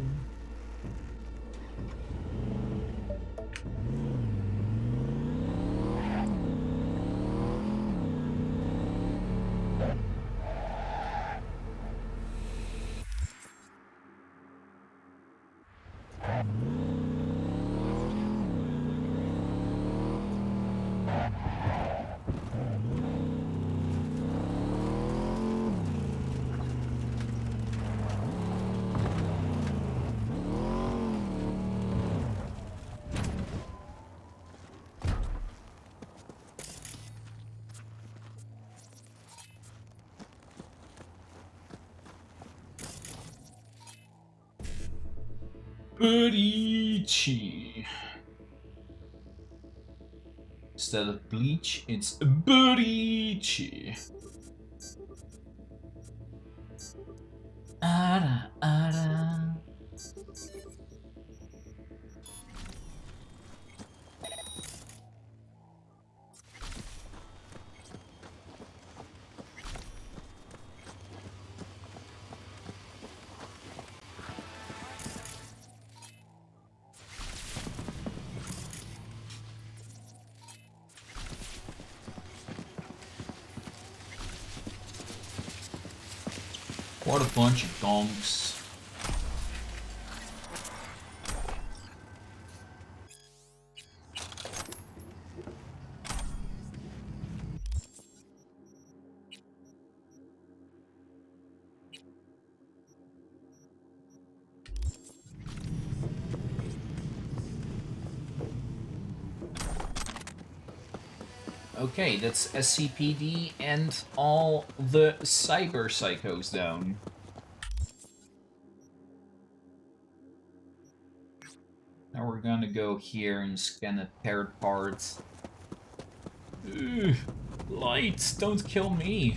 Instead of bleach, it's Burichi. Ara, ara. Gonks. Okay, that's NCPD and all the cyber psychos down. Here and scan the paired parts. Ugh, lights, don't kill me.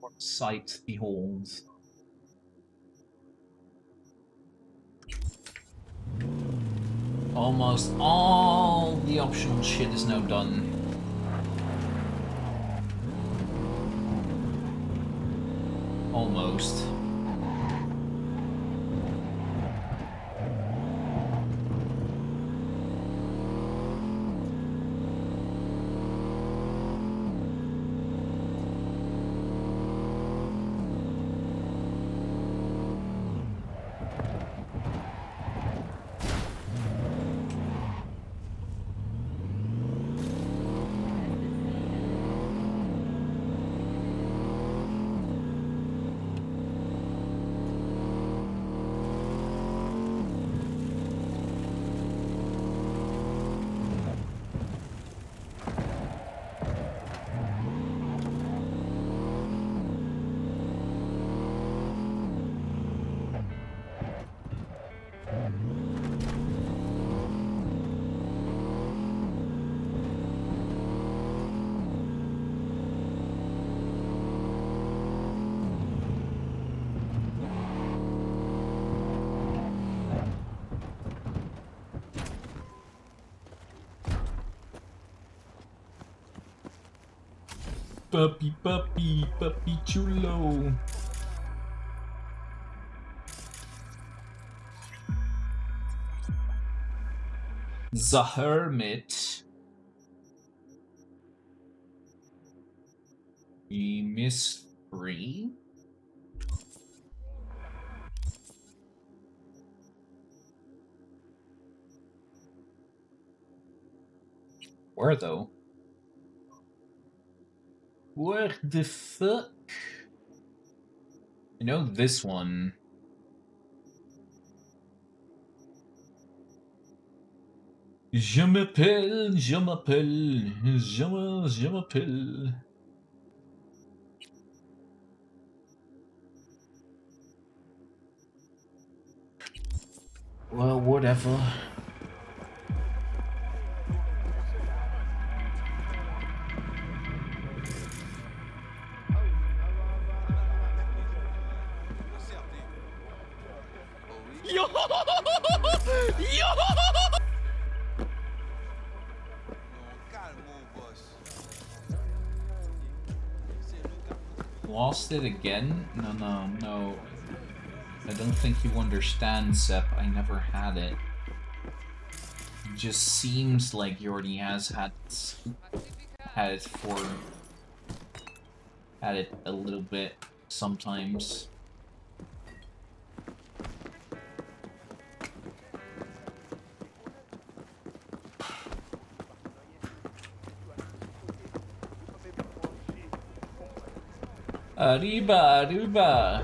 What sight beholds. Almost all the optional shit is now done. Almost. Puppy, puppy, puppy chulo. The Hermit. The Mystery. Where though? The fuck? I know this one. Je m'appelle, je m'appelle, je je m'appelle. Well, whatever. It again? No, no, no. I don't think you understand, Sep. I never had it. It just seems like Yordi has had had it for had it a little bit sometimes. Arriba, arriba.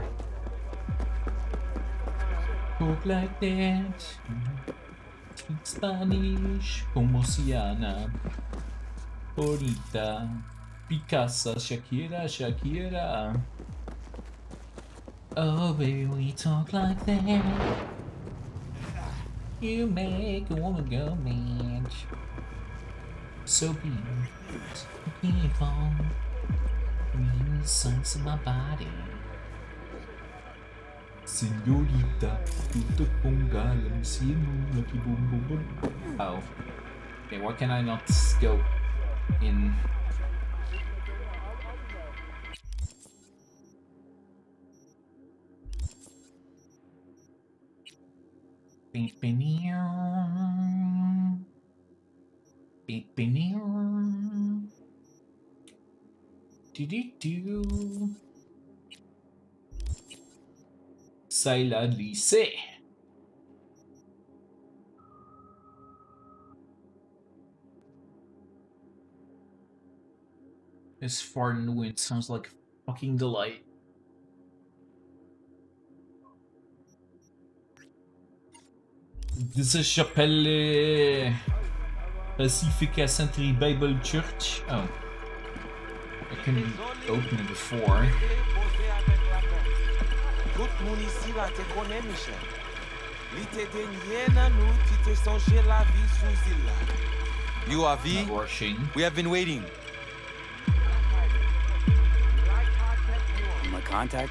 Talk like that. Speak Spanish. Como se llama? Bonita. Picasa, Shakira, Shakira. Oh, baby, we talk like that. You make a woman go mad. So be it. Keep on. Reading the songs of my body. Señorita, tú te pongas la misión, lucky boom boom boom. Oh. Okay, why can I not go in? Beep beep Do do do. Sailor lycée. This far and wind sounds like fucking delight. This is Chapelle. Pacifica Century Bible Church. Oh. I can open it before. Tout moun isi la te konen, Michel. Li te denye nan nou ki te sonje la vi sou zil la. You are V? We have been waiting. My contact?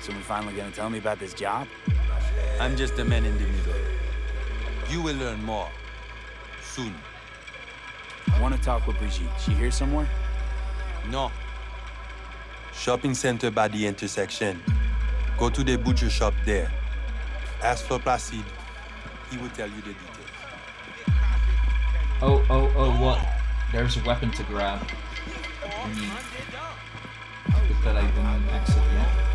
Someone finally gonna tell me about this job? I'm just a man in the middle. You will learn more. Soon. I want to talk with Brigitte. She here somewhere? No. Shopping center by the intersection. Go to the butcher shop there. Ask for Placid. He will tell you the details. Oh, oh, oh, what? There's a weapon to grab. Mean, good that I didn't exit yet.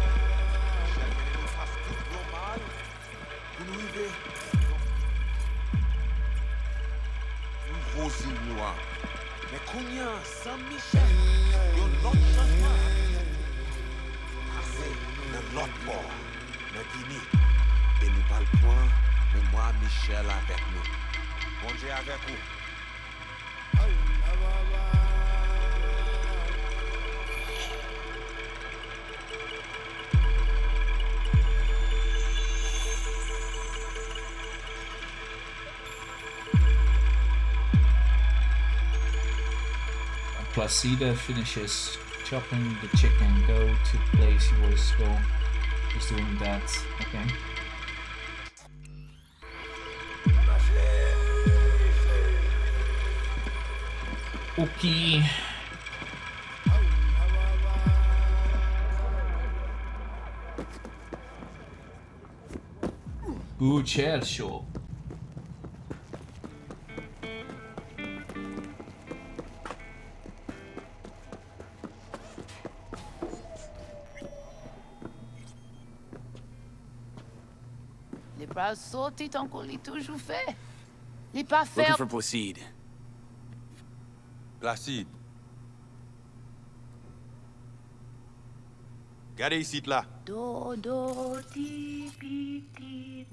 Noir. Mais combien sans Michel Yo lot changement. Ase nan lot bord. Nan Guinée. Et nous pas point, mais moi Michel avec nous. Bon Dieu avec vous. Placide finishes chopping the chicken, go to place he was go. He's doing that. Okay. Okay. Butcher shop. Bras sautés tant qu'on l'a toujours fait. Les pas Looking faire. for Placide. Placide. Gardez ici là. Dodo, ti, pi, ti.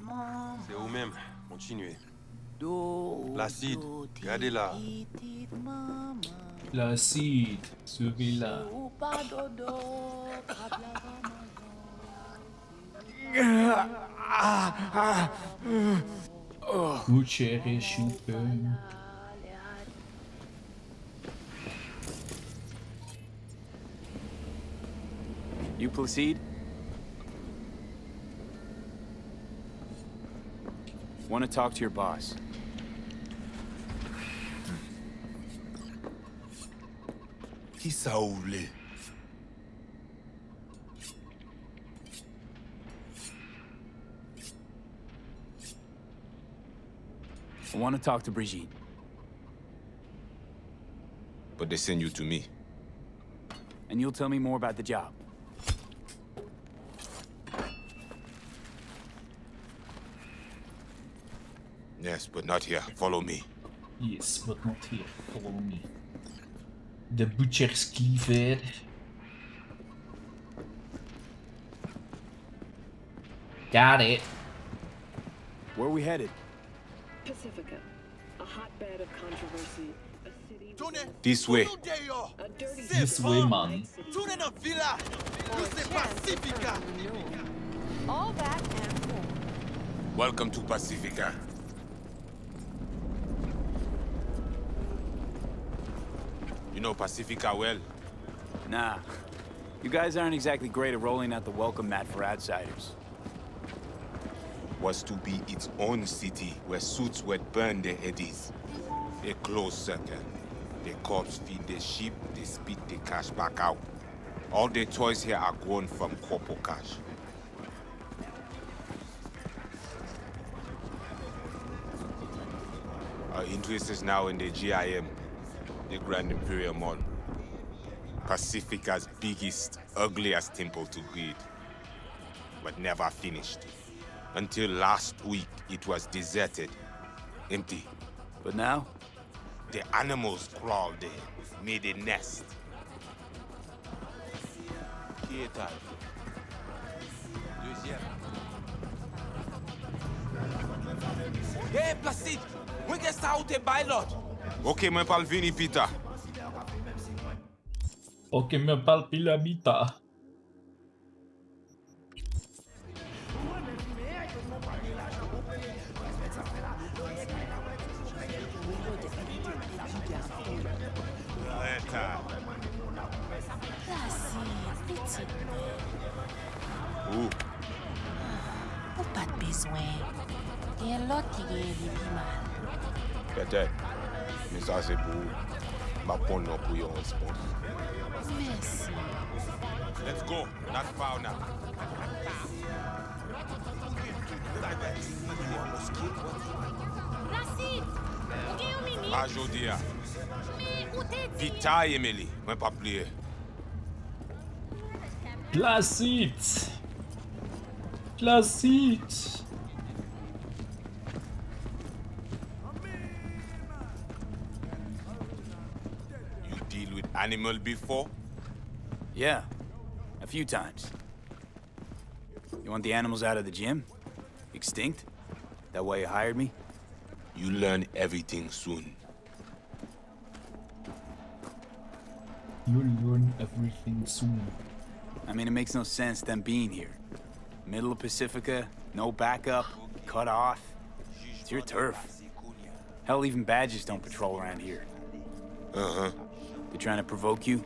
C'est vous-même. Continuez. Do, Placide. Gardez là. Placide, celui-là. La Butcher is super. You Placide? Want to talk to your boss. He's so ou I want to talk to Brigitte. But they send you to me. And you'll tell me more about the job. Yes, but not here. Follow me. Yes, but not here. Follow me. The butcher's cleaver. Got it. Where are we headed? Pacifica, a hotbed of controversy, a city This way. This way, oh, man. Tourne dans villa. Nous c'est Pacifica. All that and more. Welcome to Pacifica. You know Pacifica well? Nah. You guys aren't exactly great at rolling out the welcome mat for outsiders. Was to be its own city where suits would burn their eddies. A closed circle. The cops feed the sheep, they spit the cash back out. All the toys here are grown from Corpo cash. Our interest is now in the GIM, the Grand Imperial Mall. Pacifica's biggest, ugliest temple to greed. But never finished. Until last week, it was deserted. Empty. But now? The animals crawled there, made a nest. Qui est Deuxième. Hey, Placide! When get out a pilot? Ok, mwen pal vini pita. Ok, mwen pal pila mita. bezwen, gen lot ki gen li pi mal. Petè, mi sa se pou ma pon nan pou yon respons. Mersi. Let's go, not far now. Rasid, ou gen yon mini? A jodi ya. Me, ou te di? Pita Emily, mwen pa pliye. Klasit! Klasit! Animal before? Yeah, a few times. You want the animals out of the GIM? Extinct? That why you hired me? You learn everything soon. You'll learn everything soon. I mean, it makes no sense them being here. Middle of Pacifica, no backup, cut off. It's your turf. Hell, even badges don't patrol around here. Uh-huh. They trying to provoke you?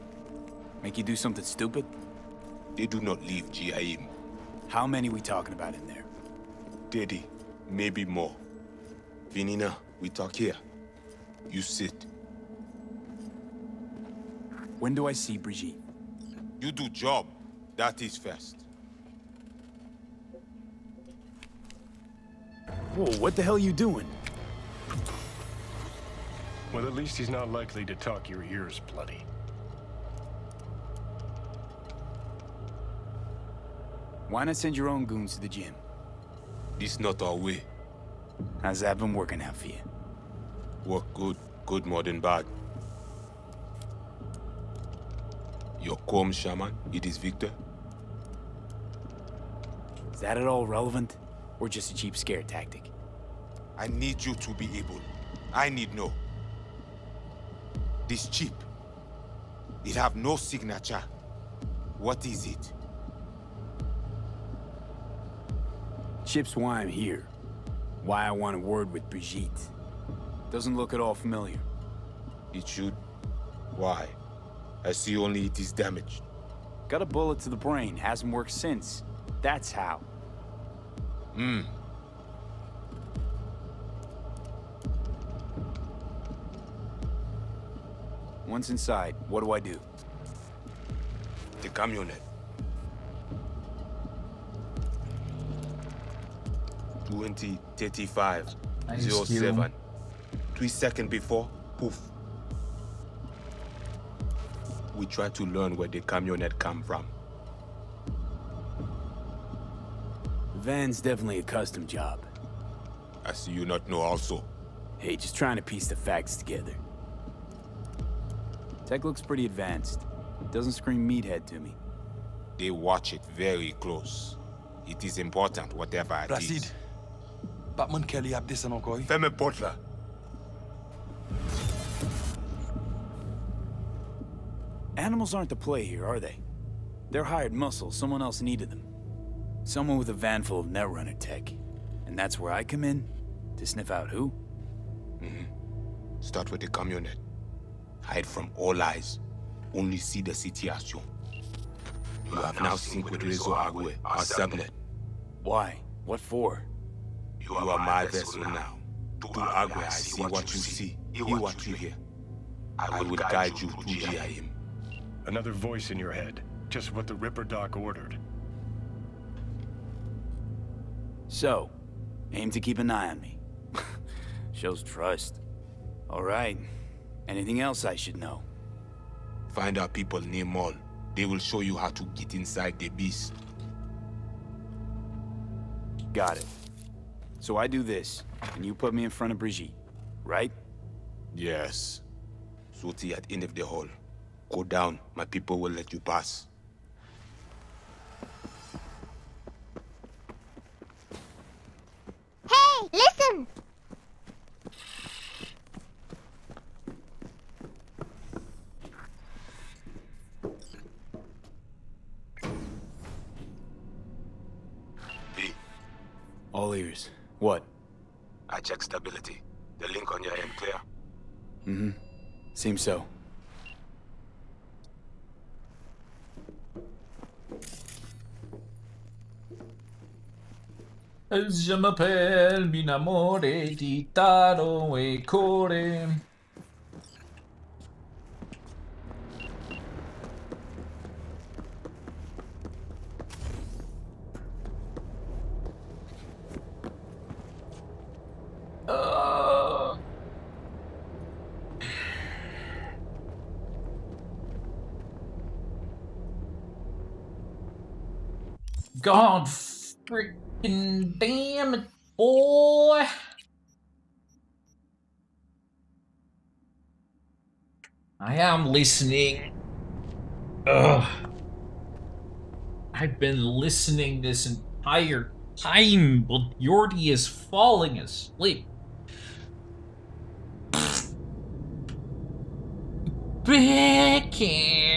Make you do something stupid? They do not leave GIM. How many we talking about in there? 30, maybe more. Vinina, we talk here. You sit. When do I see Brigitte? You do job. That is first. Whoa, what the hell are you doing? Well, at least he's not likely to talk your ears bloody. Why not send your own goons to the GIM? This not our way. How's that been working out for you? Work good, good more than bad. Your Kom shaman, it is Viktor. Is that at all relevant? Or just a cheap scare tactic? I need you to be able. I need know. This chip. It have no signature. What is it? Chip's why I'm here. Why I want a word with Brigitte. Doesn't look at all familiar. It should. Why? I see only it is damaged. Got a bullet to the brain, hasn't worked since. That's how. Hmm. Once inside, what do I do? The camionette. Twenty thirty-five Nice seven. Three seconds before, poof. We try to learn where the camionette come from. Van's definitely a custom job. I see you not know also. Hey, just trying to piece the facts together. Tech looks pretty advanced. Doesn't scream meathead to me. They watch it very close. It is important, whatever it Placide. is. Batman Kelly ap desen ankoy. Fais-moi porte là. Animals aren't the play here, are they? They're hired muscle, someone else needed them. Someone with a van full of Netrunner tech. And that's where I come in? To sniff out who? Mm -hmm. Start with the camionette. Hide from all eyes. Only see the situation. You have now synced with Rezo Agwe, our subnet. Why? What for? You are my vessel now. To Agwe, I see what you see, hear what you hear. I will guide you to GIM. Another voice in your head. Just what the Ripperdoc ordered. So, aim to keep an eye on me. Shows trust. All right. Anything else I should know? Find our people near Mall. They will show you how to get inside the beast. Got it. So I do this, and you put me in front of Brigitte, right? Yes. Soti at end of the hall. Go down. My people will let you pass. Hey, listen! All ears. What? I checked stability. The link on your end clear. Mm-hmm. Seems so. Je m'appelle Minamore di Taro e Core. God freaking damn it, boy. I am listening. Ugh. I've been listening this entire time, but Yordi is falling asleep. Becky.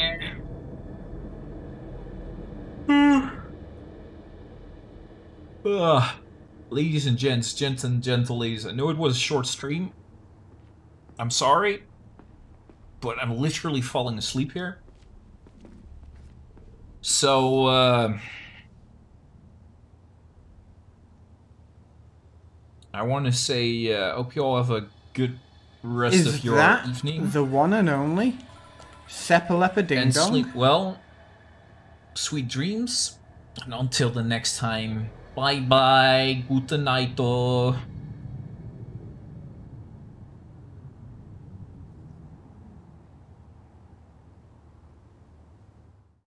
Ugh. Ladies and gents, gents and gentlies, I know it was a short stream. I'm sorry, but I'm literally falling asleep here. So, uh... I want to say, uh, hope you all have a good rest Is of your that evening. the one and only Sepalepa Ding and sleep well. Sweet dreams. And until the next time, bye bye, gute oh.